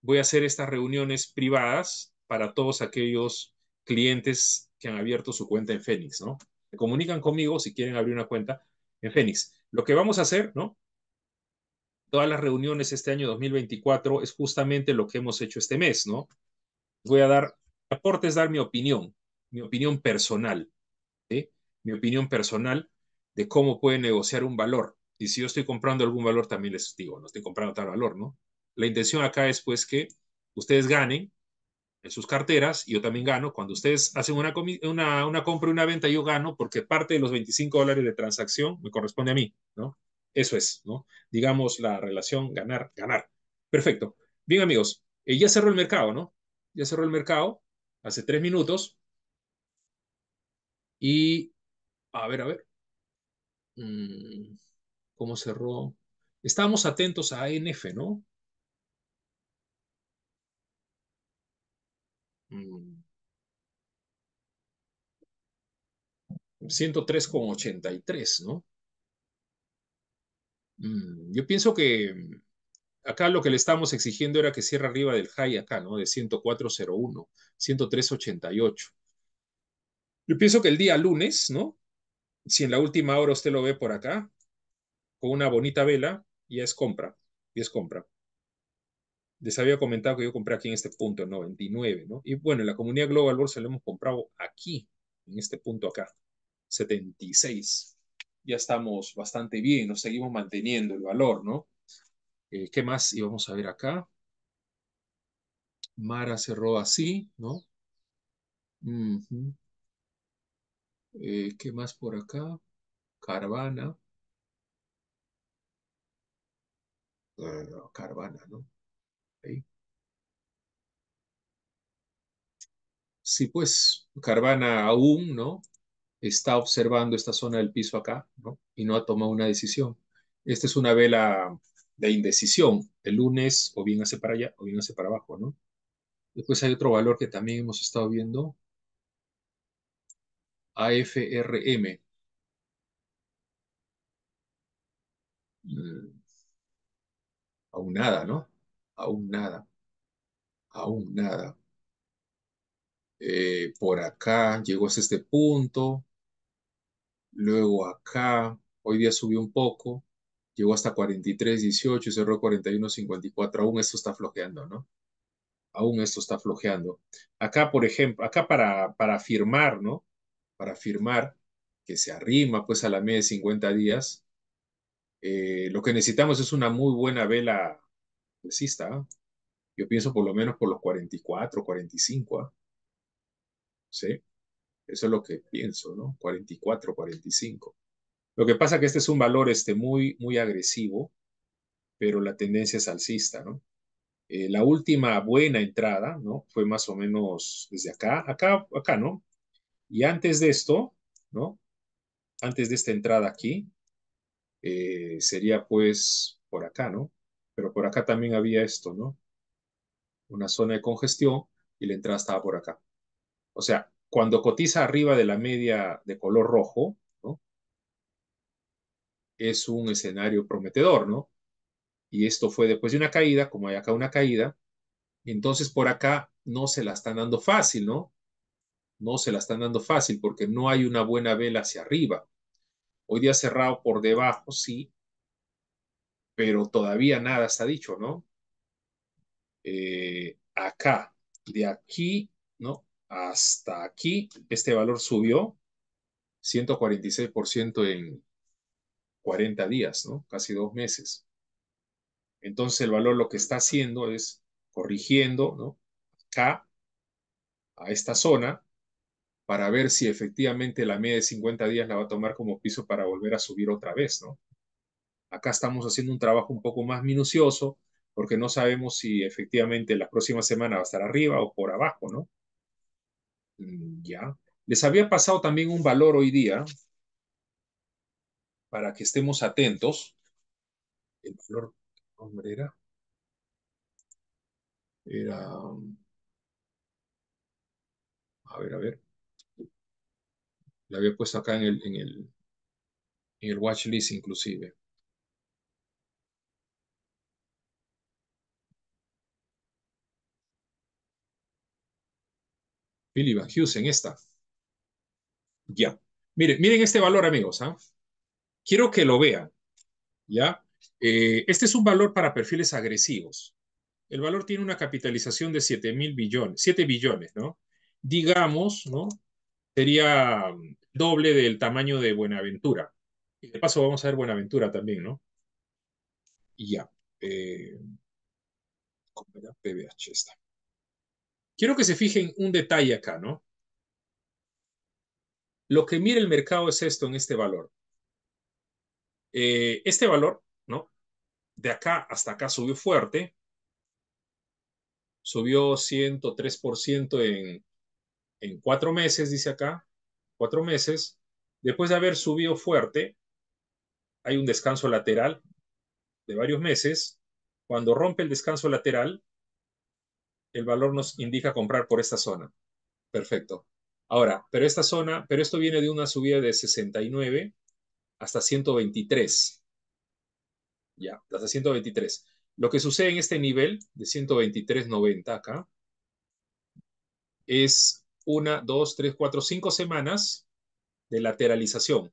voy a hacer estas reuniones privadas para todos aquellos clientes que han abierto su cuenta en Fénix, ¿no? se comunican conmigo si quieren abrir una cuenta en Fénix. Lo que vamos a hacer, ¿no? Todas las reuniones este año 2024 es justamente lo que hemos hecho este mes, ¿no? Voy a dar, aportes, dar mi opinión, mi opinión personal, ¿sí? Mi opinión personal de cómo puede negociar un valor. Y si yo estoy comprando algún valor, también les digo, no estoy comprando tal valor, ¿no? La intención acá es pues que ustedes ganen en sus carteras y yo también gano. Cuando ustedes hacen una, una, una compra y una venta, yo gano porque parte de los 25 dólares de transacción me corresponde a mí, ¿no? Eso es, ¿no? Digamos la relación ganar, ganar. Perfecto. Bien, amigos, eh, ya cerró el mercado, ¿no? Ya cerró el mercado hace tres minutos. Y, a ver, a ver. Mm, ¿Cómo cerró? Estábamos atentos a ANF, ¿no? 103,83, ¿no? Mm, yo pienso que acá lo que le estamos exigiendo era que cierre arriba del high acá, ¿no? De 104.01, 103.88. Yo pienso que el día lunes, ¿no? Si en la última hora usted lo ve por acá, con una bonita vela, ya es compra, ya es compra les había comentado que yo compré aquí en este punto, 99, ¿no? Y bueno, en la comunidad Global Bolsa lo hemos comprado aquí, en este punto acá, 76. Ya estamos bastante bien, nos seguimos manteniendo el valor, ¿no? Eh, ¿Qué más? Y vamos a ver acá. Mara cerró así, ¿no? Eh, ¿Qué más por acá? Carvana. Carvana, ¿no? Sí, pues Carvana aún, ¿no? Está observando esta zona del piso acá, ¿no? Y no ha tomado una decisión. Esta es una vela de indecisión. El lunes o bien hace para allá o bien hace para abajo, ¿no? Después hay otro valor que también hemos estado viendo. AFRM. Mm. Aún nada, ¿no? Aún nada. Aún nada. Eh, por acá llegó hasta este punto. Luego acá, hoy día subió un poco. Llegó hasta 43.18 y cerró 41.54. Aún esto está flojeando, ¿no? Aún esto está flojeando. Acá, por ejemplo, acá para, para firmar, ¿no? Para firmar que se arrima pues a la media de 50 días, eh, lo que necesitamos es una muy buena vela alcista. ¿eh? Yo pienso por lo menos por los 44, 45. ¿eh? ¿Sí? Eso es lo que pienso, ¿no? 44, 45. Lo que pasa es que este es un valor este, muy, muy agresivo, pero la tendencia es alcista, ¿no? Eh, la última buena entrada, ¿no? Fue más o menos desde acá, acá, acá, ¿no? Y antes de esto, ¿no? Antes de esta entrada aquí, eh, sería pues por acá, ¿no? Pero por acá también había esto, ¿no? Una zona de congestión y la entrada estaba por acá. O sea, cuando cotiza arriba de la media de color rojo, ¿no? Es un escenario prometedor, ¿no? Y esto fue después de una caída, como hay acá una caída, entonces por acá no se la están dando fácil, ¿no? No se la están dando fácil porque no hay una buena vela hacia arriba. Hoy día cerrado por debajo, sí, pero todavía nada está dicho, ¿no? Eh, acá, de aquí, ¿no? Hasta aquí, este valor subió 146% en 40 días, ¿no? Casi dos meses. Entonces el valor lo que está haciendo es corrigiendo, ¿no? Acá, a esta zona, para ver si efectivamente la media de 50 días la va a tomar como piso para volver a subir otra vez, ¿no? Acá estamos haciendo un trabajo un poco más minucioso porque no sabemos si efectivamente la próxima semana va a estar arriba o por abajo, ¿no? Mm, ya. Les había pasado también un valor hoy día para que estemos atentos. El valor, hombre, era, era, a ver, a ver. La había puesto acá en el, en el, en el watch list inclusive. Billy Van Heusen, esta. Ya. Miren, miren este valor, amigos. ¿ah? Quiero que lo vean. ¿Ya? Eh, este es un valor para perfiles agresivos. El valor tiene una capitalización de 7 mil billones, 7 billones, ¿no? Digamos, ¿no? Sería doble del tamaño de Buenaventura. Y de paso vamos a ver Buenaventura también, ¿no? Y ya. Eh. PBH está. Quiero que se fijen un detalle acá, ¿no? Lo que mira el mercado es esto en este valor. Eh, este valor, ¿no? De acá hasta acá subió fuerte. Subió 103% en, en cuatro meses, dice acá. Cuatro meses. Después de haber subido fuerte, hay un descanso lateral de varios meses. Cuando rompe el descanso lateral, el valor nos indica comprar por esta zona. Perfecto. Ahora, pero esta zona, pero esto viene de una subida de 69 hasta 123. Ya, hasta 123. Lo que sucede en este nivel de 123.90 acá es una, dos, tres, cuatro, cinco semanas de lateralización.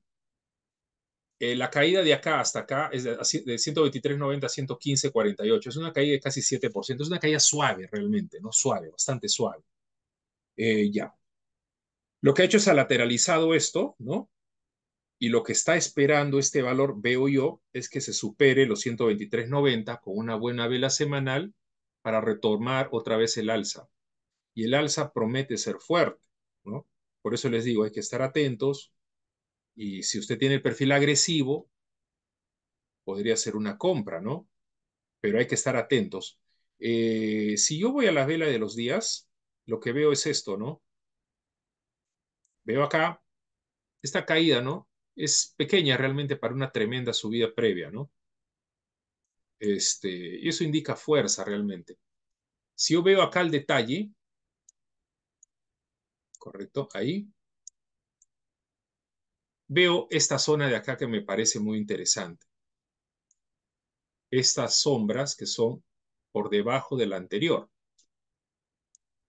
Eh, la caída de acá hasta acá es de, de 123.90 a 115.48. Es una caída de casi 7%. Es una caída suave realmente, ¿no? Suave, bastante suave. Eh, ya. Lo que ha hecho es ha lateralizado esto, ¿no? Y lo que está esperando este valor, veo yo, es que se supere los 123.90 con una buena vela semanal para retomar otra vez el alza. Y el alza promete ser fuerte, ¿no? Por eso les digo, hay que estar atentos, y si usted tiene el perfil agresivo, podría ser una compra, ¿no? Pero hay que estar atentos. Eh, si yo voy a la vela de los días, lo que veo es esto, ¿no? Veo acá esta caída, ¿no? Es pequeña realmente para una tremenda subida previa, ¿no? Este, y eso indica fuerza realmente. Si yo veo acá el detalle, correcto, ahí, veo esta zona de acá que me parece muy interesante. estas sombras que son por debajo de la anterior.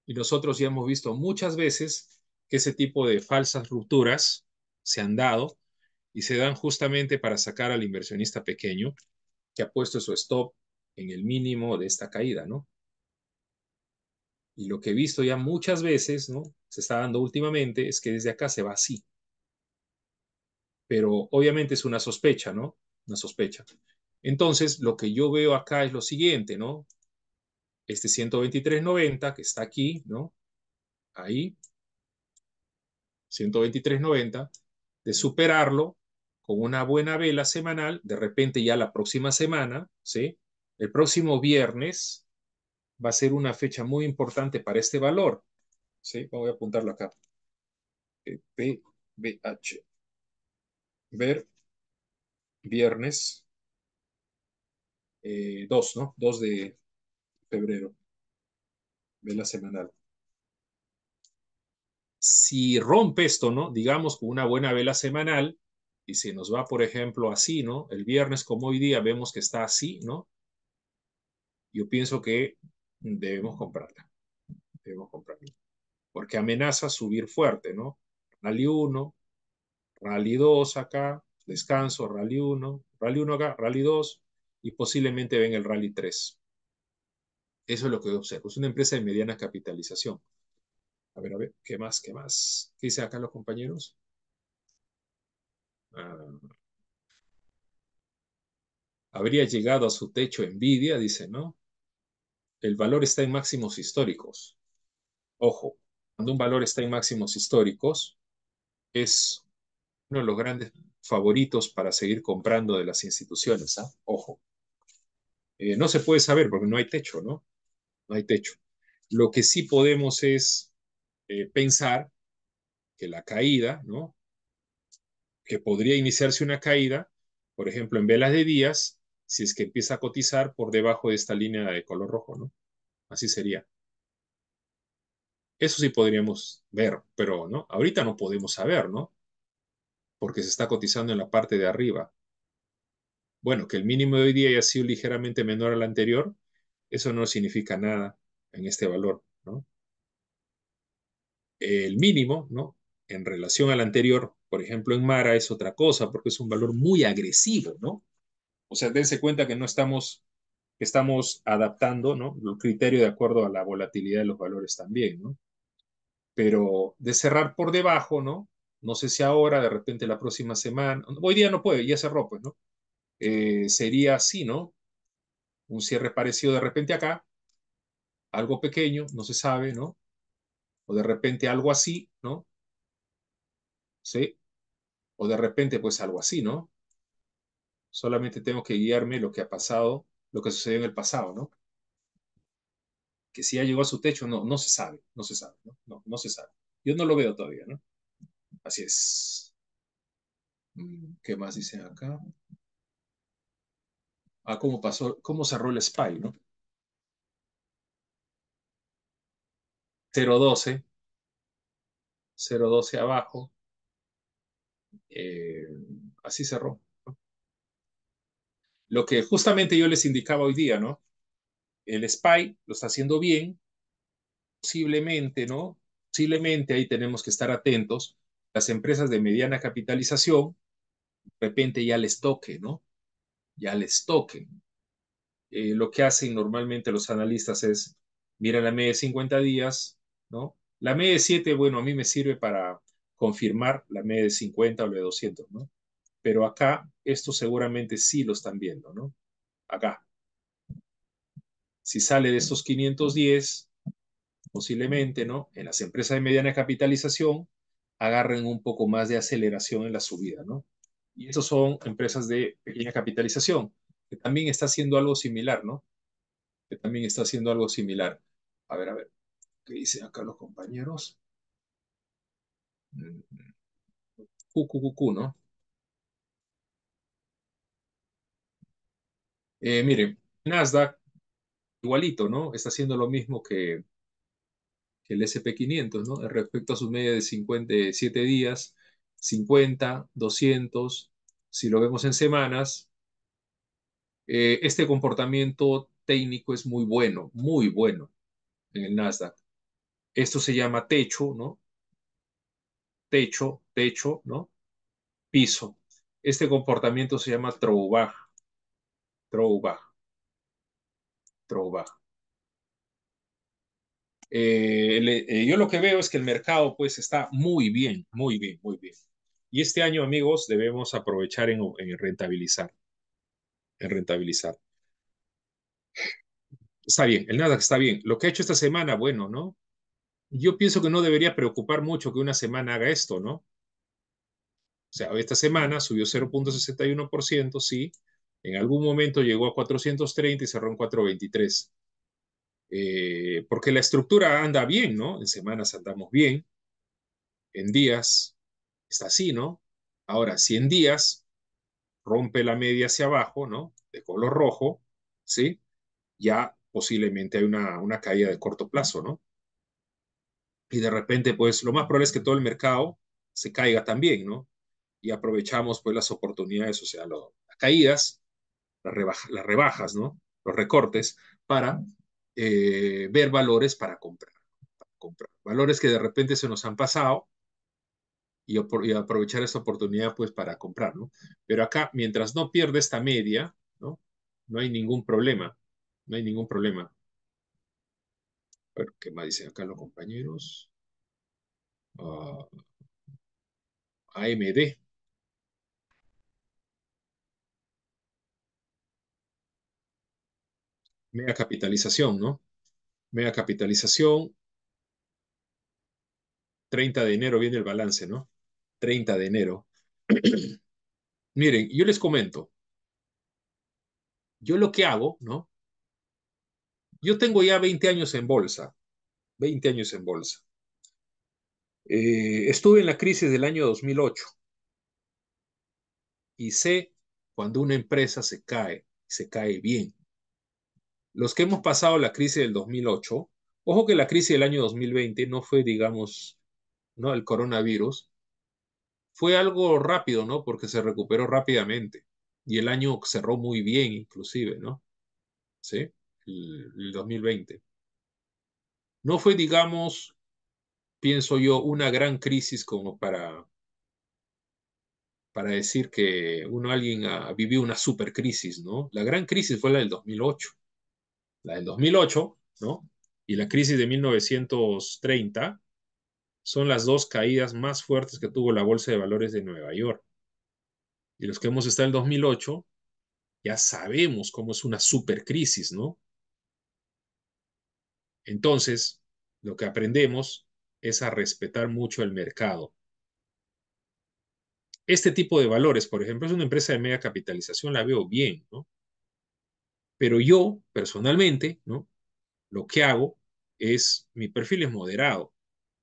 Y nosotros ya hemos visto muchas veces que ese tipo de falsas rupturas se han dado y se dan justamente para sacar al inversionista pequeño que ha puesto su stop en el mínimo de esta caída, ¿no? Y lo que he visto ya muchas veces, ¿no? Se está dando últimamente, es que desde acá se va así. Pero obviamente es una sospecha, ¿no? Una sospecha. Entonces, lo que yo veo acá es lo siguiente, ¿no? Este 123.90 que está aquí, ¿no? Ahí. 123.90. De superarlo con una buena vela semanal, de repente ya la próxima semana, ¿sí? El próximo viernes va a ser una fecha muy importante para este valor. ¿Sí? Voy a apuntarlo acá. PBH. Ver viernes 2, eh, ¿no? 2 de febrero. Vela semanal. Si rompe esto, ¿no? Digamos con una buena vela semanal, y se nos va, por ejemplo, así, ¿no? El viernes, como hoy día, vemos que está así, ¿no? Yo pienso que debemos comprarla. Debemos comprarla. Porque amenaza subir fuerte, ¿no? Rally 1, Rally 2 acá, descanso, Rally 1, Rally 1 acá, Rally 2 y posiblemente ven el Rally 3. Eso es lo que observo. Es una empresa de mediana capitalización. A ver, a ver, ¿qué más? ¿Qué más? ¿Qué dicen acá los compañeros? Ah. habría llegado a su techo envidia, dice, ¿no? El valor está en máximos históricos. Ojo, cuando un valor está en máximos históricos, es uno de los grandes favoritos para seguir comprando de las instituciones. ¿ah? Ojo. Eh, no se puede saber porque no hay techo, ¿no? No hay techo. Lo que sí podemos es eh, pensar que la caída, ¿no? Que podría iniciarse una caída, por ejemplo, en velas de días, si es que empieza a cotizar por debajo de esta línea de color rojo, ¿no? Así sería. Eso sí podríamos ver, pero ¿no? Ahorita no podemos saber, ¿no? Porque se está cotizando en la parte de arriba. Bueno, que el mínimo de hoy día haya sido ligeramente menor al anterior, eso no significa nada en este valor, ¿no? El mínimo, ¿no? En relación al anterior, por ejemplo, en Mara es otra cosa, porque es un valor muy agresivo, ¿no? O sea, dense cuenta que no estamos, estamos adaptando ¿no? el criterio de acuerdo a la volatilidad de los valores también, ¿no? Pero de cerrar por debajo, ¿no? No sé si ahora, de repente la próxima semana, hoy día no puede, ya cerró, pues, ¿no? Eh, sería así, ¿no? Un cierre parecido de repente acá, algo pequeño, no se sabe, ¿no? O de repente algo así, ¿no? ¿Sí? O de repente, pues algo así, ¿no? Solamente tengo que guiarme lo que ha pasado, lo que sucedió en el pasado, ¿no? Que si ya llegó a su techo, no, no se sabe, no se sabe, ¿no? No, no se sabe. Yo no lo veo todavía, ¿no? Así es. Mm, ¿Qué más dicen acá? Ah, cómo pasó, cómo cerró el SPY, ¿no? 0.12, 0.12 abajo, eh, así cerró. Lo que justamente yo les indicaba hoy día, ¿no? El SPY lo está haciendo bien, posiblemente, ¿no? Posiblemente ahí tenemos que estar atentos. Las empresas de mediana capitalización, de repente ya les toque, ¿no? Ya les toque. Eh, lo que hacen normalmente los analistas es, mira la media de 50 días, ¿no? La media de 7, bueno, a mí me sirve para confirmar la media de 50 o la de 200, ¿no? Pero acá, esto seguramente sí lo están viendo, ¿no? Acá. Si sale de estos 510, posiblemente, ¿no? En las empresas de mediana capitalización, agarren un poco más de aceleración en la subida, ¿no? Y estos son empresas de pequeña capitalización, que también está haciendo algo similar, ¿no? Que también está haciendo algo similar. A ver, a ver, ¿qué dicen acá los compañeros? QQQ, ¿no? Eh, mire, Nasdaq, igualito, ¿no? Está haciendo lo mismo que, el SP500, ¿no? Respecto a su media de 57 días, 50, 200, si lo vemos en semanas, Eh, este comportamiento técnico es muy bueno, muy bueno en el Nasdaq. Esto se llama techo, ¿no? Techo, techo, ¿no? Piso. Este comportamiento se llama throwback. Throwback. Throwback. Eh, eh, yo lo que veo es que el mercado pues está muy bien, muy bien, muy bien. Y este año, amigos, debemos aprovechar en, en rentabilizar. En rentabilizar. Está bien, el Nasdaq está bien. Lo que ha hecho esta semana, bueno, ¿no? Yo pienso que no debería preocupar mucho que una semana haga esto, ¿no? O sea, esta semana subió 0.61%, sí. En algún momento llegó a 430 y cerró en 423. Eh, porque la estructura anda bien, ¿no? En semanas andamos bien, en días está así, ¿no? Ahora, si en días rompe la media hacia abajo, ¿no? De color rojo, ¿sí? Ya posiblemente hay una, una caída de corto plazo, ¿no? Y de repente, pues lo más probable es que todo el mercado se caiga también, ¿no? Y aprovechamos pues las oportunidades, o sea, las caídas, las, rebaja, las rebajas, ¿no? Los recortes para eh, ver valores para comprar, para comprar. Valores que de repente se nos han pasado y, aprovechar esta oportunidad pues para comprar, ¿no? Pero acá, mientras no pierde esta media, ¿no? No hay ningún problema, no hay ningún problema. A ver, ¿qué más dicen acá los compañeros? Uh, ah, AMD. Mega capitalización, ¿no? Mega capitalización. 30 de enero viene el balance, ¿no? 30 de enero. Miren, yo les comento. Yo lo que hago, ¿no? Yo tengo ya 20 años en bolsa. 20 años en bolsa. Eh, estuve en la crisis del año 2008 y sé cuando una empresa se cae, se cae bien. Los que hemos pasado la crisis del 2008, ojo que la crisis del año 2020 no fue, digamos, ¿no? El coronavirus, fue algo rápido, ¿no? Porque se recuperó rápidamente y el año cerró muy bien, inclusive, ¿no? ¿Sí? El, el 2020. No fue, digamos, pienso yo, una gran crisis como para, para decir que uno, alguien ha, vivió una super crisis, ¿no? La gran crisis fue la del 2008. La del 2008, ¿no? Y la crisis de 1930 son las dos caídas más fuertes que tuvo la Bolsa de Valores de Nueva York. Y los que hemos estado en el 2008, ya sabemos cómo es una supercrisis, ¿no? Entonces, lo que aprendemos es a respetar mucho el mercado. Este tipo de valores, por ejemplo, es una empresa de media capitalización, la veo bien, ¿no? Pero yo, personalmente, ¿no? Lo que hago es, mi perfil es moderado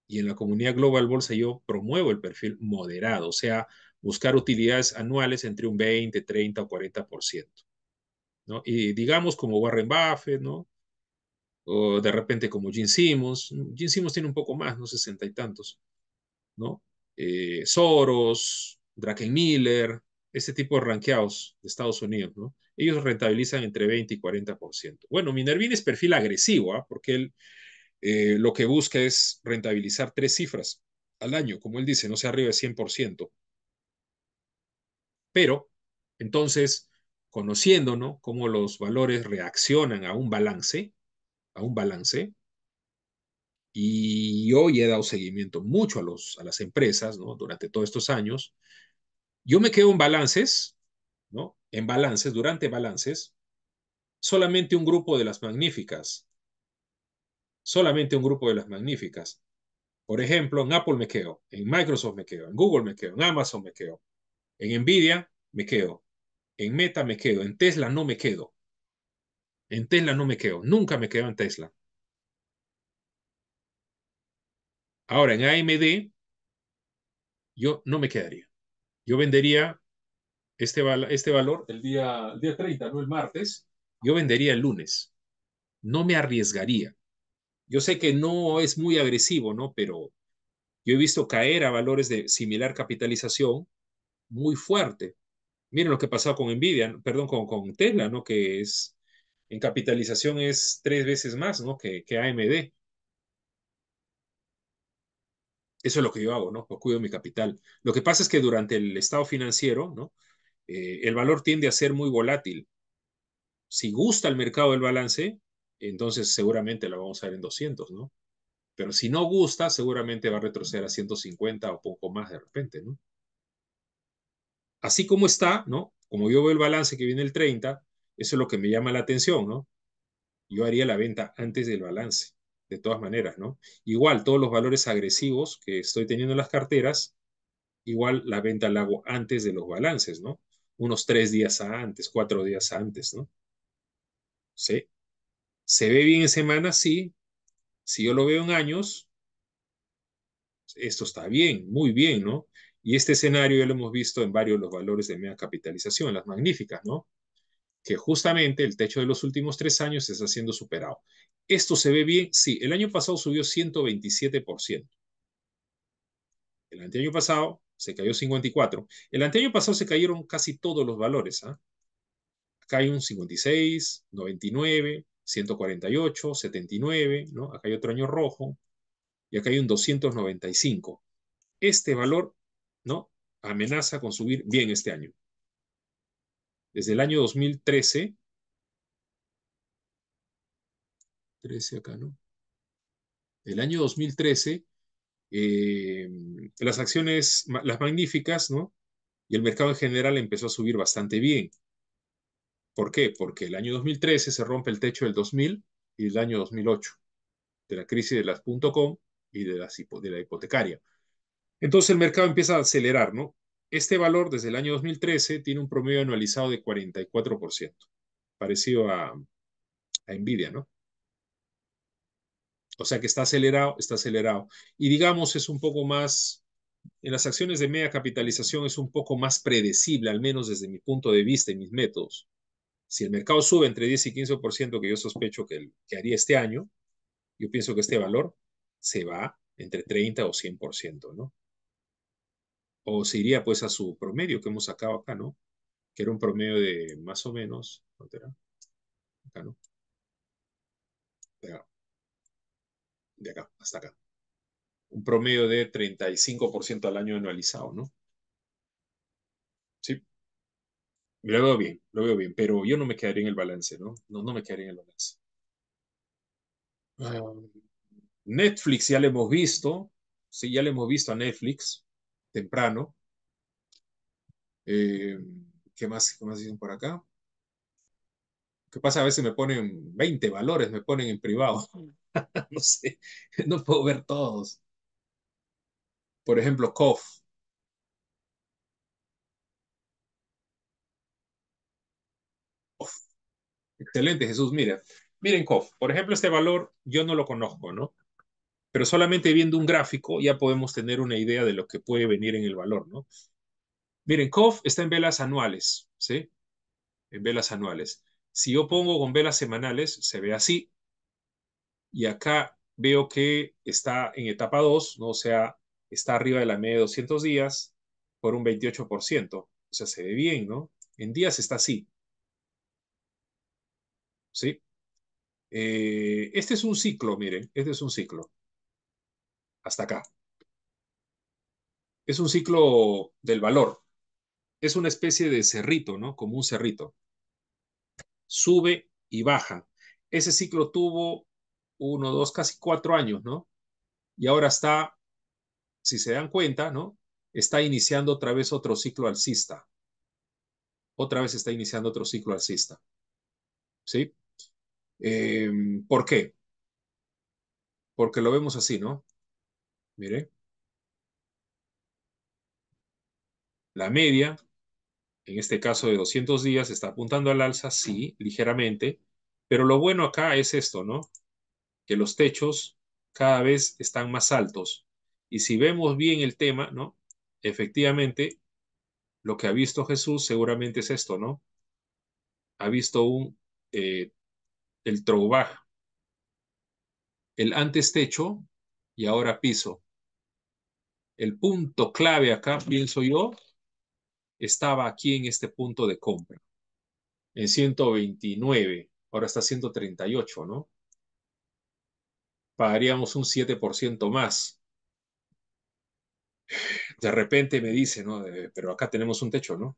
y en la comunidad Global Bolsa yo promuevo el perfil moderado, o sea, buscar utilidades anuales entre un 20, 30 o 40%. ¿no? Y digamos como Warren Buffett, ¿no? O de repente como Gene Simmons. Gene Simmons tiene un poco más, ¿no? 60 y tantos, ¿no? Eh, Soros, Miller, este tipo de ranqueados de Estados Unidos, ¿no? Ellos rentabilizan entre 20 y 40%. Bueno, Minervini es perfil agresivo, ¿ah? Porque él eh, lo que busca es rentabilizar tres cifras al año, como él dice, no sea arriba de 100%. Pero, entonces, conociendo ¿no? cómo los valores reaccionan a un balance, a un balance, y yo he dado seguimiento mucho a, los, a las empresas ¿no? durante todos estos años, yo me quedo en balances, ¿no? En balances, durante balances, solamente un grupo de las magníficas, solamente un grupo de las magníficas. Por ejemplo, en Apple me quedo, en Microsoft me quedo, en Google me quedo, en Amazon me quedo, en Nvidia me quedo, en Meta me quedo, en Tesla no me quedo. En Tesla no me quedo, nunca me quedo en Tesla. Ahora, en AMD, yo no me quedaría. Yo vendería este, este valor el día, el día 30, no el martes, yo vendería el lunes. No me arriesgaría. Yo sé que no es muy agresivo, ¿no? Pero yo he visto caer a valores de similar capitalización muy fuerte, Miren lo que pasado con Nvidia, perdón, con, con Tesla, ¿no? Que es, en capitalización es tres veces más, ¿no? Que, que AMD. Eso es lo que yo hago, ¿no? Pues cuido mi capital. Lo que pasa es que durante el estado financiero, ¿no? Eh, el valor tiende a ser muy volátil. Si gusta el mercado del balance, entonces seguramente la vamos a ver en 200, ¿no? Pero si no gusta, seguramente va a retroceder a 150 o poco más de repente, ¿no? Así como está, ¿no? Como yo veo el balance que viene el 30, eso es lo que me llama la atención, ¿no? Yo haría la venta antes del balance, de todas maneras, ¿no? Igual, todos los valores agresivos que estoy teniendo en las carteras, igual la venta la hago antes de los balances, ¿no? Unos tres días antes, cuatro días antes, ¿no? ¿Sí? ¿Se ve bien en semanas? Sí. Si yo lo veo en años, esto está bien, muy bien, ¿no? Y este escenario ya lo hemos visto en varios de los valores de media capitalización, las magníficas, ¿no? Que justamente el techo de los últimos tres años está siendo superado. ¿Esto se ve bien? Sí, el año pasado subió 127%. El anteaño pasado se cayó 54%. El anteaño pasado se cayeron casi todos los valores. ¿ah? Acá hay un 56, 99, 148, 79, ¿no? Acá hay otro año rojo y acá hay un 295. Este valor, ¿no? Amenaza con subir bien este año. Desde el año 2013, 13 acá, ¿no? El año 2013, eh, las acciones, las magníficas, ¿no? Y el mercado en general empezó a subir bastante bien. ¿Por qué? Porque el año 2013 se rompe el techo del 2000 y el año 2008, de la crisis de las .com y de, las, de la hipotecaria. Entonces el mercado empieza a acelerar, ¿no? Este valor desde el año 2013 tiene un promedio anualizado de 44%, parecido a, a Nvidia, ¿no? O sea que está acelerado, está acelerado. Y digamos, es un poco más, en las acciones de media capitalización es un poco más predecible, al menos desde mi punto de vista y mis métodos. Si el mercado sube entre 10 y 15%, que yo sospecho que, haría este año, yo pienso que este valor se va entre 30 o 100%, ¿no? O se iría pues a su promedio que hemos sacado acá, ¿no? Que era un promedio de más o menos, ¿dónde era? Acá, ¿no? De acá hasta acá. Un promedio de 35% al año anualizado, ¿no? Sí. Lo veo bien, lo veo bien, pero yo no me quedaría en el balance, ¿no? No, no me quedaría en el balance. Uh, Netflix ya le hemos visto, sí, ya le hemos visto a Netflix temprano. Eh, ¿Qué más, qué más dicen por acá? ¿Qué pasa? A veces me ponen 20 valores, me ponen en privado. no sé, no puedo ver todos. Por ejemplo, COF. Excelente, Jesús. Mira, miren COF. Por ejemplo, este valor yo no lo conozco, ¿no? Pero solamente viendo un gráfico ya podemos tener una idea de lo que puede venir en el valor, ¿no? Miren, COF está en velas anuales, ¿sí? En velas anuales. Si yo pongo con velas semanales, se ve así. Y acá veo que está en etapa 2, ¿no? O sea, está arriba de la media de 200 días por un 28%. O sea, se ve bien, ¿no? En días está así. ¿Sí? Eh, este es un ciclo, miren, este es un ciclo. Hasta acá. Es un ciclo del valor. Es una especie de cerrito, ¿no? Como un cerrito. Sube y baja. Ese ciclo tuvo uno, dos, casi cuatro años, ¿no? Y ahora está, si se dan cuenta, ¿no? Está iniciando otra vez otro ciclo alcista. Otra vez está iniciando otro ciclo alcista. ¿Sí? Eh, ¿Por qué? Porque lo vemos así, ¿no? Mire. La media, en este caso de 200 días, está apuntando al alza, sí, ligeramente, pero lo bueno acá es esto, ¿no? Que los techos cada vez están más altos. Y si vemos bien el tema, ¿no? Efectivamente, lo que ha visto Jesús seguramente es esto, ¿no? Ha visto un, eh, el trovaj, el antes techo y ahora piso. El punto clave acá, pienso yo, estaba aquí en este punto de compra, en 129, ahora está 138, ¿no? Pagaríamos un 7% más. De repente me dice, ¿no? pero acá tenemos un techo, ¿no?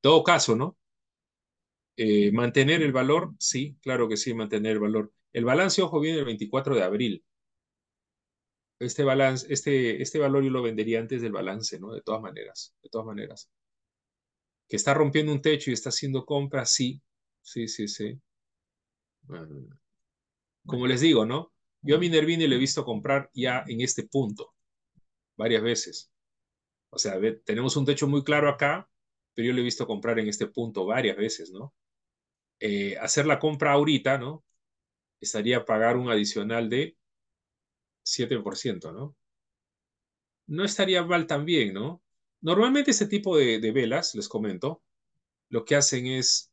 Todo caso, ¿no? Eh, mantener el valor, sí, claro que sí, mantener el valor. El balance, ojo, viene el 24 de abril. Este balance, este, este valor yo lo vendería antes del balance, ¿no? De todas maneras, de todas maneras. Que está rompiendo un techo y está haciendo compras, sí, sí, sí, sí. como les digo, ¿no? Yo a Minervini le he visto comprar ya en este punto, varias veces. O sea, tenemos un techo muy claro acá, pero yo le he visto comprar en este punto varias veces, ¿no? Eh, hacer la compra ahorita, ¿no? Estaría pagar un adicional de 7%, ¿no? No estaría mal también, ¿no? Normalmente este tipo de, velas, les comento, lo que hacen es,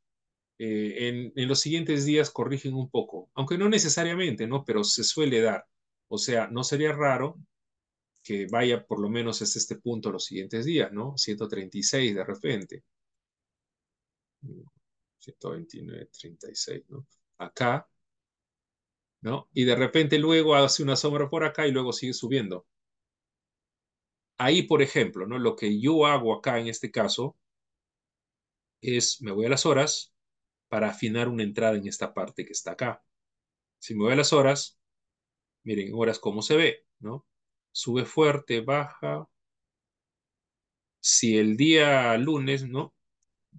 eh, en, en, los siguientes días corrigen un poco, aunque no necesariamente, ¿no? Pero se suele dar. O sea, no sería raro que vaya por lo menos hasta este punto los siguientes días, ¿no? 136 de repente. 129, 36, ¿no? Acá, Y de repente luego hace una sombra por acá y luego sigue subiendo. Ahí, por ejemplo, ¿no? Lo que yo hago acá en este caso es, me voy a las horas para afinar una entrada en esta parte que está acá. Si me voy a las horas, miren, horas cómo se ve, ¿no? Sube fuerte, baja. Si el día lunes, ¿no?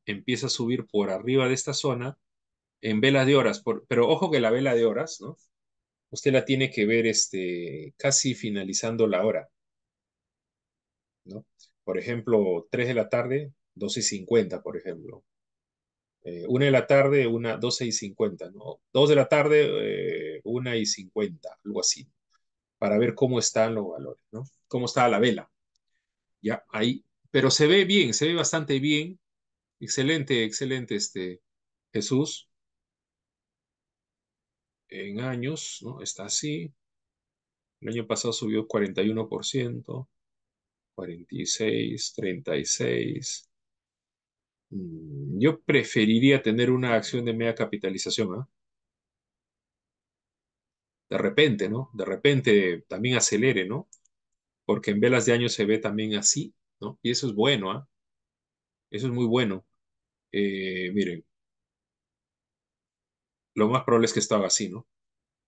Empieza a subir por arriba de esta zona, en velas de horas, pero ojo que la vela de horas, ¿no? Usted la tiene que ver este, casi finalizando la hora. ¿no? Por ejemplo, 3 de la tarde, 12 y 50, por ejemplo. Eh, 1 de la tarde, una, 12 y 50, ¿no? 2 de la tarde, eh, 1 y 50, algo así, para ver cómo están los valores, ¿no? Cómo está la vela. Ya, ahí. Pero se ve bien, se ve bastante bien. Excelente, excelente este Jesús. En años, ¿no? Está así. El año pasado subió 41%. 46, 36. Mm, yo preferiría tener una acción de media capitalización, ¿ah? De repente, ¿no? De repente también acelere, ¿no? Porque en velas de año se ve también así, ¿no? Y eso es bueno, ¿ah? Eso es muy bueno. Eh, miren, lo más probable es que estaba así, ¿no?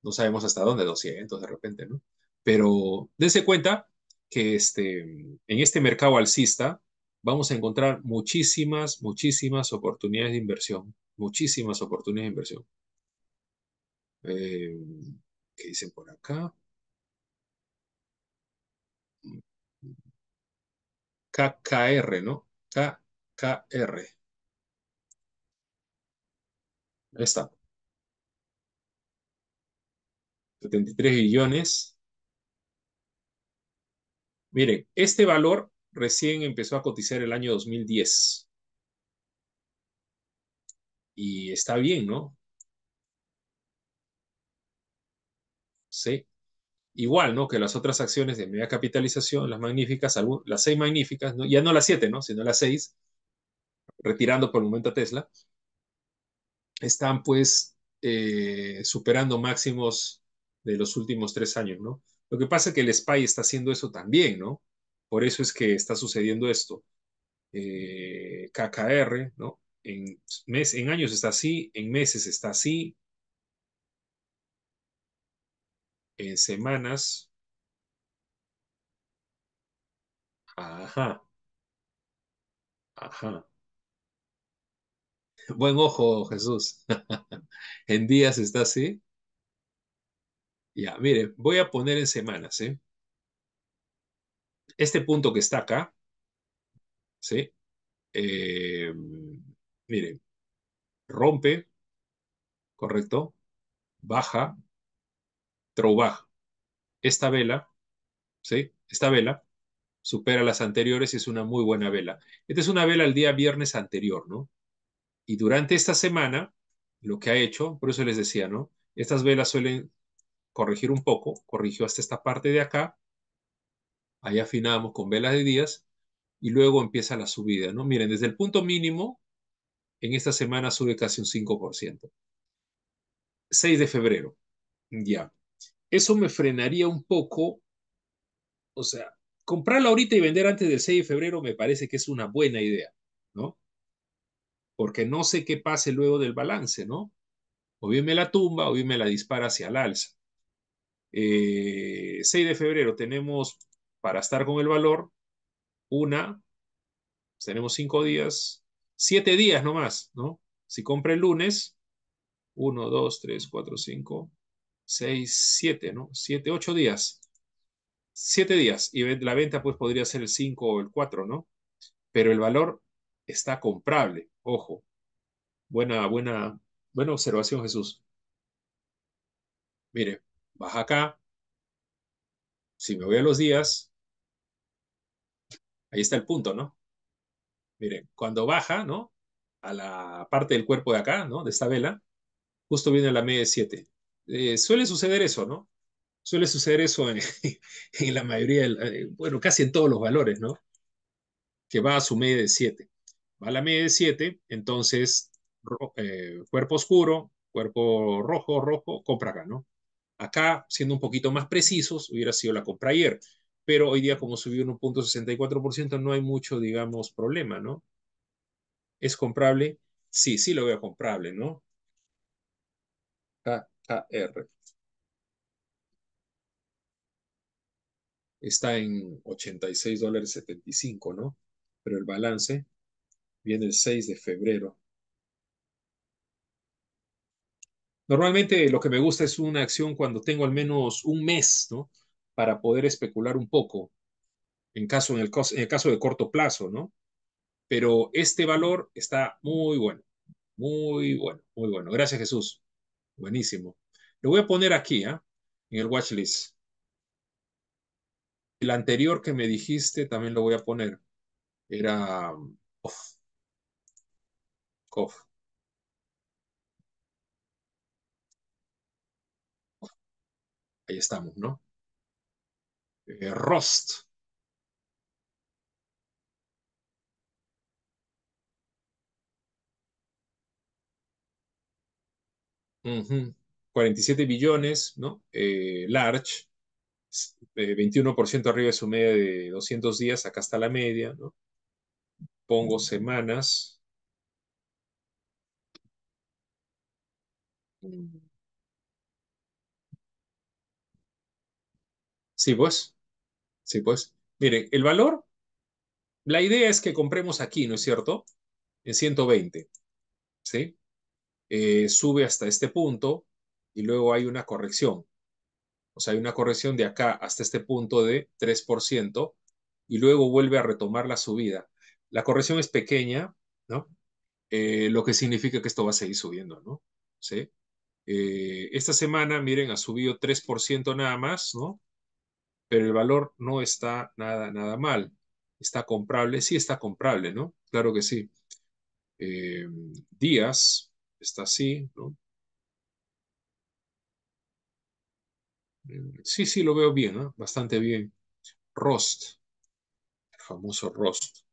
No sabemos hasta dónde, 200 de repente, ¿no? Pero dense cuenta que este, en este mercado alcista vamos a encontrar muchísimas, muchísimas oportunidades de inversión, muchísimas oportunidades de inversión. Eh, ¿Qué dicen por acá? KKR, ¿no? KKR. Ahí está. 73 billones Miren, este valor recién empezó a cotizar el año 2010. Y está bien, ¿no? Sí. Igual, ¿no? Que las otras acciones de media capitalización, las magníficas, las seis magníficas, ya no las siete, ¿no? Sino las seis, retirando por el momento a Tesla, están pues eh, superando máximos de los últimos tres años, ¿no? Lo que pasa es que el SPY está haciendo eso también, ¿no? Por eso es que está sucediendo esto. Eh, KKR, ¿no? En, en años está así, en meses está así, en semanas. Ajá. Ajá. Buen ojo, Jesús. en días está así. Ya, mire, voy a poner en semanas, ¿eh? Este punto que está acá, ¿sí? Eh, miren, rompe, ¿correcto? Baja, baja. Esta vela, ¿sí? Esta vela supera las anteriores y es una muy buena vela. Esta es una vela el día viernes anterior, ¿no? Y durante esta semana, lo que ha hecho, por eso les decía, ¿no? Estas velas suelen corregir un poco, corrigió hasta esta parte de acá, Ahí afinamos con velas de días y luego empieza la subida, ¿no? Miren, desde el punto mínimo, en esta semana sube casi un 5%. 6 de febrero, ya. Eso me frenaría un poco, o sea, comprarla ahorita y vender antes del 6 de febrero me parece que es una buena idea, ¿no? Porque no sé qué pase luego del balance, ¿no? O bien me la tumba o bien me la dispara hacia el alza. Eh, 6 de febrero tenemos para estar con el valor una, tenemos cinco días, siete días nomás, ¿no? Si compra el lunes, uno, dos, tres, cuatro, cinco, seis, siete, ¿no? Siete, ocho días. Siete días. Y la venta pues podría ser el 5 o el 4, ¿no? Pero el valor está comprable. Ojo. Buena, buena, buena observación, Jesús. Mire, baja acá. Si me voy a los días, ahí está el punto, ¿no? Miren, cuando baja, ¿no? A la parte del cuerpo de acá, ¿no? De esta vela, justo viene la media de 7. Eh, suele suceder eso, ¿no? Suele suceder eso en, en la mayoría, eh, bueno, casi en todos los valores, ¿no? Que va a su media de 7. Va a la media de 7, entonces, eh, cuerpo oscuro, cuerpo rojo, rojo, compra acá, ¿no? Acá, siendo un poquito más precisos, hubiera sido la compra ayer, pero hoy día como subió 1.64%, no hay mucho, digamos, problema, ¿no? ¿Es comprable? Sí, sí lo veo comprable, ¿no? KKR. Está en 86 dólares 75, ¿no? Pero el balance viene el 6 de febrero. Normalmente lo que me gusta es una acción cuando tengo al menos un mes, ¿no? Para poder especular un poco, en, caso, en, el, caso de corto plazo, ¿no? Pero este valor está muy bueno, muy bueno, muy bueno. Gracias, Jesús. Buenísimo. Lo voy a poner aquí, ¿ah? En el watchlist. El anterior que me dijiste también lo voy a poner. Era COF. COF. Ahí estamos, ¿no? Eh, Rost. Uh -huh. 47 billones, ¿no? Eh, large, eh, 21% arriba de su media de 200 días, acá está la media, ¿no? Pongo semanas. Sí, pues. Sí, pues. Miren, el valor, la idea es que compremos aquí, ¿no es cierto? En 120, ¿sí? Eh, sube hasta este punto y luego hay una corrección. O sea, hay una corrección de acá hasta este punto de 3% y luego vuelve a retomar la subida. La corrección es pequeña, ¿no? Eh, lo que significa que esto va a seguir subiendo, ¿no? ¿Sí? Eh, esta semana, miren, ha subido 3% nada más, ¿no? Pero el valor no está nada, nada mal. ¿Está comprable? Sí, está comprable, ¿no? Claro que sí. Eh, días, está así, ¿no? Sí, sí, lo veo bien, ¿no? Bastante bien. Rost, el famoso Rost.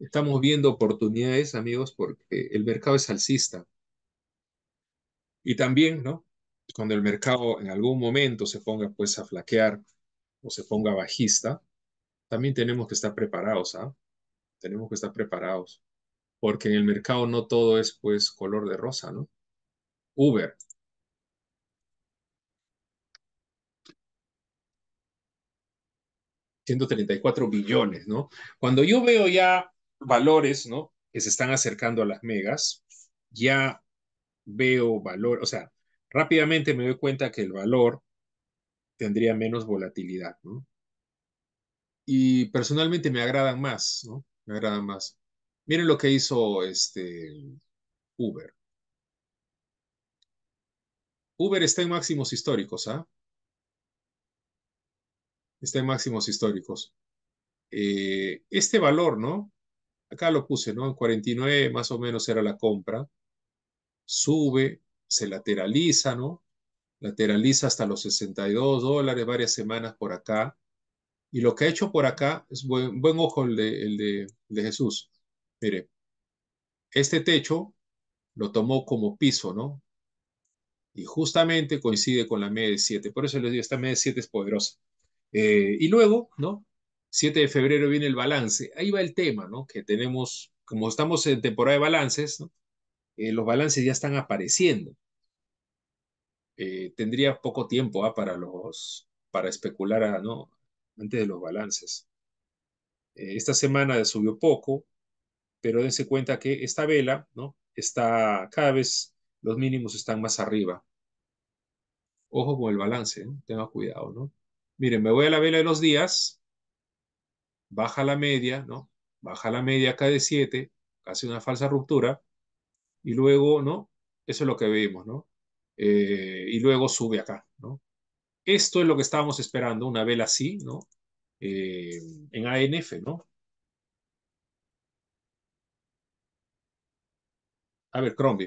Estamos viendo oportunidades, amigos, porque el mercado es alcista. Y también, ¿no? Cuando el mercado en algún momento se ponga pues a flaquear o se ponga bajista, también tenemos que estar preparados, ¿ah? Tenemos que estar preparados. Porque en el mercado no todo es pues color de rosa, ¿no? Uber. $134 billones, ¿no? Cuando yo veo ya valores, ¿no? Que se están acercando a las megas, ya veo valor, o sea, rápidamente me doy cuenta que el valor tendría menos volatilidad, ¿no? Y personalmente me agradan más, ¿no? Me agradan más. Miren lo que hizo este Uber. Uber está en máximos históricos, ¿ah? Está en máximos históricos. Eh, este valor, ¿no? Acá lo puse, ¿no? En 49 más o menos era la compra. Sube, se lateraliza, ¿no? lateraliza hasta los 62 dólares, varias semanas por acá. Y lo que ha hecho por acá es buen, ojo el de Jesús. Mire, este techo lo tomó como piso, ¿no? Y justamente coincide con la media de 7. Por eso les digo, esta media de 7 es poderosa. Eh, y luego, ¿no? 7 de febrero viene el balance. Ahí va el tema, ¿no? Que tenemos, como estamos en temporada de balances, ¿no? Eh, los balances ya están apareciendo. Eh, tendría poco tiempo ¿ah? para los para especular a, ¿no? antes de los balances. Eh, esta semana subió poco, pero dense cuenta que esta vela ¿no? está cada vez los mínimos están más arriba. Ojo con el balance, tenga cuidado, ¿no? Miren, me voy a la vela de los días, baja la media, ¿no? Baja la media acá de 7, hace una falsa ruptura, y luego, ¿no? Eso es lo que vemos, ¿no? Eh, y luego sube acá, ¿no? Esto es lo que estábamos esperando, una vela así, ¿no? Eh, en ANF, ¿no? Abercrombie.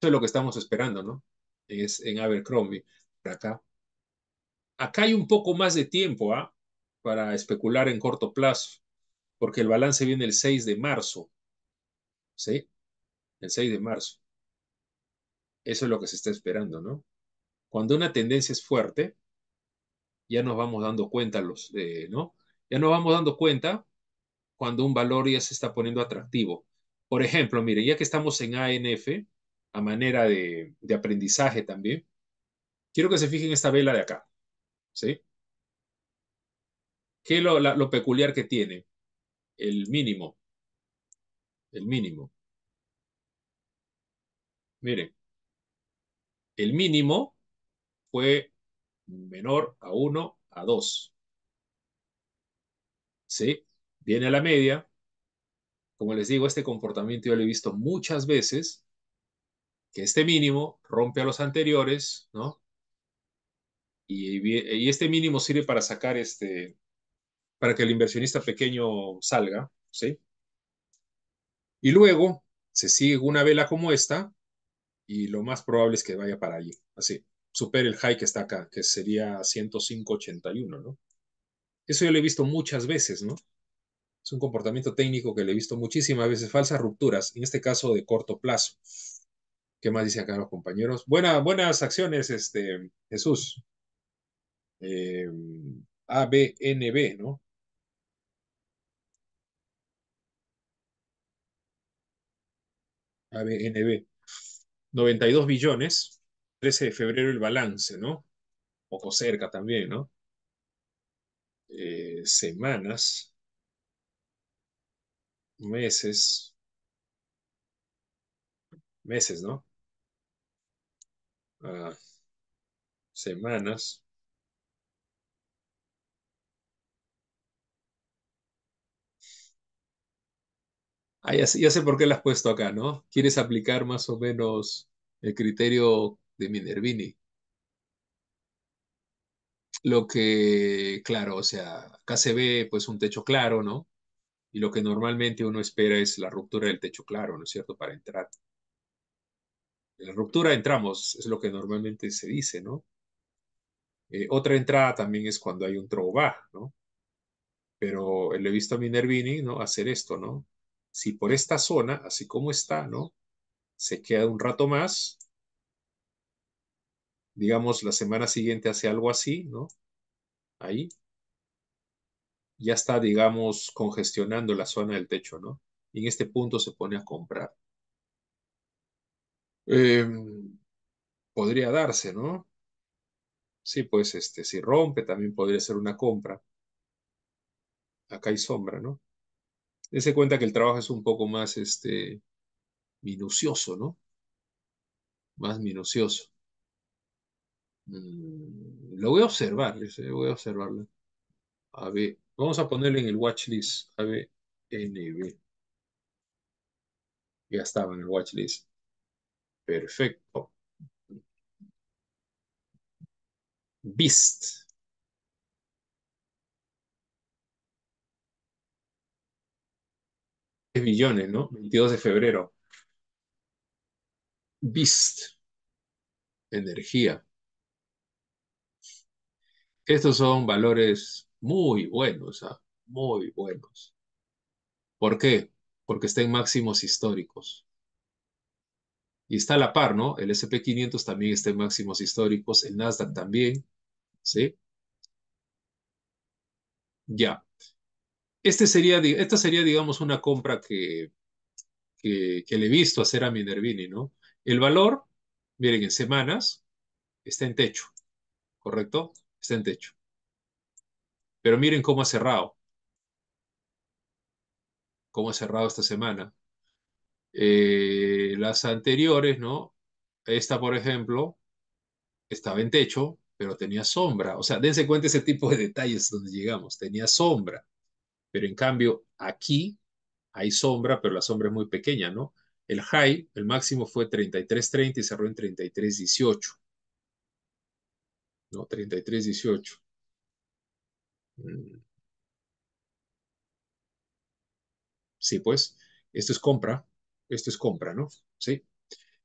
Eso es lo que estamos esperando, ¿no? Es en Abercrombie, acá. Acá hay un poco más de tiempo, ¿ah? Para especular en corto plazo, porque el balance viene el 6 de marzo, ¿sí? El 6 de marzo. Eso es lo que se está esperando, ¿no? Cuando una tendencia es fuerte, ya nos vamos dando cuenta, los, ¿no? Ya nos vamos dando cuenta cuando un valor ya se está poniendo atractivo. Por ejemplo, mire, ya que estamos en ANF, a manera de, de aprendizaje también, quiero que se fijen esta vela de acá, ¿sí? ¿Qué es lo, lo peculiar que tiene? El mínimo. El mínimo. Miren, el mínimo fue menor a 1 a 2. ¿Sí? Viene a la media. Como les digo, este comportamiento yo lo he visto muchas veces, que este mínimo rompe a los anteriores, ¿no? Y, y este mínimo sirve para sacar este, para que el inversionista pequeño salga, ¿sí? Y luego se sigue una vela como esta, y lo más probable es que vaya para allí, así, supere el high que está acá, que sería 105.81, ¿no? Eso yo lo he visto muchas veces, ¿no? Es un comportamiento técnico que le he visto muchísimas veces, falsas rupturas, en este caso de corto plazo. ¿Qué más dicen acá los compañeros? Buena, buenas acciones, este, Jesús. Eh, ABNB, ¿no? ABNB. 92 billones, 13 de febrero el balance, ¿no? Poco cerca también, ¿no? Eh, semanas, meses, meses, ¿no? Ah, semanas. Ah, ya sé, por qué la has puesto acá, ¿no? Quieres aplicar más o menos el criterio de Minervini. Lo que, claro, o sea, acá se ve pues un techo claro, ¿no? Y lo que normalmente uno espera es la ruptura del techo claro, ¿no es cierto? Para entrar. En la ruptura entramos, es lo que normalmente se dice, ¿no? Eh, otra entrada también es cuando hay un throwback, ¿no? Pero le he visto a Minervini, ¿no? Hacer esto, ¿no? Si por esta zona, así como está, ¿no? Se queda un rato más, digamos, la semana siguiente hace algo así, ¿no? Ahí. Ya está, digamos, congestionando la zona del techo, ¿no? Y en este punto se pone a comprar. Eh, podría darse, ¿no? Sí, pues este, si rompe, también podría ser una compra. Acá hay sombra, ¿no? Dese cuenta que el trabajo es un poco más este, minucioso, ¿no? Más minucioso. Mm, lo voy a observar, voy a observarlo. A ver, vamos a ponerle en el watchlist. A NB. Ya estaba en el watchlist. Perfecto. Beast. Billones, ¿no? 22 de febrero. Beast. Energía. Estos son valores muy buenos, ¿ah? Muy buenos. ¿Por qué? Porque está en máximos históricos. Y está a la par, ¿no? El SP500 también está en máximos históricos, el Nasdaq también, ¿sí? Ya. Este sería, esta sería, digamos, una compra que, que, le he visto hacer a Minervini, ¿no? El valor, miren, en semanas está en techo, ¿correcto? Está en techo. Pero miren cómo ha cerrado. Cómo ha cerrado esta semana. Eh, las anteriores, ¿no? Esta, por ejemplo, estaba en techo, pero tenía sombra. O sea, dense cuenta ese tipo de detalles donde llegamos. Tenía sombra. Pero en cambio, aquí hay sombra, pero la sombra es muy pequeña, ¿no? El high, el máximo fue 33.30 y cerró en 33.18. ¿No? 33.18. Mm. Sí, pues, esto es compra. Esto es compra, ¿no? Sí.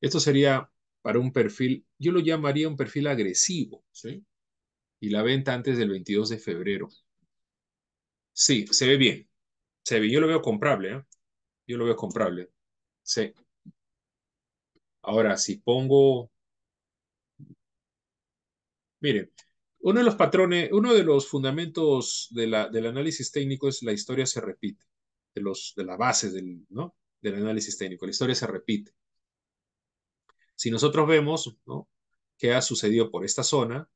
Esto sería para un perfil, yo lo llamaría un perfil agresivo, ¿sí? Y la venta antes del 22 de febrero. Sí, se ve bien. Se ve, yo lo veo comprable, ¿eh? Yo lo veo comprable. Sí. Ahora, si pongo, miren, uno de los patrones, uno de los fundamentos del análisis técnico es la historia se repite, de, los, de la base del, ¿no? del análisis técnico. La historia se repite. Si nosotros vemos ¿no? qué ha sucedido por esta zona,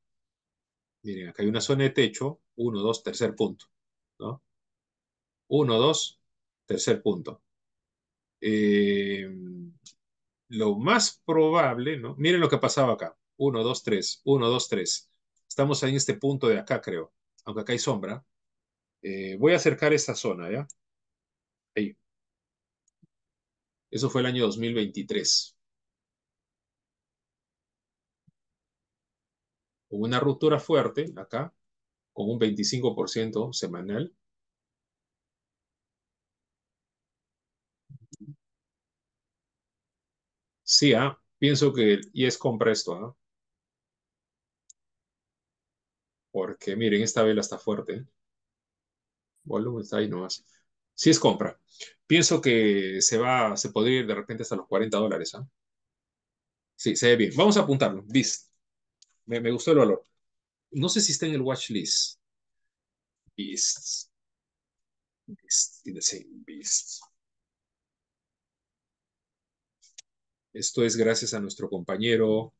miren, acá hay una zona de techo, 1, 2, tercer punto. ¿No? 1, 2, tercer punto. Eh, lo más probable, ¿no? Miren lo que pasaba acá. 1, 2, 3, 1, 2, 3. Estamos en este punto de acá, creo. Aunque acá hay sombra. Eh, voy a acercar esta zona, ¿ya? Ahí. Eso fue el año 2023. Hubo una ruptura fuerte acá, con un 25% semanal. Sí, ¿ah? pienso que y es compra esto, ¿ah? Porque miren, esta vela está fuerte. Volumen está ahí nomás. Sí es compra. Pienso que se va, se podría ir de repente hasta los 40 dólares. ¿ah? Sí, se ve bien. Vamos a apuntarlo. Beast. Me, me, gustó el valor. No sé si está en el watch list. Beast. Beast. the same Beast. Esto es gracias a nuestro compañero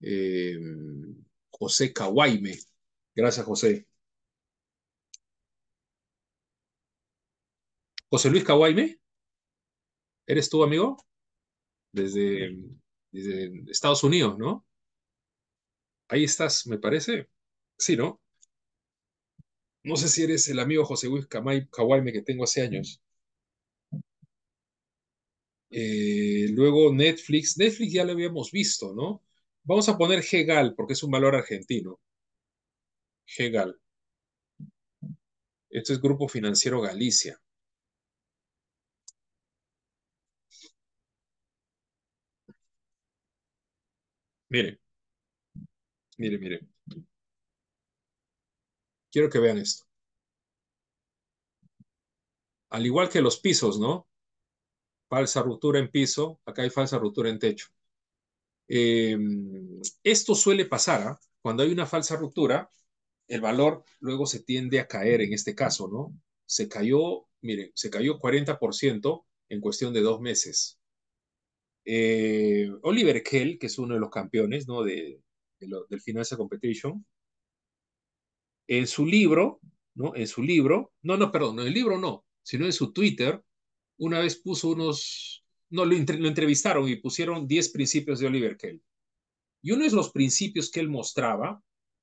eh, José Kawaime. Gracias, José. José Luis Kawaime, ¿eres tú, amigo? Desde, desde Estados Unidos, ¿no? Ahí estás, me parece. Sí, ¿no? No sé si eres el amigo José Luis Kawaime que tengo hace años. Eh, luego Netflix. Netflix ya lo habíamos visto, ¿no? Vamos a poner Hegal porque es un valor argentino. Hegal. Esto es Grupo Financiero Galicia. Miren. Miren, miren. Quiero que vean esto. Al igual que los pisos, ¿no? Falsa ruptura en piso, acá hay falsa ruptura en techo. Eh, esto suele pasar, ¿ah? Cuando hay una falsa ruptura, el valor luego se tiende a caer en este caso, ¿no? Se cayó, miren, se cayó 40% en cuestión de dos meses. Eh, Oliver Kell, que es uno de los campeones, ¿no? De, del Financial Competition, en su libro, ¿no? En su libro, no, no, perdón, en el libro no, sino en su Twitter, una vez puso unos, no, lo, lo entrevistaron y pusieron 10 principios de Oliver Kell. Y uno de los principios que él mostraba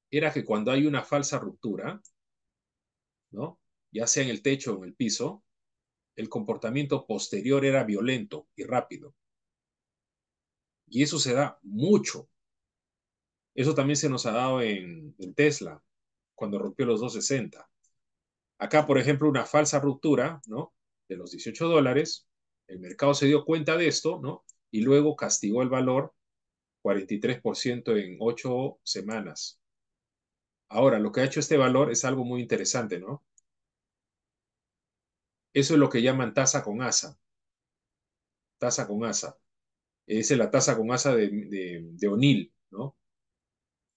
era que cuando hay una falsa ruptura, ¿no? ya sea en el techo o en el piso, el comportamiento posterior era violento y rápido. Y eso se da mucho. Eso también se nos ha dado en, Tesla, cuando rompió los 260. Acá, por ejemplo, una falsa ruptura, ¿no? De los 18 dólares, el mercado se dio cuenta de esto, ¿no? Y luego castigó el valor 43% en 8 semanas. Ahora, lo que ha hecho este valor es algo muy interesante, ¿no? Eso es lo que llaman tasa con asa. Tasa con asa. Esa es la tasa con asa de, de, de O'Neill, ¿no?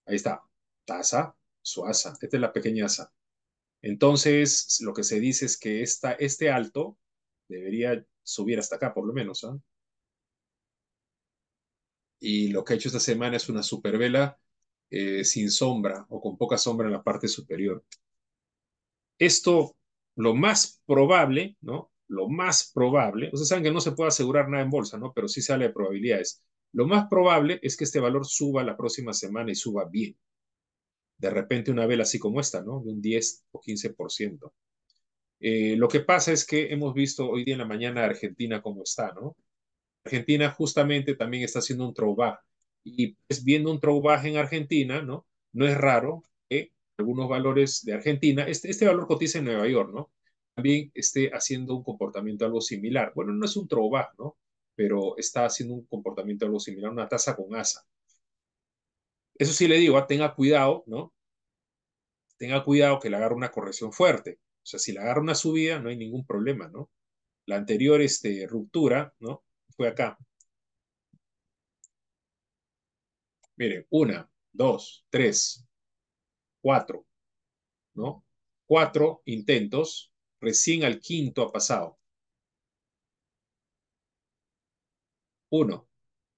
Ahí está. Tasa, su asa. Esta es la pequeña asa. Entonces, lo que se dice es que esta, este alto debería subir hasta acá, por lo menos. ¿eh? Y lo que ha hecho esta semana es una supervela eh, sin sombra o con poca sombra en la parte superior. Esto, lo más probable, ¿no? Lo más probable, ustedes saben que no se puede asegurar nada en bolsa, ¿no? Pero sí sale de probabilidades. Lo más probable es que este valor suba la próxima semana y suba bien. De repente una vela así como esta, ¿no? De un 10 o 15%. Eh, lo que pasa es que hemos visto hoy día en la mañana Argentina cómo está, ¿no? Argentina justamente también está haciendo un throwback. Y pues viendo un throwback en Argentina, ¿no? No es raro que algunos valores de Argentina, este, este valor cotiza en Nueva York, ¿no? También esté haciendo un comportamiento algo similar. Bueno, no es un throwback, ¿no? Pero está haciendo un comportamiento algo similar, una tasa con asa. Eso sí le digo, tenga cuidado, ¿no? Tenga cuidado que le agarre una corrección fuerte. O sea, si le agarra una subida, no hay ningún problema, ¿no? La anterior este, ruptura, ¿no? Fue acá. Miren, una, dos, tres, cuatro, ¿no? Cuatro intentos, recién al quinto ha pasado. Uno,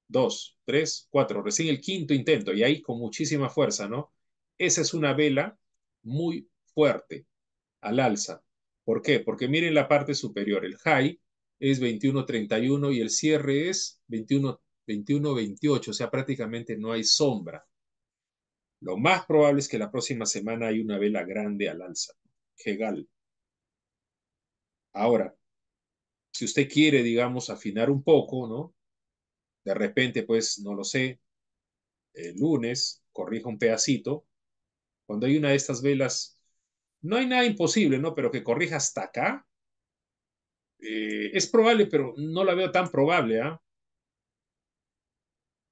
dos, tres, cuatro, recién el quinto intento y ahí con muchísima fuerza, ¿no? Esa es una vela muy fuerte al alza. ¿Por qué? Porque miren la parte superior, el high es 21.31 y el cierre es 21.28, o sea, prácticamente no hay sombra. Lo más probable es que la próxima semana hay una vela grande al alza. Hegal. Ahora, si usted quiere, digamos, afinar un poco, ¿no? De repente, pues, no lo sé, el lunes corrija un pedacito. Cuando hay una de estas velas, no hay nada imposible, ¿no? Pero que corrija hasta acá, eh, es probable, pero no la veo tan probable. ¿ah?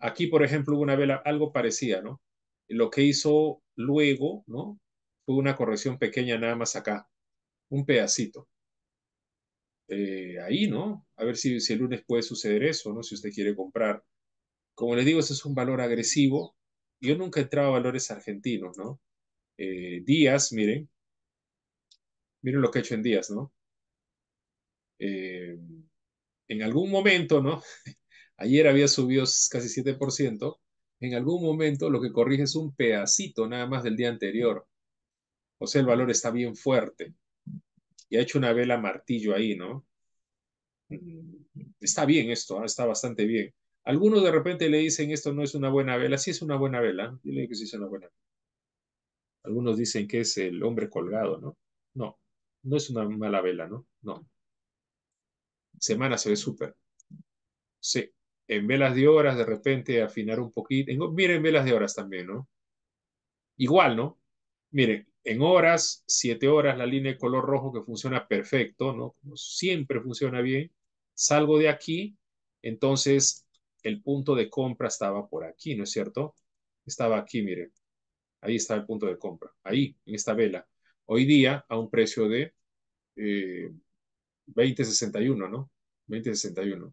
Aquí, por ejemplo, hubo una vela algo parecida, ¿no? Lo que hizo luego, ¿no? Fue una corrección pequeña nada más acá, un pedacito. Eh, ahí, ¿no? A ver si, el lunes puede suceder eso, ¿no? Si usted quiere comprar. Como les digo, ese es un valor agresivo. Yo nunca he entrado a valores argentinos, ¿no? Eh, Díaz, miren. Miren lo que he hecho en Díaz, ¿no? Eh, en algún momento, ¿no? Ayer había subido casi 7%. En algún momento lo que corrige es un pedacito nada más del día anterior. O sea, el valor está bien fuerte. Y ha hecho una vela martillo ahí, ¿no? Está bien esto, ¿eh? está bastante bien. Algunos de repente le dicen esto no es una buena vela. Sí es una buena vela. Dile que sí es una buena vela. Algunos dicen que es el hombre colgado, ¿no? No, no es una mala vela, ¿no? No. Semana se ve súper. Sí, en velas de horas de repente afinar un poquito. En, miren, velas de horas también, ¿no? Igual, ¿no? Miren, en horas, siete horas, la línea de color rojo que funciona perfecto, ¿no? Como siempre funciona bien. Salgo de aquí, entonces el punto de compra estaba por aquí, ¿no es cierto? Estaba aquí, miren. Ahí está el punto de compra, ahí, en esta vela. Hoy día a un precio de eh, 20.61, ¿no? 20.61.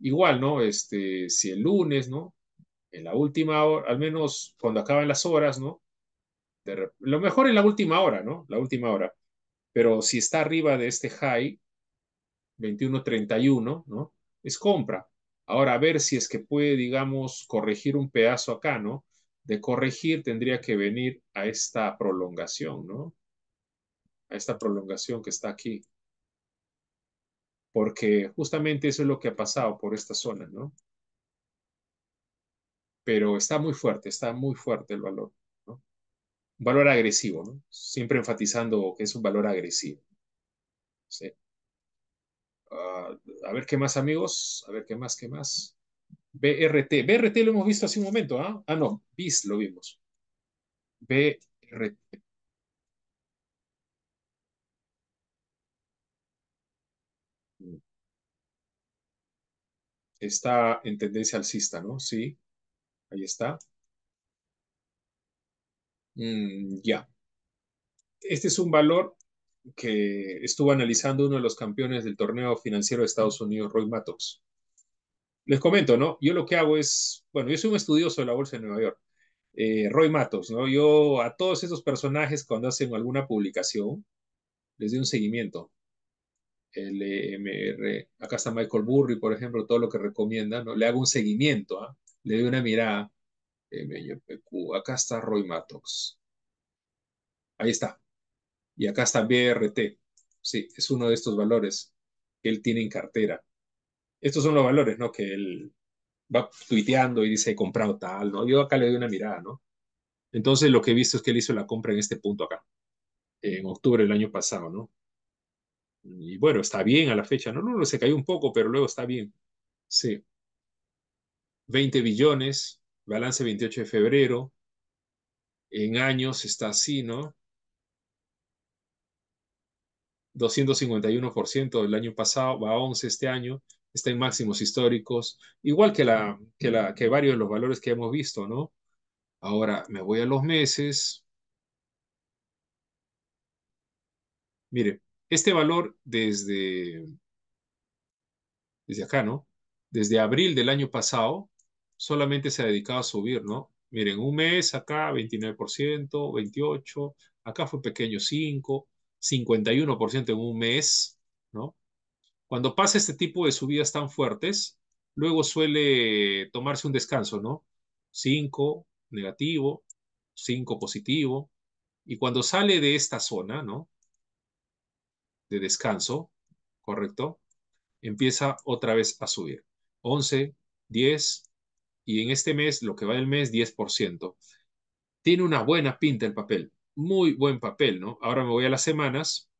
Igual, ¿no? Este, si el lunes, ¿no? En la última hora, al menos cuando acaban las horas, ¿no? Lo mejor en la última hora, ¿no? La última hora. Pero si está arriba de este high, 21.31, ¿no? Es compra. Ahora, a ver si es que puede, digamos, corregir un pedazo acá, ¿no? De corregir tendría que venir a esta prolongación, ¿no? A esta prolongación que está aquí porque justamente eso es lo que ha pasado por esta zona, ¿no? Pero está muy fuerte, está muy fuerte el valor. Valor agresivo, ¿no? Siempre enfatizando que es un valor agresivo. Sí. Uh, a ver qué más, amigos. A ver qué más, qué más. BRT. BRT lo hemos visto hace un momento, ¿ah? Ah, no, BIS lo vimos. BRT. está en tendencia alcista, ¿no? Sí, ahí está. Mm, ya. Este es un valor que estuvo analizando uno de los campeones del torneo financiero de Estados Unidos, Roy Mattox. Les comento, ¿no? Yo lo que hago es, bueno, yo soy un estudioso de la Bolsa de Nueva York. Eh, Roy Matos, ¿no? Yo a todos esos personajes cuando hacen alguna publicación les doy un seguimiento. El EMR, acá está Michael Burry, por ejemplo, todo lo que recomienda, ¿no? Le hago un seguimiento, ¿ah? le doy una mirada. MYPQ, acá está Roy Matox. Ahí está. Y acá está BRT. Sí, es uno de estos valores que él tiene en cartera. Estos son los valores, ¿no? Que él va tuiteando y dice, he comprado tal, ¿no? Yo acá le doy una mirada, ¿no? Entonces lo que he visto es que él hizo la compra en este punto acá, en octubre del año pasado, ¿no? Y bueno, está bien a la fecha, ¿no? No, no, se cayó un poco, pero luego está bien. Sí. 20 billones, balance 28 de febrero. En años está así, ¿no? 251% del año pasado, va a 11 este año, está en máximos históricos, igual que, la, que, la, que varios de los valores que hemos visto, ¿no? Ahora me voy a los meses. Mire, este valor desde, desde acá, ¿no? Desde abril del año pasado, solamente se ha dedicado a subir, ¿no? Miren, un mes acá 29%, 28%, acá fue pequeño 5%, 51% en un mes, ¿no? Cuando pasa este tipo de subidas tan fuertes, luego suele tomarse un descanso, ¿no? 5, negativo, 5 positivo, y cuando sale de esta zona, ¿no? De descanso, ¿correcto? Empieza otra vez a subir. 11, 10, y en este mes, lo que va del mes, 10%. Tiene una buena pinta el papel, muy buen papel, ¿no? Ahora me voy a las semanas,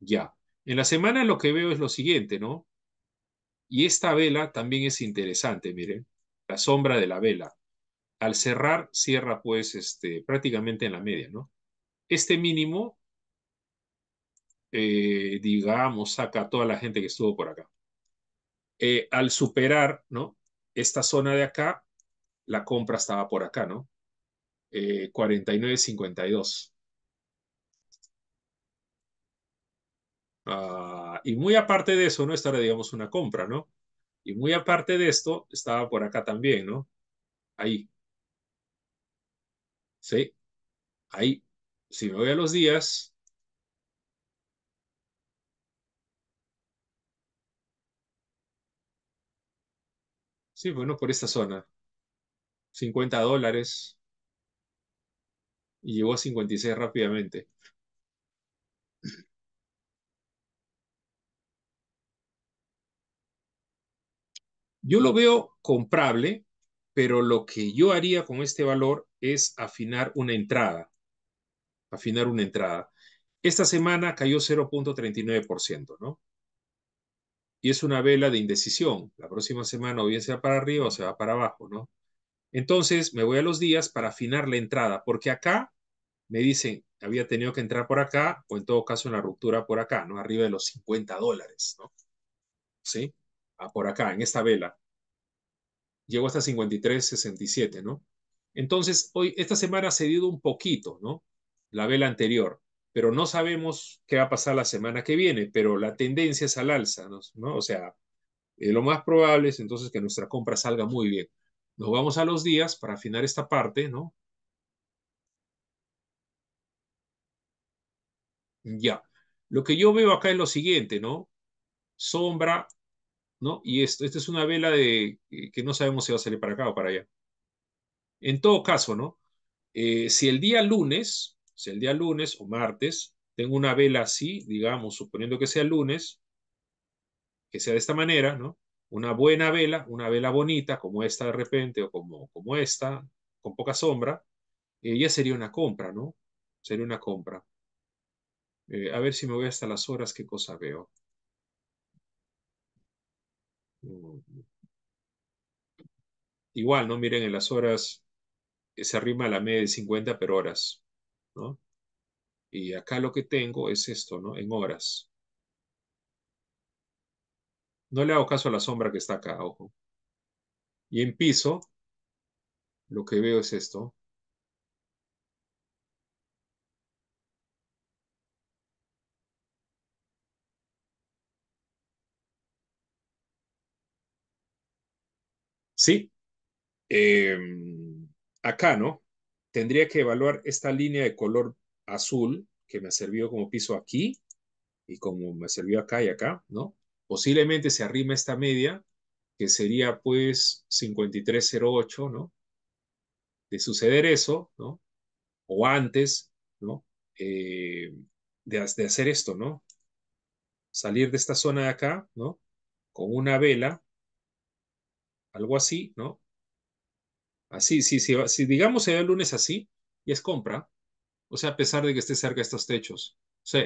ya. En la semana lo que veo es lo siguiente, ¿no? Y esta vela también es interesante, miren, la sombra de la vela. Al cerrar, cierra pues este, prácticamente en la media, ¿no? Este mínimo, eh, digamos, saca a toda la gente que estuvo por acá. Eh, al superar, ¿no? Esta zona de acá, la compra estaba por acá, ¿no? Eh, 49.52. Ah, y muy aparte de eso, ¿no? Esta era, digamos, una compra, ¿no? Y muy aparte de esto, estaba por acá también, ¿no? Ahí. ¿Sí? Ahí. Si me voy a los días, sí, bueno, por esta zona. 50 dólares. Y llegó a 56 rápidamente. Yo lo veo comprable, pero lo que yo haría con este valor es afinar una entrada. Afinar una entrada. Esta semana cayó 0.39%, ¿no? Y es una vela de indecisión. La próxima semana o bien se va para arriba o se va para abajo, ¿no? Entonces me voy a los días para afinar la entrada, porque acá me dicen, había tenido que entrar por acá, o en todo caso en la ruptura por acá, ¿no? Arriba de los 50 dólares, ¿no? ¿Sí? Ah, por acá, en esta vela. Llegó hasta 53.67, ¿no? Entonces, hoy, esta semana ha cedido un poquito, ¿no? La vela anterior, pero no sabemos qué va a pasar la semana que viene, pero la tendencia es al alza, ¿no? O sea, eh, lo más probable es entonces que nuestra compra salga muy bien. Nos vamos a los días para afinar esta parte, ¿no? Ya. Lo que yo veo acá es lo siguiente, ¿no? Sombra, ¿no? Y esto, esta es una vela de que no sabemos si va a salir para acá o para allá. En todo caso, ¿no? Eh, si el día lunes, si el día lunes o martes, tengo una vela así, digamos, suponiendo que sea lunes, que sea de esta manera, ¿no? Una buena vela, una vela bonita, como esta de repente, o como, como esta, con poca sombra, eh, ya sería una compra, ¿no? Sería una compra. Eh, a ver si me voy hasta las horas, qué cosa veo. Mm. Igual, ¿no? Miren, en las horas se arrima a la media de 50 per horas, ¿no? Y acá lo que tengo es esto, ¿no? En horas. No le hago caso a la sombra que está acá, ojo. Y en piso, lo que veo es esto. Sí. Eh, acá, ¿no? Tendría que evaluar esta línea de color azul que me servido como piso aquí y como me sirvió acá y acá, ¿no? Posiblemente se arrima esta media, que sería pues 5308, ¿no? De suceder eso, ¿no? O antes, ¿no? Eh, de hacer esto, ¿no? Salir de esta zona de acá, ¿no? Con una vela, algo así, ¿no? Así, sí, sí, si digamos se ve el lunes así, y es compra, o sea, a pesar de que esté cerca de estos techos. Sí,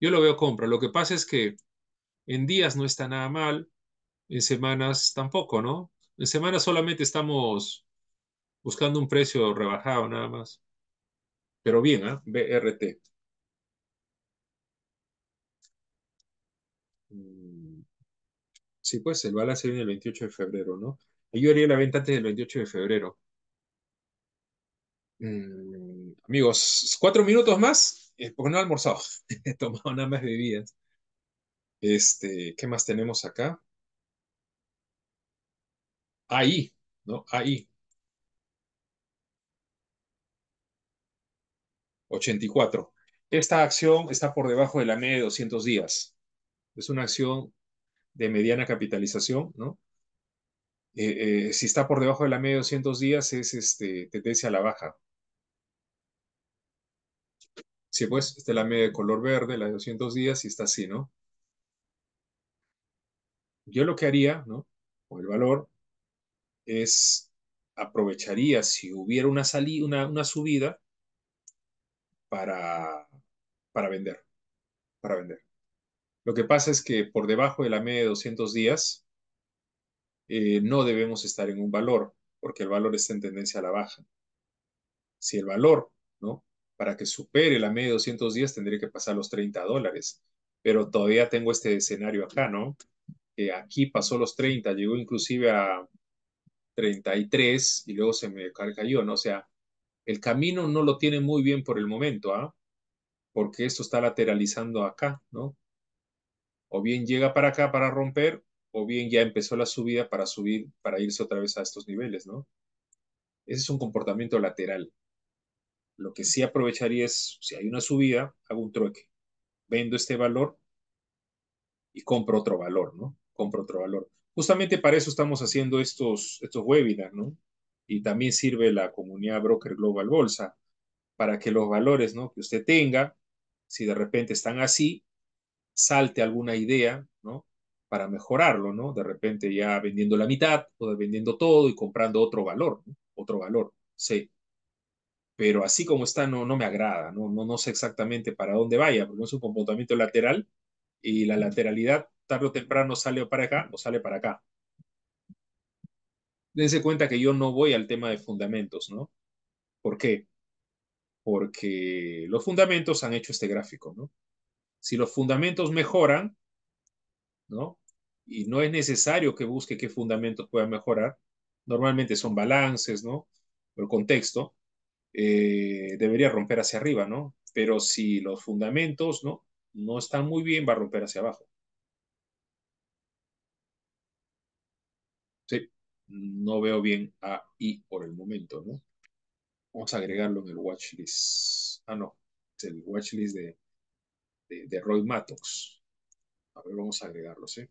yo lo veo compra. Lo que pasa es que en días no está nada mal, en semanas tampoco, ¿no? En semanas solamente estamos buscando un precio rebajado nada más. Pero bien, ¿ah? BRT. Mm, Sí, pues el balance viene el 28 de febrero, ¿no? Yo haría la venta antes del 28 de febrero. Mm, amigos, cuatro minutos más, eh, porque no he almorzado. He tomado nada más bebidas. Este, ¿qué más tenemos acá? Ahí, ¿no? Ahí, 84. Esta acción está por debajo de la media de 200 días. Es una acción de mediana capitalización, ¿no? Eh, eh, si está por debajo de la media de 200 días, es este, tendencia a la baja. Sí, pues, esta es la media de color verde, la de 200 días, y está así, ¿no? Yo lo que haría, ¿no? Con el valor, es aprovecharía si hubiera una, salida, una, una subida para, para vender, para vender. Lo que pasa es que por debajo de la media de 200 días, eh, no debemos estar en un valor, porque el valor está en tendencia a la baja. Si el valor, ¿no? Para que supere la media de 200 días tendría que pasar los 30 dólares. Pero todavía tengo este escenario acá, ¿no? Que aquí pasó los 30, llegó inclusive a 33 y luego se me cayó, ¿no? O sea, el camino no lo tiene muy bien por el momento, ¿ah? Porque esto está lateralizando acá, ¿no? O bien llega para acá para romper, o bien ya empezó la subida para subir, para irse otra vez a estos niveles, ¿no? Ese es un comportamiento lateral. Lo que sí aprovecharía es, si hay una subida, hago un trueque. Vendo este valor y compro otro valor, ¿no? Compro otro valor. Justamente para eso estamos haciendo estos, estos webinars, ¿no? Y también sirve la comunidad Broker Global Bolsa para que los valores, ¿no? Que usted tenga, si de repente están así, salte alguna idea. Para mejorarlo, ¿no? De repente ya vendiendo la mitad o vendiendo todo y comprando otro valor, ¿no? Otro valor, sí pero así como está no, no me agrada, ¿no? No, no sé exactamente para dónde vaya, porque es un comportamiento lateral y la lateralidad tarde o temprano sale para acá o sale para acá. Dense cuenta que yo no voy al tema de fundamentos, ¿no? ¿Por qué? Porque los fundamentos han hecho este gráfico, ¿no? Si los fundamentos mejoran, ¿no? Y no es necesario que busque qué fundamentos puedan mejorar, normalmente son balances, ¿no? El contexto, eh, debería romper hacia arriba, ¿no? Pero si los fundamentos, ¿no? No están muy bien, va a romper hacia abajo. Sí, no veo bien ahí por el momento, ¿no? Vamos a agregarlo en el watchlist. Ah, no, es el watchlist de, de, de Roy Mattox. A ver, vamos a agregarlo, ¿sí?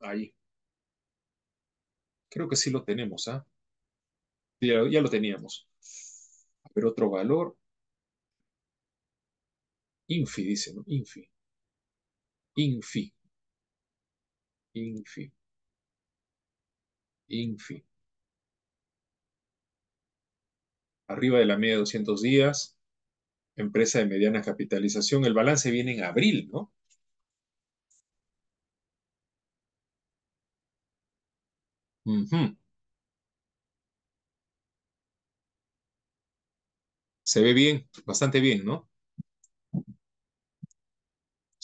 Ahí. Creo que sí lo tenemos, ¿ah? Ya, ya lo teníamos. A ver, otro valor. Infi, dice, ¿no? Infi. Infi. Infi. Infi. Arriba de la media de 200 días. Empresa de mediana capitalización. El balance viene en abril, ¿no? Ujú. Se ve bien, bastante bien, ¿no?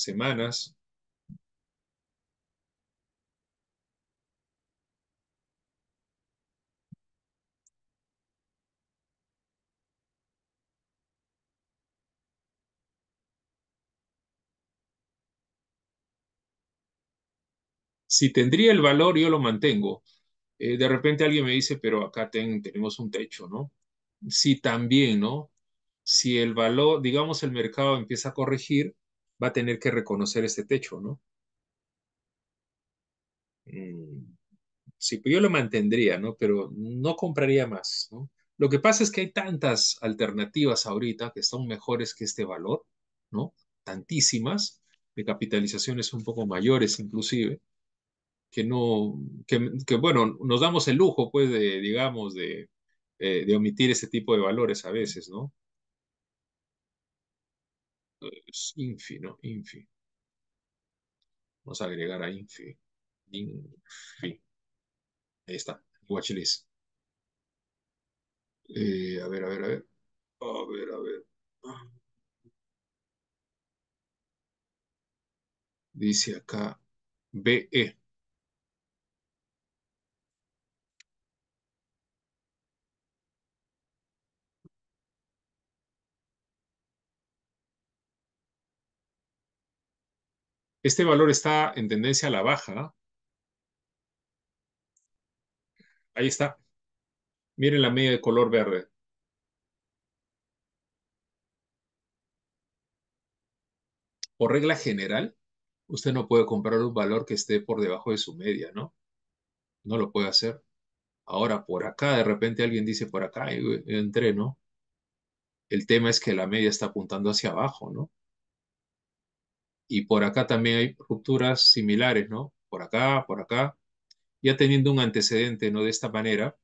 Semanas. Si tendría el valor, yo lo mantengo. Eh, de repente alguien me dice, pero acá ten- tenemos un techo, ¿no? Sí, también, ¿no? Si el valor, digamos, el mercado empieza a corregir, va a tener que reconocer este techo, ¿no? Mm, sí, pues yo lo mantendría, ¿no? Pero no compraría más, ¿no? Lo que pasa es que hay tantas alternativas ahorita que son mejores que este valor, ¿no? Tantísimas, de capitalizaciones un poco mayores inclusive, que no, que, que, bueno, nos damos el lujo, pues, de, digamos, de, eh, de omitir ese tipo de valores a veces, ¿no? Infi, ¿no? Infi. Vamos a agregar a Infi. Infi. Ahí está. Watchlist. Eh, a ver, a ver, a ver. A ver, a ver. Dice acá BE. Este valor está en tendencia a la baja. Ahí está. Miren la media de color verde. Por regla general, usted no puede comprar un valor que esté por debajo de su media, ¿no? No lo puede hacer. Ahora, por acá, de repente alguien dice por acá, entré, ¿no? El tema es que la media está apuntando hacia abajo, ¿no? Y por acá también hay rupturas similares, ¿no? Por acá, por acá. Ya teniendo un antecedente, ¿no? De esta manera,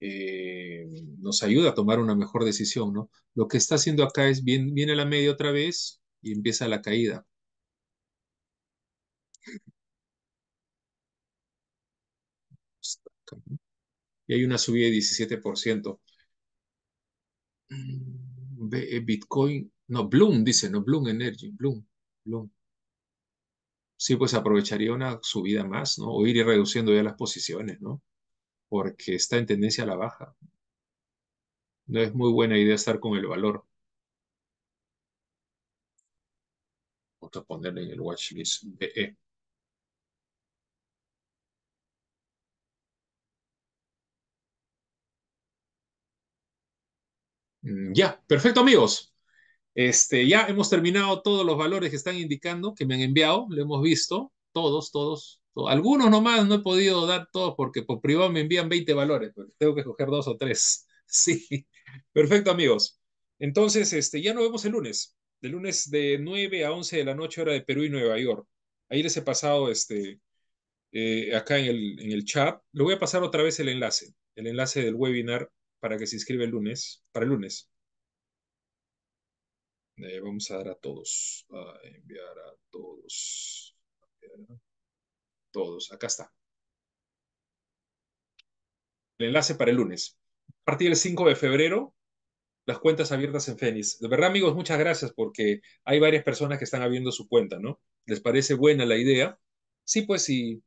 eh, nos ayuda a tomar una mejor decisión, ¿no? Lo que está haciendo acá es, bien, viene la media otra vez y empieza la caída. Y hay una subida de 17%. Mm, eh, Bitcoin, no, Bloom dice, no, Bloom Energy, Bloom, Sí, pues aprovecharía una subida más, ¿no? O ir reduciendo ya las posiciones, ¿no? Porque está en tendencia a la baja. No es muy buena idea estar con el valor. Vamos a ponerle en el watchlist BE. Mm, Ya, perfecto amigos. Este, ya hemos terminado todos los valores que están indicando, que me han enviado, lo hemos visto, todos, todos, to- algunos nomás no he podido dar todos porque por privado me envían 20 valores, pero tengo que escoger dos o tres. Sí, perfecto amigos. Entonces, este, ya nos vemos el lunes, de lunes de 9 a 11 de la noche hora de Perú y Nueva York. Ahí les he pasado este, eh, acá en el, en el chat. Le voy a pasar otra vez el enlace, el enlace del webinar para que se inscriba el lunes, para el lunes. Eh, vamos a dar a todos, a enviar a todos, todos. Acá está. El enlace para el lunes. A partir del 5 de febrero, las cuentas abiertas en Fénix. De verdad, amigos, muchas gracias porque hay varias personas que están abriendo su cuenta, ¿no? ¿Les parece buena la idea? Sí, pues sí.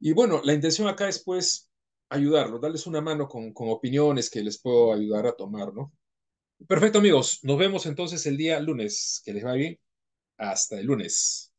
Y, y bueno, la intención acá es pues ayudarlos, darles una mano con, con opiniones que les puedo ayudar a tomar, ¿no? Perfecto, amigos. Nos vemos entonces el día lunes. Que les vaya bien. Hasta el lunes.